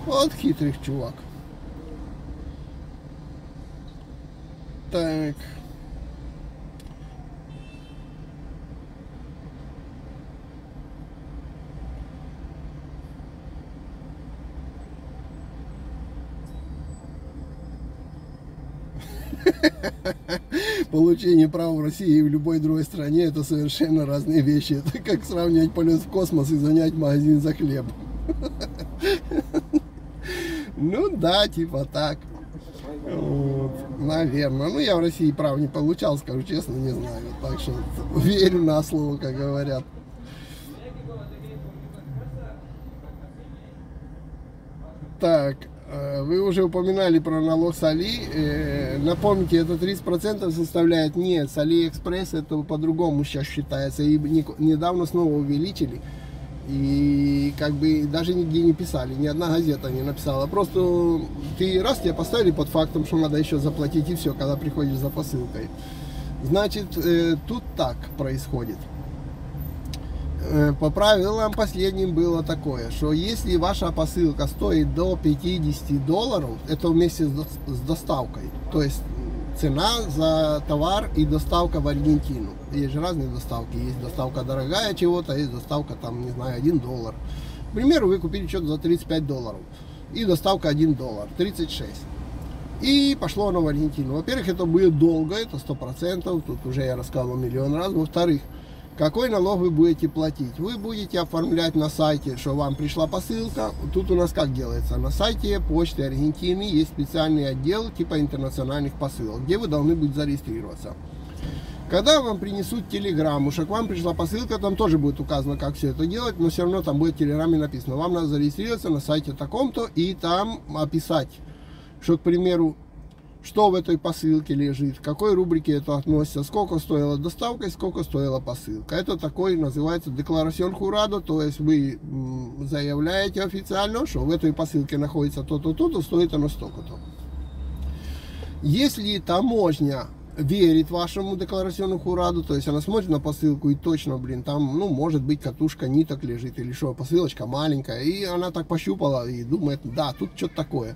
Вот хитрый чувак. Так. Получение права в России и в любой другой стране это совершенно разные вещи. Это как сравнивать полет в космос и занять магазин за хлеб. Ну да, типа так. Вот, наверное. Ну, я в России прав не получал, скажу честно, не знаю. Так что верю на слово, как говорят. Так, вы уже упоминали про налог с Али. Э, напомните, это 30% составляет. Нет, с Алиэкспресс это по-другому сейчас считается. И недавно снова увеличили. И как бы даже нигде не писали, ни одна газета не написала. Просто ты раз тебя поставили под фактом, что надо еще заплатить и все, когда приходишь за посылкой. Значит, э, тут так происходит. Э, по правилам последним было такое, что если ваша посылка стоит до 50 долларов, это вместе с доставкой. То есть цена за товар и доставка в Аргентину. Есть же разные доставки. Есть доставка дорогая чего-то, есть доставка там, не знаю, 1 доллар. К примеру, вы купили что-то за 35 долларов. И доставка 1 доллар, 36. И пошло оно в Аргентину. Во-первых, это будет долго, это 100%. Тут уже я рассказывал миллион раз. Во-вторых, какой налог вы будете платить? Вы будете оформлять на сайте, что вам пришла посылка. Тут у нас как делается? На сайте Почты Аргентины есть специальный отдел типа интернациональных посылок, где вы должны быть зарегистрироваться. Когда вам принесут телеграмму, что к вам пришла посылка, там тоже будет указано, как все это делать, но все равно там будет в телеграмме написано. Вам надо зарегистрироваться на сайте таком-то и там описать, что, к примеру, что в этой посылке лежит, к какой рубрике это относится, сколько стоила доставка и сколько стоила посылка. Это такой называется декларацион хурадо, то есть вы заявляете официально, что в этой посылке находится то-то, то-то, стоит оно столько-то. Если таможня верит вашему декларационному хураду, то есть она смотрит на посылку и точно, блин, там, ну, может быть, катушка ниток лежит или что, посылочка маленькая, и она так пощупала и думает, да, тут что-то такое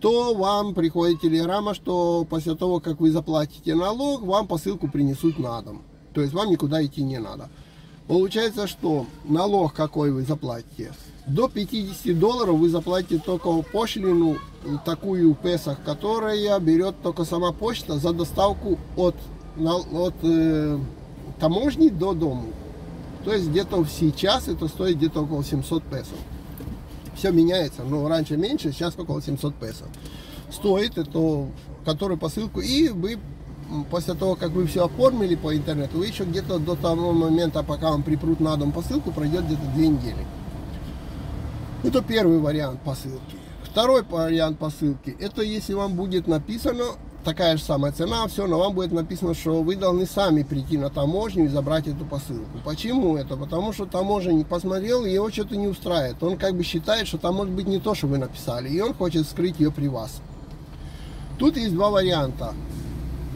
то вам приходит телеграмма, что после того, как вы заплатите налог, вам посылку принесут на дом. То есть вам никуда идти не надо. Получается, что налог какой вы заплатите? До 50 долларов вы заплатите только пошлину, такую в Песах, которая берет только сама почта за доставку от, от э, таможни до дому. То есть где-то сейчас это стоит где-то около 700 песов все меняется, но раньше меньше, сейчас около 700 песо. Стоит это, которую посылку, и вы после того, как вы все оформили по интернету, вы еще где-то до того момента, пока вам припрут на дом посылку, пройдет где-то две недели. Это первый вариант посылки. Второй вариант посылки, это если вам будет написано такая же самая цена, все, но вам будет написано, что вы должны сами прийти на таможню и забрать эту посылку. Почему это? Потому что таможенник посмотрел, и его что-то не устраивает. Он как бы считает, что там может быть не то, что вы написали, и он хочет скрыть ее при вас. Тут есть два варианта.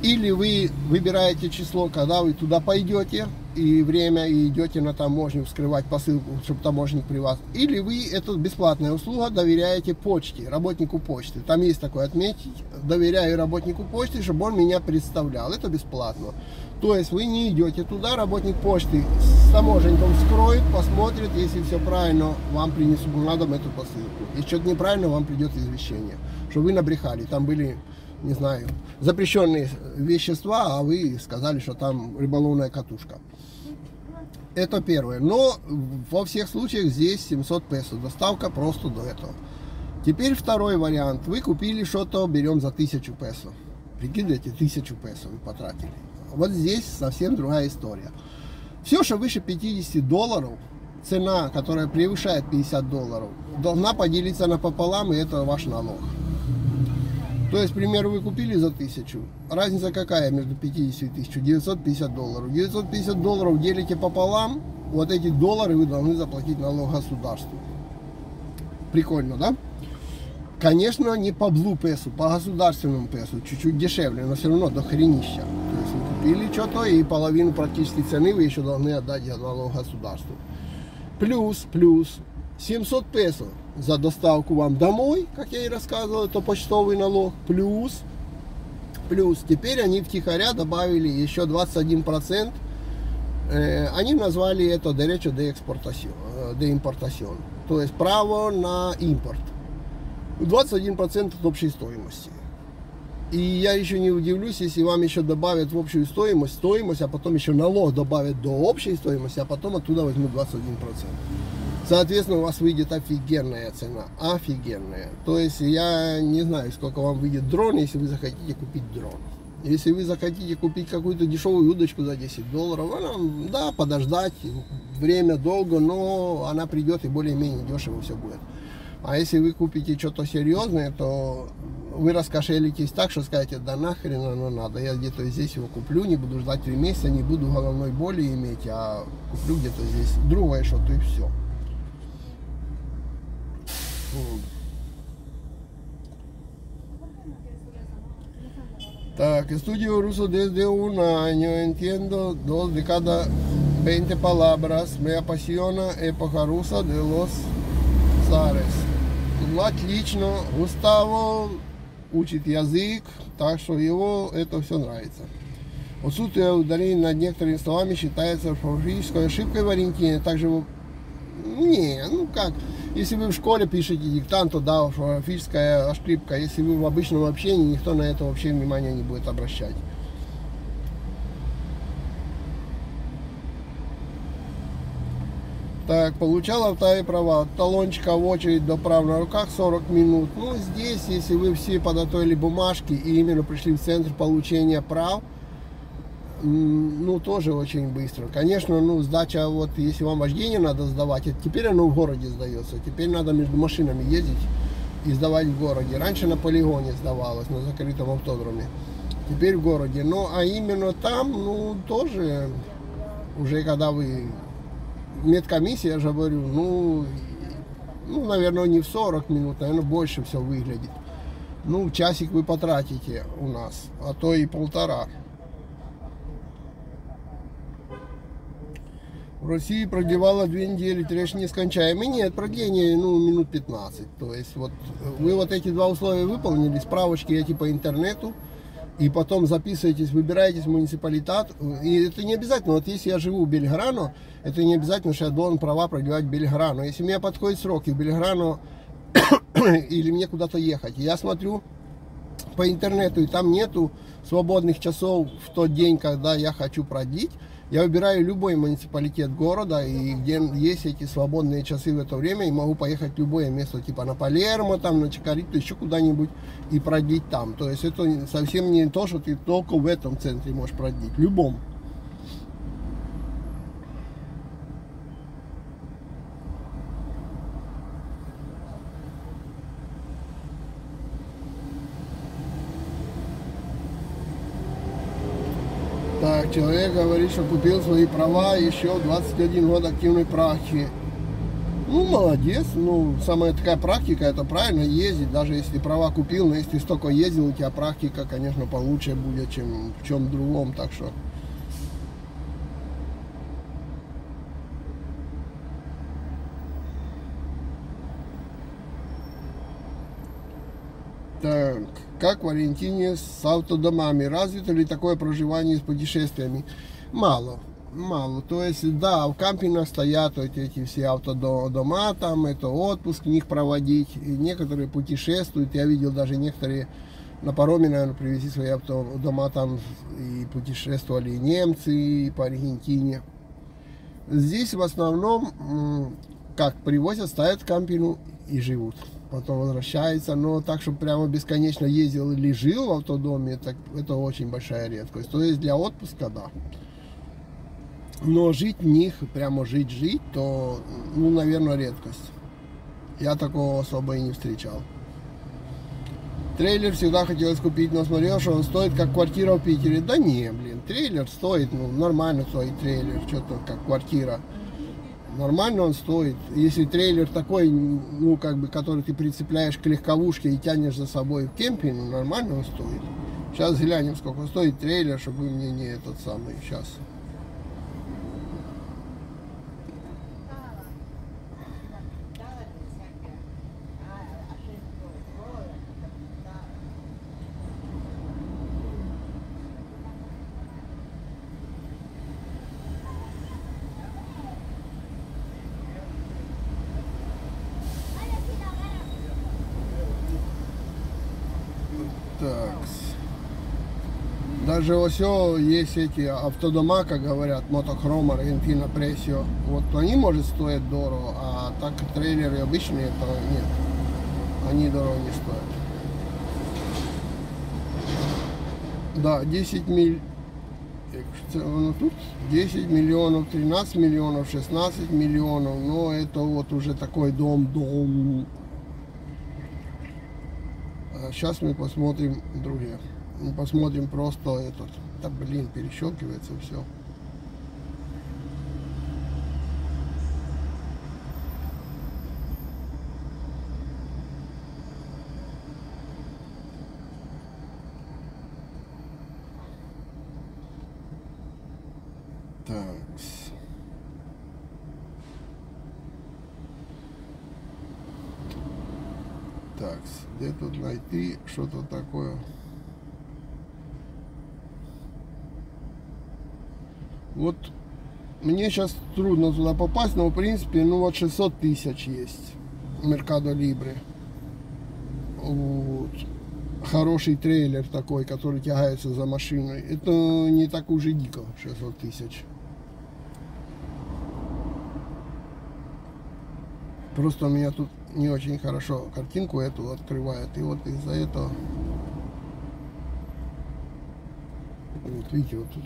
Или вы выбираете число, когда вы туда пойдете, и время, и идете на таможню вскрывать посылку, чтобы таможник при вас. Или вы, это бесплатная услуга, доверяете почте, работнику почты. Там есть такое отметить, доверяю работнику почты, чтобы он меня представлял. Это бесплатно. То есть вы не идете туда, работник почты с таможенником вскроет, посмотрит, если все правильно, вам принесут на дом эту посылку. Если что-то неправильно, вам придет извещение, что вы набрехали. Там были не знаю, запрещенные вещества, а вы сказали, что там рыболовная катушка. Это первое. Но во всех случаях здесь 700 песо. Доставка просто до этого. Теперь второй вариант. Вы купили что-то, берем за 1000 песо. Прикидывайте, 1000 песо вы потратили. Вот здесь совсем другая история. Все, что выше 50 долларов, цена, которая превышает 50 долларов, должна поделиться напополам, и это ваш налог. То есть, примеру, вы купили за тысячу. Разница какая между 50 и 1000? 950 долларов. 950 долларов делите пополам, вот эти доллары вы должны заплатить налог государству. Прикольно, да? Конечно, не по блу песу, по государственному песу, чуть-чуть дешевле, но все равно до хренища. То есть вы купили что-то и половину практически цены вы еще должны отдать налог государству. Плюс, плюс, 700 песо за доставку вам домой, как я и рассказывал, это почтовый налог, плюс, плюс, теперь они втихаря добавили еще 21%, э, они назвали это derecho de exportación, de importación, то есть право на импорт, 21% от общей стоимости. И я еще не удивлюсь, если вам еще добавят в общую стоимость стоимость, а потом еще налог добавят до общей стоимости, а потом оттуда возьмут 21%. Соответственно, у вас выйдет офигенная цена. Офигенная. То есть я не знаю, сколько вам выйдет дрон, если вы захотите купить дрон. Если вы захотите купить какую-то дешевую удочку за 10 долларов, она, да, подождать, время долго, но она придет и более-менее дешево все будет. А если вы купите что-то серьезное, то вы раскошелитесь так, что скажете, да нахрен оно надо, я где-то здесь его куплю, не буду ждать 3 месяца, не буду головной боли иметь, а куплю где-то здесь другое что-то и все. Так, estudio ruso desde un año, entiendo dos de cada 20 palabras. Me apasiona época rusa de los zares. Отлично. Густаво учит язык, так что его это все нравится. Отсутствие ударений над некоторыми словами считается орфографической ошибкой в Аргентине. Также, не, ну как, если вы в школе пишете диктант, то да, орфографическая ошибка. Если вы в обычном общении, никто на это вообще внимания не будет обращать. Так, получал авто и права. Талончика в очередь до прав на руках 40 минут. Ну, здесь, если вы все подготовили бумажки и именно пришли в центр получения прав, ну, тоже очень быстро. Конечно, ну, сдача, вот, если вам вождение надо сдавать, теперь оно в городе сдается. Теперь надо между машинами ездить. и сдавать в городе. Раньше на полигоне сдавалось, на закрытом автодроме. Теперь в городе. Ну, а именно там, ну, тоже, уже когда вы... Медкомиссия, я же говорю, ну, ну, наверное, не в 40 минут, наверное, больше все выглядит. Ну, часик вы потратите у нас, а то и полтора. В России продевала две недели трэш нескончаемый. Нет, продление, ну, минут 15. То есть, вот, вы вот эти два условия выполнили, справочки эти по интернету, и потом записываетесь, выбираетесь в муниципалитет. И это не обязательно. Вот если я живу в Бельграну, это не обязательно, что я должен права продлевать в Бельграну. Если мне подходит срок и в Бельграну или мне куда-то ехать, я смотрю по интернету, и там нету свободных часов в тот день, когда я хочу продлить, я выбираю любой муниципалитет города, и где есть эти свободные часы в это время, и могу поехать в любое место, типа на Палермо, там, на Чикариту, еще куда-нибудь, и продлить там. То есть это совсем не то, что ты только в этом центре можешь продлить, в любом. Человек говорит, что купил свои права еще в 21 год активной практики. Ну, молодец. Ну, самая такая практика, это правильно ездить. Даже если права купил, но если столько ездил, у тебя практика, конечно, получше будет, чем в чем другом. Так что Так, как в Аргентине с автодомами? Развито ли такое проживание с путешествиями? Мало, мало. То есть, да, в кампингах стоят вот эти все автодома, там это отпуск них проводить. И некоторые путешествуют. Я видел даже некоторые на пароме, наверное, привезли свои автодома там и путешествовали и немцы и по Аргентине. Здесь в основном, как привозят, ставят кампину и живут потом возвращается, но так, чтобы прямо бесконечно ездил или жил в автодоме, это, это очень большая редкость. То есть для отпуска, да. Но жить в них, прямо жить-жить, то, ну, наверное, редкость. Я такого особо и не встречал. Трейлер всегда хотелось купить, но смотрел, что он стоит как квартира в Питере. Да не, блин, трейлер стоит, ну, нормально стоит трейлер, что-то как квартира нормально он стоит. Если трейлер такой, ну, как бы, который ты прицепляешь к легковушке и тянешь за собой в кемпинг, ну, нормально он стоит. Сейчас глянем, сколько стоит трейлер, чтобы вы мне не этот самый, сейчас. Так. Даже все есть эти автодома, как говорят, мотохром, Аргентина, Пресио. Вот они, может, стоят дорого, а так трейлеры обычные, то нет. Они дорого не стоят. Да, 10 миль. Тут 10 миллионов, 13 миллионов, 16 миллионов. Но это вот уже такой дом-дом сейчас мы посмотрим другие. Мы посмотрим просто этот. Да блин, перещелкивается все. Так. Так, где тут найти что-то такое? Вот мне сейчас трудно туда попасть, но в принципе, ну вот 600 тысяч есть. Меркадо Либре. Вот. Хороший трейлер такой, который тягается за машиной. Это не так уже дико, 600 тысяч. Просто у меня тут не очень хорошо картинку эту открывает. И вот из-за этого... Вот видите, вот тут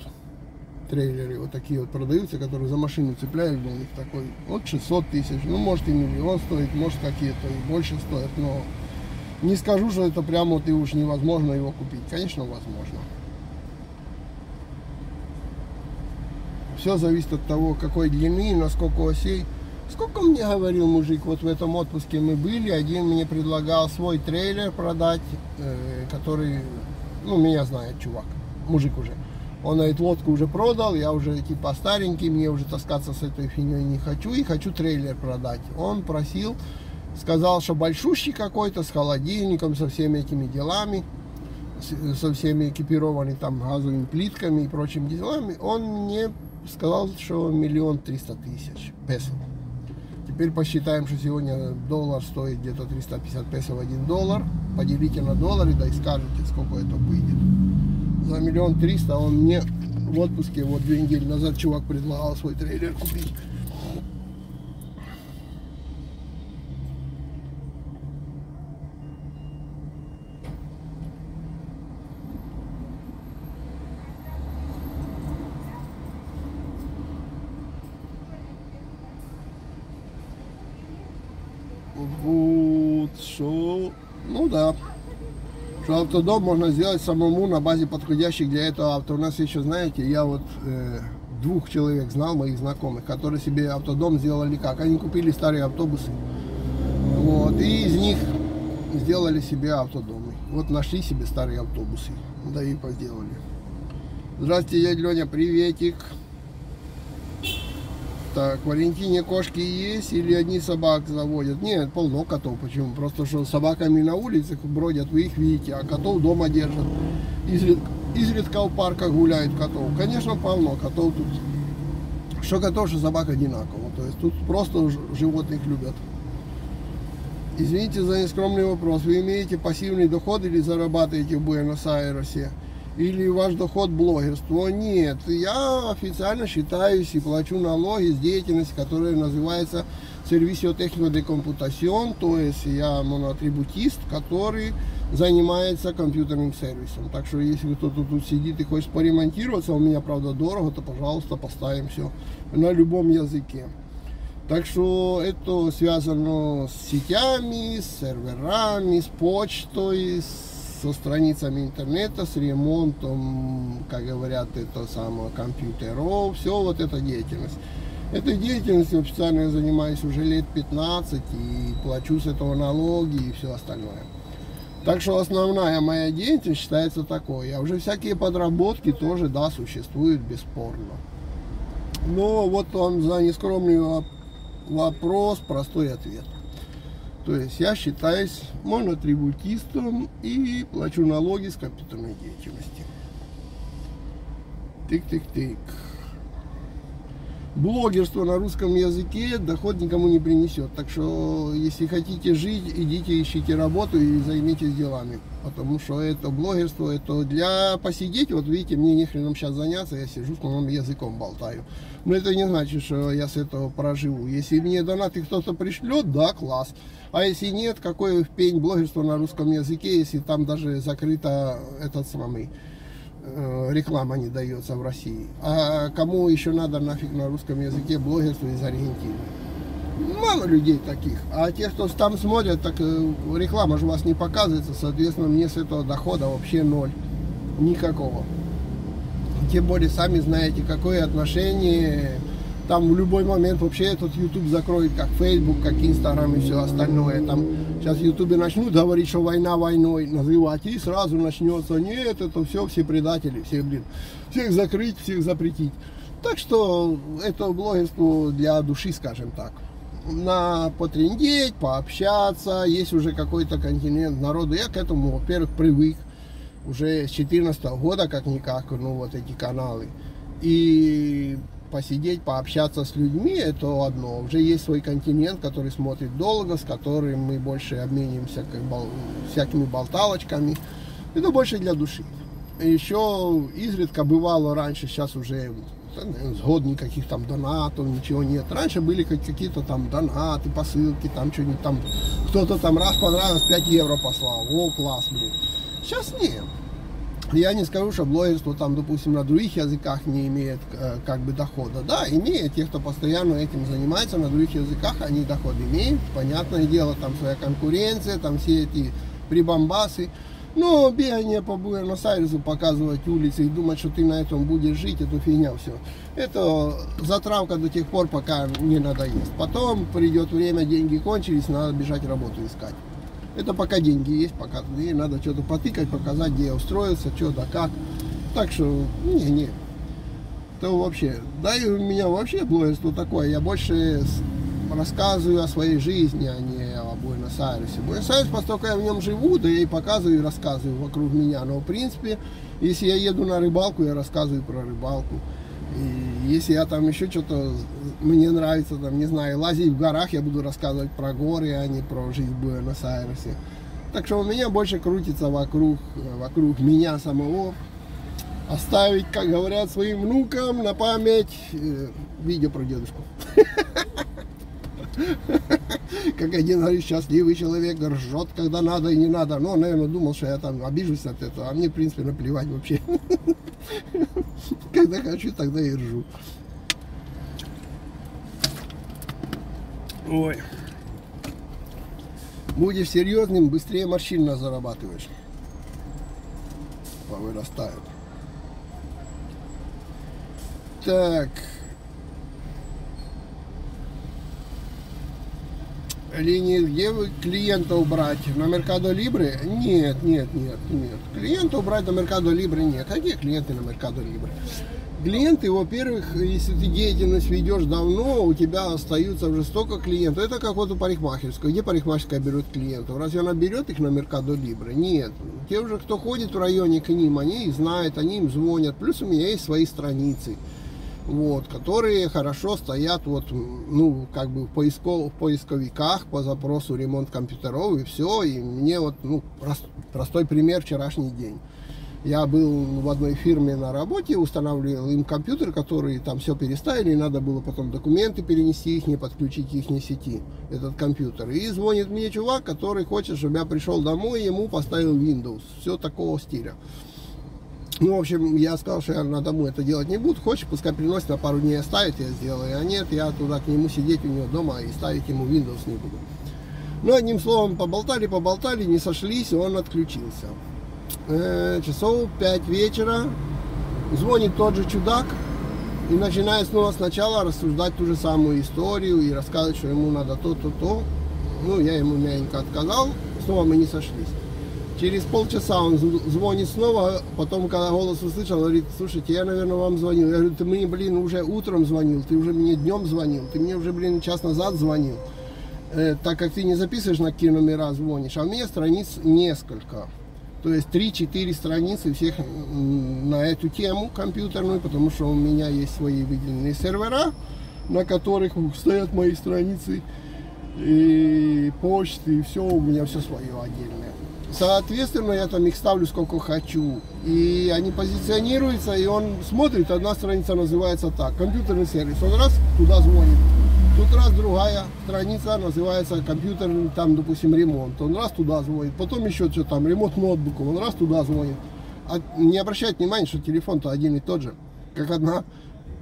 трейлеры вот такие вот продаются, которые за машину цепляют для них такой. Вот 600 тысяч, ну может и миллион стоит, может какие-то и больше стоят, но Не скажу, что это прямо вот и уж невозможно его купить. Конечно, возможно. Все зависит от того, какой длины, насколько осей. Сколько мне говорил мужик, вот в этом отпуске мы были, один мне предлагал свой трейлер продать, э, который, ну, меня знает чувак, мужик уже. Он говорит, лодку уже продал, я уже типа старенький, мне уже таскаться с этой фигней не хочу и хочу трейлер продать. Он просил, сказал, что большущий какой-то, с холодильником, со всеми этими делами, со всеми экипированными там газовыми плитками и прочими делами. Он мне сказал, что миллион триста тысяч песо. Теперь посчитаем, что сегодня доллар стоит где-то 350 песо в 1 доллар. Поделите на доллары, да и скажете, сколько это выйдет. За миллион триста он мне в отпуске, вот две недели назад чувак предлагал свой трейлер купить. Что, ну да, что автодом можно сделать самому на базе подходящих для этого авто. У нас еще, знаете, я вот э, двух человек знал, моих знакомых, которые себе автодом сделали как? Они купили старые автобусы, вот, и из них сделали себе автодомы. Вот нашли себе старые автобусы, да и поделали. Здравствуйте, дядя Леня, приветик. Так, Валентине кошки есть или одни собак заводят? Нет, полно котов. Почему? Просто что собаками на улицах бродят, вы их видите, а котов дома держат. Изредка, изредка в парках гуляют котов. Конечно, полно котов тут. Что котов, что собак одинаково. То есть тут просто животных любят. Извините за нескромный вопрос. Вы имеете пассивный доход или зарабатываете в Буэнос-Айресе? Или ваш доход блогерство. Нет, я официально считаюсь и плачу налоги с деятельности, которая называется сервисио технико де компутацион, то есть я моноатрибутист, который занимается компьютерным сервисом. Так что если кто-то тут сидит и хочет поремонтироваться, у меня правда дорого, то пожалуйста поставим все на любом языке. Так что это связано с сетями, с серверами, с почтой, с со страницами интернета, с ремонтом, как говорят, это самого компьютеров, все вот эта деятельность. Этой деятельностью официально я занимаюсь уже лет 15 и плачу с этого налоги и все остальное. Так что основная моя деятельность считается такой. А уже всякие подработки тоже, да, существуют бесспорно. Но вот вам за нескромный вопрос простой ответ. То есть я считаюсь монотрибутистом и плачу налоги с компьютерной деятельности. Тык-тык-тык. Блогерство на русском языке доход никому не принесет. Так что, если хотите жить, идите ищите работу и займитесь делами. Потому что это блогерство, это для посидеть. Вот видите, мне не хреном сейчас заняться, я сижу, с моим языком болтаю. Но это не значит, что я с этого проживу. Если мне донаты кто-то пришлет, да, класс. А если нет, какой пень блогерство на русском языке, если там даже закрыто этот самый реклама не дается в России. А кому еще надо нафиг на русском языке блогерство из Аргентины? Мало людей таких. А те, кто там смотрят, так э, реклама же у вас не показывается, соответственно, мне с этого дохода вообще ноль. Никакого. Тем более, сами знаете, какое отношение там в любой момент вообще этот YouTube закроет, как Facebook, как Instagram и все остальное. Там сейчас в YouTube начнут говорить, что война войной называть, и сразу начнется, нет, это все, все предатели, все, блин, всех закрыть, всех запретить. Так что это блогерство для души, скажем так. На потрендеть, пообщаться, есть уже какой-то континент народу. Я к этому, во-первых, привык уже с 2014 года, как-никак, ну вот эти каналы. И посидеть, пообщаться с людьми, это одно. Уже есть свой континент, который смотрит долго, с которым мы больше обмениваемся как бол... всякими болталочками. Это больше для души. Еще изредка бывало раньше, сейчас уже с год никаких там донатов, ничего нет. Раньше были какие-то там донаты, посылки, там что-нибудь там, кто-то там раз понравилось, 5 евро послал. О, класс, блин. Сейчас нет. Я не скажу, что блогерство там, допустим, на других языках не имеет э, как бы дохода. Да, имеет. Те, кто постоянно этим занимается на других языках, они доход имеют. Понятное дело, там своя конкуренция, там все эти прибамбасы. Но бегание по Буэнос-Айресу, показывать улицы и думать, что ты на этом будешь жить, это фигня все. Это затравка до тех пор, пока не надоест. Потом придет время, деньги кончились, надо бежать работу искать. Это пока деньги есть, пока и надо что-то потыкать, показать, где я устроился, что да как. Так что, не, не. То вообще, да и у меня вообще блогерство такое, я больше рассказываю о своей жизни, а не о Буэнос-Айресе. Буэнос-Айрес, поскольку я в нем живу, да я и показываю, и рассказываю вокруг меня. Но, в принципе, если я еду на рыбалку, я рассказываю про рыбалку. Если я там еще что-то, мне нравится, там, не знаю, лазить в горах, я буду рассказывать про горы, а не про жизнь в Буэнос-Айресе. Так что у меня больше крутится вокруг, вокруг меня самого. Оставить, как говорят, своим внукам на память э, видео про дедушку. Как один говорит, счастливый человек ржет, когда надо и не надо. Но, наверное, думал, что я там обижусь от этого. А мне, в принципе, наплевать вообще. Когда хочу, тогда и ржу. Ой. Будешь серьезным, быстрее морщин зарабатываешь. Повырастают. Так. Линии, где вы клиента убрать? На Меркадо Либре? Нет, нет, нет, нет. Клиента убрать на Меркадо Либре нет. Какие клиенты на Меркадо Либре? Клиенты, во-первых, если ты деятельность ведешь давно, у тебя остаются уже столько клиентов. Это как вот у парикмахерской. Где парикмахерская берет клиентов? Разве она берет их на Меркадо Либре? Нет. Те уже, кто ходит в районе к ним, они их знают, они им звонят. Плюс у меня есть свои страницы вот, которые хорошо стоят вот, ну, как бы в, поисков, в поисковиках по запросу ремонт компьютеров и все. И мне вот, ну, прост, простой пример вчерашний день. Я был в одной фирме на работе, устанавливал им компьютер, который там все переставили, надо было потом документы перенести их, не подключить их не сети, этот компьютер. И звонит мне чувак, который хочет, чтобы я пришел домой, ему поставил Windows. Все такого стиля. Ну, в общем, я сказал, что я на дому это делать не буду. Хочешь, пускай приносит на пару дней оставит, я сделаю. А нет, я туда к нему сидеть у него дома и ставить ему Windows не буду. Ну, одним словом, поболтали, поболтали, не сошлись, он отключился. Э, часов 5 вечера звонит тот же чудак и начинает снова сначала рассуждать ту же самую историю и рассказывать, что ему надо то, то, то. Ну, я ему мягенько отказал, снова мы не сошлись. Через полчаса он звонит снова, потом, когда голос услышал, говорит, слушайте, я, наверное, вам звонил. Я говорю, ты мне, блин, уже утром звонил, ты уже мне днем звонил, ты мне уже, блин, час назад звонил. Э, так как ты не записываешь, на какие номера звонишь, а у меня страниц несколько. То есть 3-4 страницы всех на эту тему компьютерную, потому что у меня есть свои выделенные сервера, на которых стоят мои страницы и почты, и все, у меня все свое отдельное. Соответственно, я там их ставлю сколько хочу. И они позиционируются, и он смотрит, одна страница называется так, компьютерный сервис. Он раз туда звонит. Тут раз другая страница называется компьютерный, там, допустим, ремонт. Он раз туда звонит. Потом еще что там, ремонт ноутбука. Он раз туда звонит. А не обращать внимания, что телефон-то один и тот же. Как одна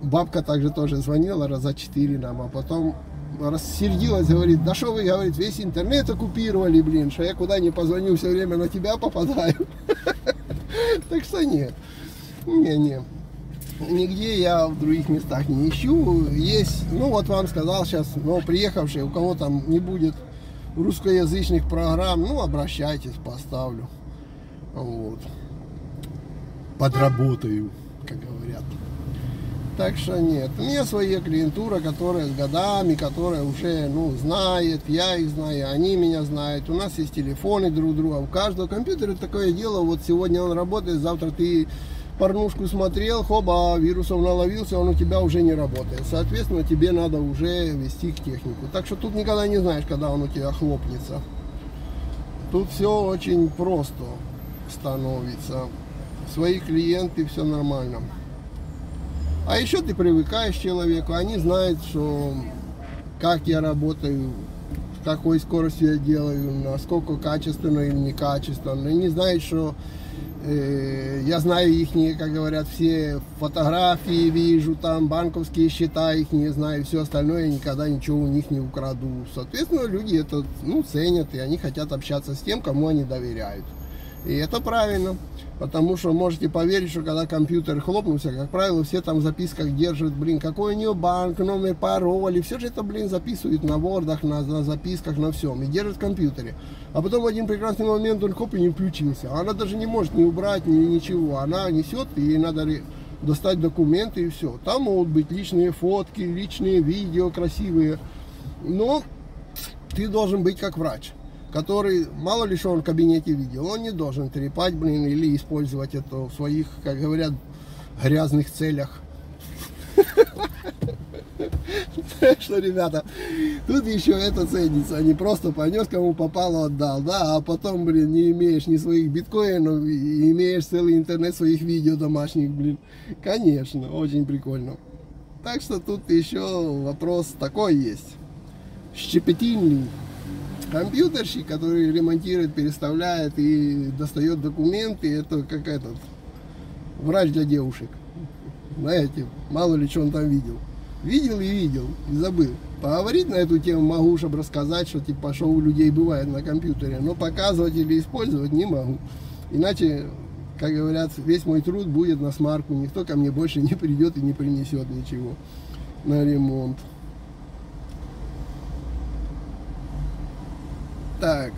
бабка также тоже звонила раза четыре нам, а потом рассердилась, говорит, да что вы, говорит, весь интернет оккупировали, блин, что я куда не позвоню, все время на тебя попадаю. Так что нет, не, не, нигде я в других местах не ищу. Есть, ну вот вам сказал сейчас, но приехавший, у кого там не будет русскоязычных программ, ну обращайтесь, поставлю. Вот. Подработаю, как говорят. Так что нет. У меня своя клиентура, которая с годами, которая уже ну, знает, я их знаю, они меня знают. У нас есть телефоны друг друга. У каждого компьютера такое дело. Вот сегодня он работает, завтра ты порнушку смотрел, хоба, вирусов наловился, он у тебя уже не работает. Соответственно, тебе надо уже вести к технику. Так что тут никогда не знаешь, когда он у тебя хлопнется. Тут все очень просто становится. Свои клиенты, все нормально. А еще ты привыкаешь к человеку, они знают, что как я работаю, с какой скоростью я делаю, насколько качественно или некачественно. И не знают, что Э, я знаю их, как говорят, все фотографии вижу, там банковские счета их не знаю, все остальное, я никогда ничего у них не украду. Соответственно, люди это ну, ценят, и они хотят общаться с тем, кому они доверяют. И это правильно. Потому что можете поверить, что когда компьютер хлопнулся, как правило, все там в записках держат, блин, какой у нее банк, номер, пароль, и все же это, блин, записывают на вордах, на, на записках, на всем, и держат в компьютере. А потом в один прекрасный момент он хоп и не включился. Она даже не может ни убрать, ни ничего. Она несет, и ей надо достать документы и все. Там могут быть личные фотки, личные видео красивые. Но ты должен быть как врач который, мало ли что он в кабинете видел, он не должен трепать, блин, или использовать это в своих, как говорят, грязных целях. Что, ребята, тут еще это ценится, а не просто понес, кому попало, отдал, да, а потом, блин, не имеешь ни своих биткоинов, имеешь целый интернет своих видео домашних, блин. Конечно, очень прикольно. Так что тут еще вопрос такой есть. Щепетильный компьютерщик, который ремонтирует, переставляет и достает документы, это как этот врач для девушек. Знаете, мало ли что он там видел. Видел и видел, и забыл. Поговорить на эту тему могу, чтобы рассказать, что типа что у людей бывает на компьютере, но показывать или использовать не могу. Иначе, как говорят, весь мой труд будет на смарку, никто ко мне больше не придет и не принесет ничего на ремонт. Так.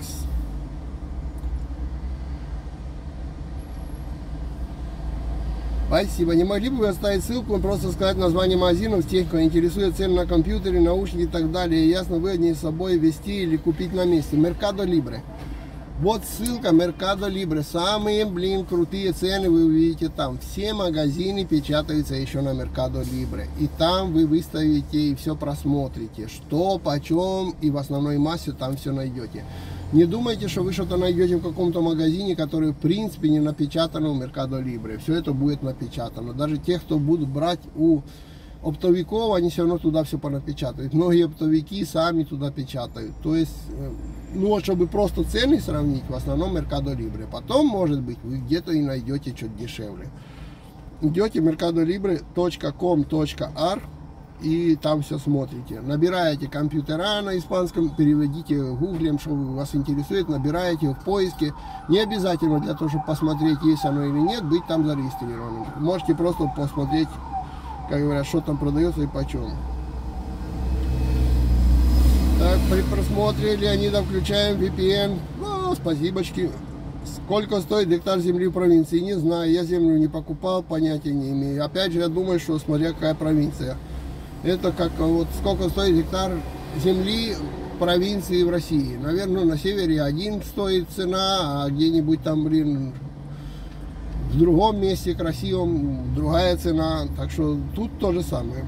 Спасибо. Не могли бы вы оставить ссылку, просто сказать название магазинов, тех, кто интересует цены на компьютере, наушники и так далее. Ясно, вы одни с собой вести или купить на месте. Меркадо Либре. Вот ссылка Mercado Libre. Самые, блин, крутые цены вы увидите там. Все магазины печатаются еще на Mercado Libre. И там вы выставите и все просмотрите. Что, почем и в основной массе там все найдете. Не думайте, что вы что-то найдете в каком-то магазине, который в принципе не напечатано в Mercado Libre. Все это будет напечатано. Даже те, кто будут брать у оптовиков, они все равно туда все понапечатают. Многие оптовики сами туда печатают. То есть э, ну вот, чтобы просто цены сравнить, в основном Mercado Libre. Потом, может быть, вы где-то и найдете что-то дешевле. Идете mercadolibre.com.ar и там все смотрите. Набираете компьютера на испанском, переведите гуглем, что вас интересует, набираете в поиске. Не обязательно для того, чтобы посмотреть, есть оно или нет, быть там зарегистрированным. Можете просто посмотреть, как говорят, что там продается и почем. Так, при просмотре Леонида включаем VPN. Ну, спасибочки. Сколько стоит гектар земли в провинции, не знаю. Я землю не покупал, понятия не имею. Опять же, я думаю, что смотря какая провинция. Это как вот сколько стоит гектар земли в провинции в России. Наверное, на севере один стоит цена, а где-нибудь там, блин, в другом месте красивом другая цена. Так что тут то же самое.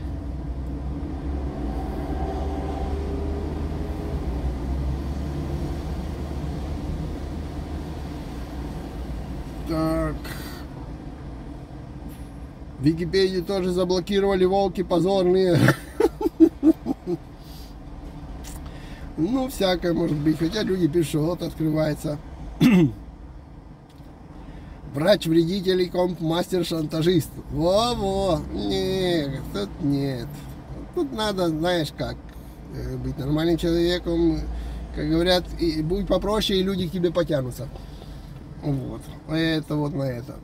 Так. Википедию тоже заблокировали волки позорные. Ну, всякое может быть. Хотя люди пишут, вот открывается. Врач-вредитель комп мастер-шантажист. Во-во. Нет, тут нет. Тут надо, знаешь как, э, быть нормальным человеком. Как говорят, и будь попроще, и люди к тебе потянутся. Вот. Это вот на это.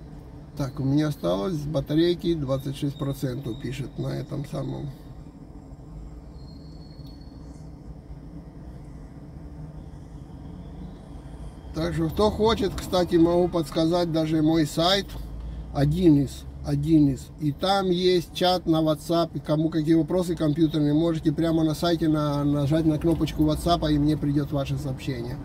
Так, у меня осталось батарейки 26% пишет на этом самом. Так что, кто хочет, кстати, могу подсказать даже мой сайт, один из, один из. И там есть чат на WhatsApp, и кому какие вопросы компьютерные, можете прямо на сайте на, нажать на кнопочку WhatsApp, и мне придет ваше сообщение.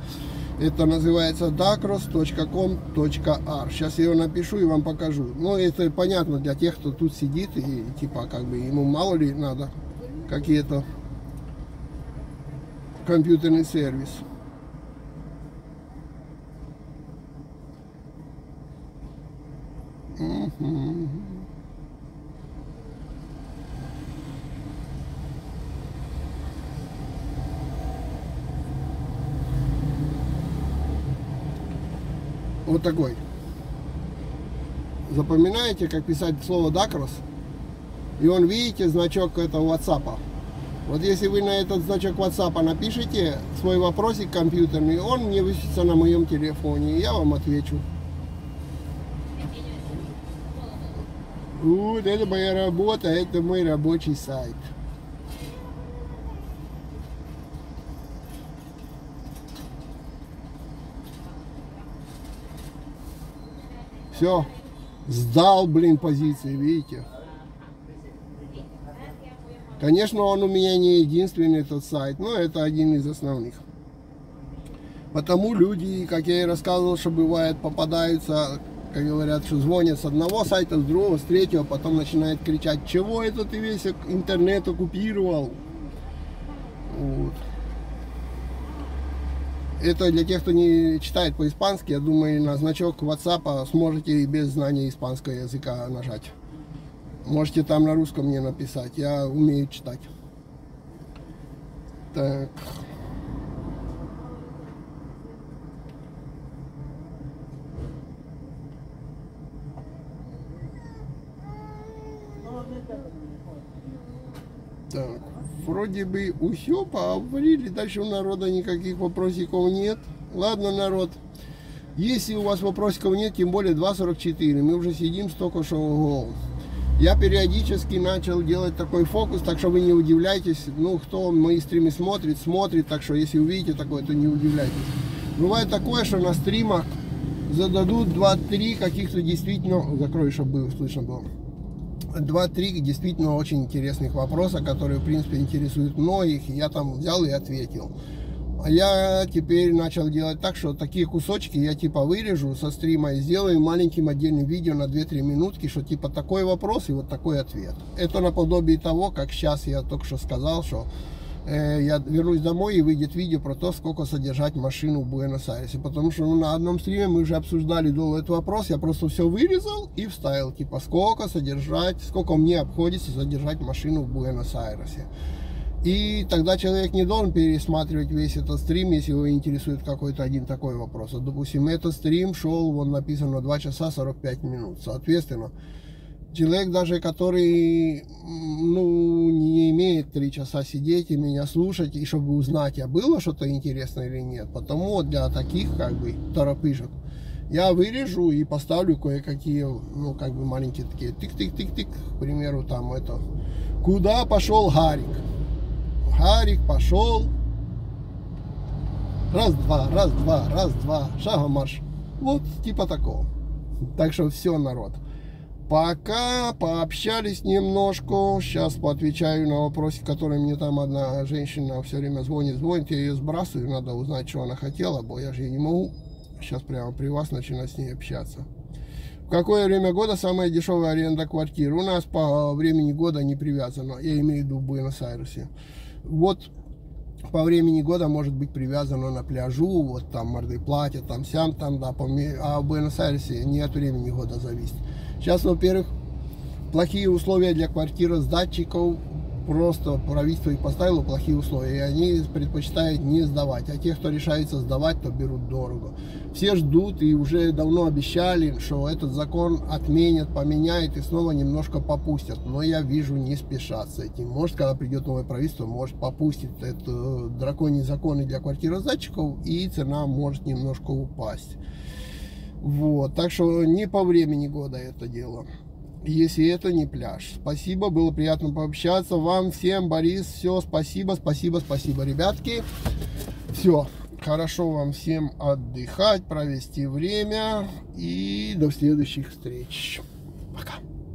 Это называется dacros.com.ar. Сейчас я его напишу и вам покажу. Ну, это понятно для тех, кто тут сидит и типа как бы ему мало ли надо какие-то компьютерный сервис. Вот такой. запоминаете, как писать слово Дакрос? И он, видите, значок этого WhatsApp. Вот если вы на этот значок WhatsApp напишите свой вопросик компьютерный, он мне высветится на моем телефоне, и я вам отвечу. Вот это моя работа, это мой рабочий сайт. Все, сдал, блин, позиции, видите? Конечно, он у меня не единственный этот сайт, но это один из основных. Потому люди, как я и рассказывал, что бывает, попадаются, как говорят, что звонят с одного сайта, с другого, с третьего, потом начинают кричать, чего это ты весь интернет оккупировал? Вот. Это для тех, кто не читает по-испански, я думаю, на значок WhatsApp сможете и без знания испанского языка нажать. Можете там на русском мне написать, я умею читать. Так. Так, вроде бы все поговорили, дальше у народа никаких вопросиков нет. Ладно, народ, если у вас вопросиков нет, тем более 2.44, мы уже сидим столько, что я периодически начал делать такой фокус, так что вы не удивляйтесь. Ну, кто мои стримы смотрит, смотрит, так что если увидите такое, то не удивляйтесь. Бывает такое, что на стримах зададут 2-3 каких-то действительно... Закрой, чтобы слышно было. 2-3 действительно очень интересных вопроса, которые, в принципе, интересуют многих. Я там взял и ответил. А я теперь начал делать так, что такие кусочки я типа вырежу со стрима и сделаю маленьким отдельным видео на 2-3 минутки, что типа такой вопрос и вот такой ответ. Это наподобие того, как сейчас я только что сказал, что я вернусь домой и выйдет видео про то, сколько содержать машину в Буэнос-Айресе. Потому что ну, на одном стриме мы уже обсуждали долго этот вопрос, я просто все вырезал и вставил, типа сколько содержать, сколько мне обходится содержать машину в Буэнос-Айресе. И тогда человек не должен пересматривать весь этот стрим, если его интересует какой-то один такой вопрос. Вот, допустим, этот стрим шел, вон написано 2 часа 45 минут. Соответственно, человек даже, который ну, не имеет 3 часа сидеть и меня слушать, и чтобы узнать, а было что-то интересное или нет. Потому для таких, как бы, торопышек, я вырежу и поставлю кое-какие, ну, как бы маленькие такие тык-тык-тык-тык, к примеру, там это, куда пошел Гарик? Харик пошел. Раз-два, раз-два, раз-два, шагом марш. Вот типа такого. Так что все, народ. Пока пообщались немножко. Сейчас поотвечаю на вопросы, которые мне там одна женщина все время звонит, звонит. Я ее сбрасываю, надо узнать, что она хотела, бо я же не могу сейчас прямо при вас начинать с ней общаться. В какое время года самая дешевая аренда квартиры? У нас по времени года не привязано. Я имею в виду в Буэнос-Айресе вот по времени года может быть привязано на пляжу, вот там морды платят, там сям, там, да, а в Буэнос-Айресе не от времени года зависит. Сейчас, во-первых, плохие условия для квартиры датчиков, просто правительство их поставило плохие условия, и они предпочитают не сдавать. А те, кто решается сдавать, то берут дорого. Все ждут и уже давно обещали, что этот закон отменят, поменяют и снова немножко попустят. Но я вижу, не спешат с этим. Может, когда придет новое правительство, может попустит это э, драконьи законы для квартирозатчиков, и цена может немножко упасть. Вот, так что не по времени года это дело если это не пляж. Спасибо, было приятно пообщаться. Вам всем, Борис, все, спасибо, спасибо, спасибо, ребятки. Все, хорошо вам всем отдыхать, провести время и до следующих встреч. Пока.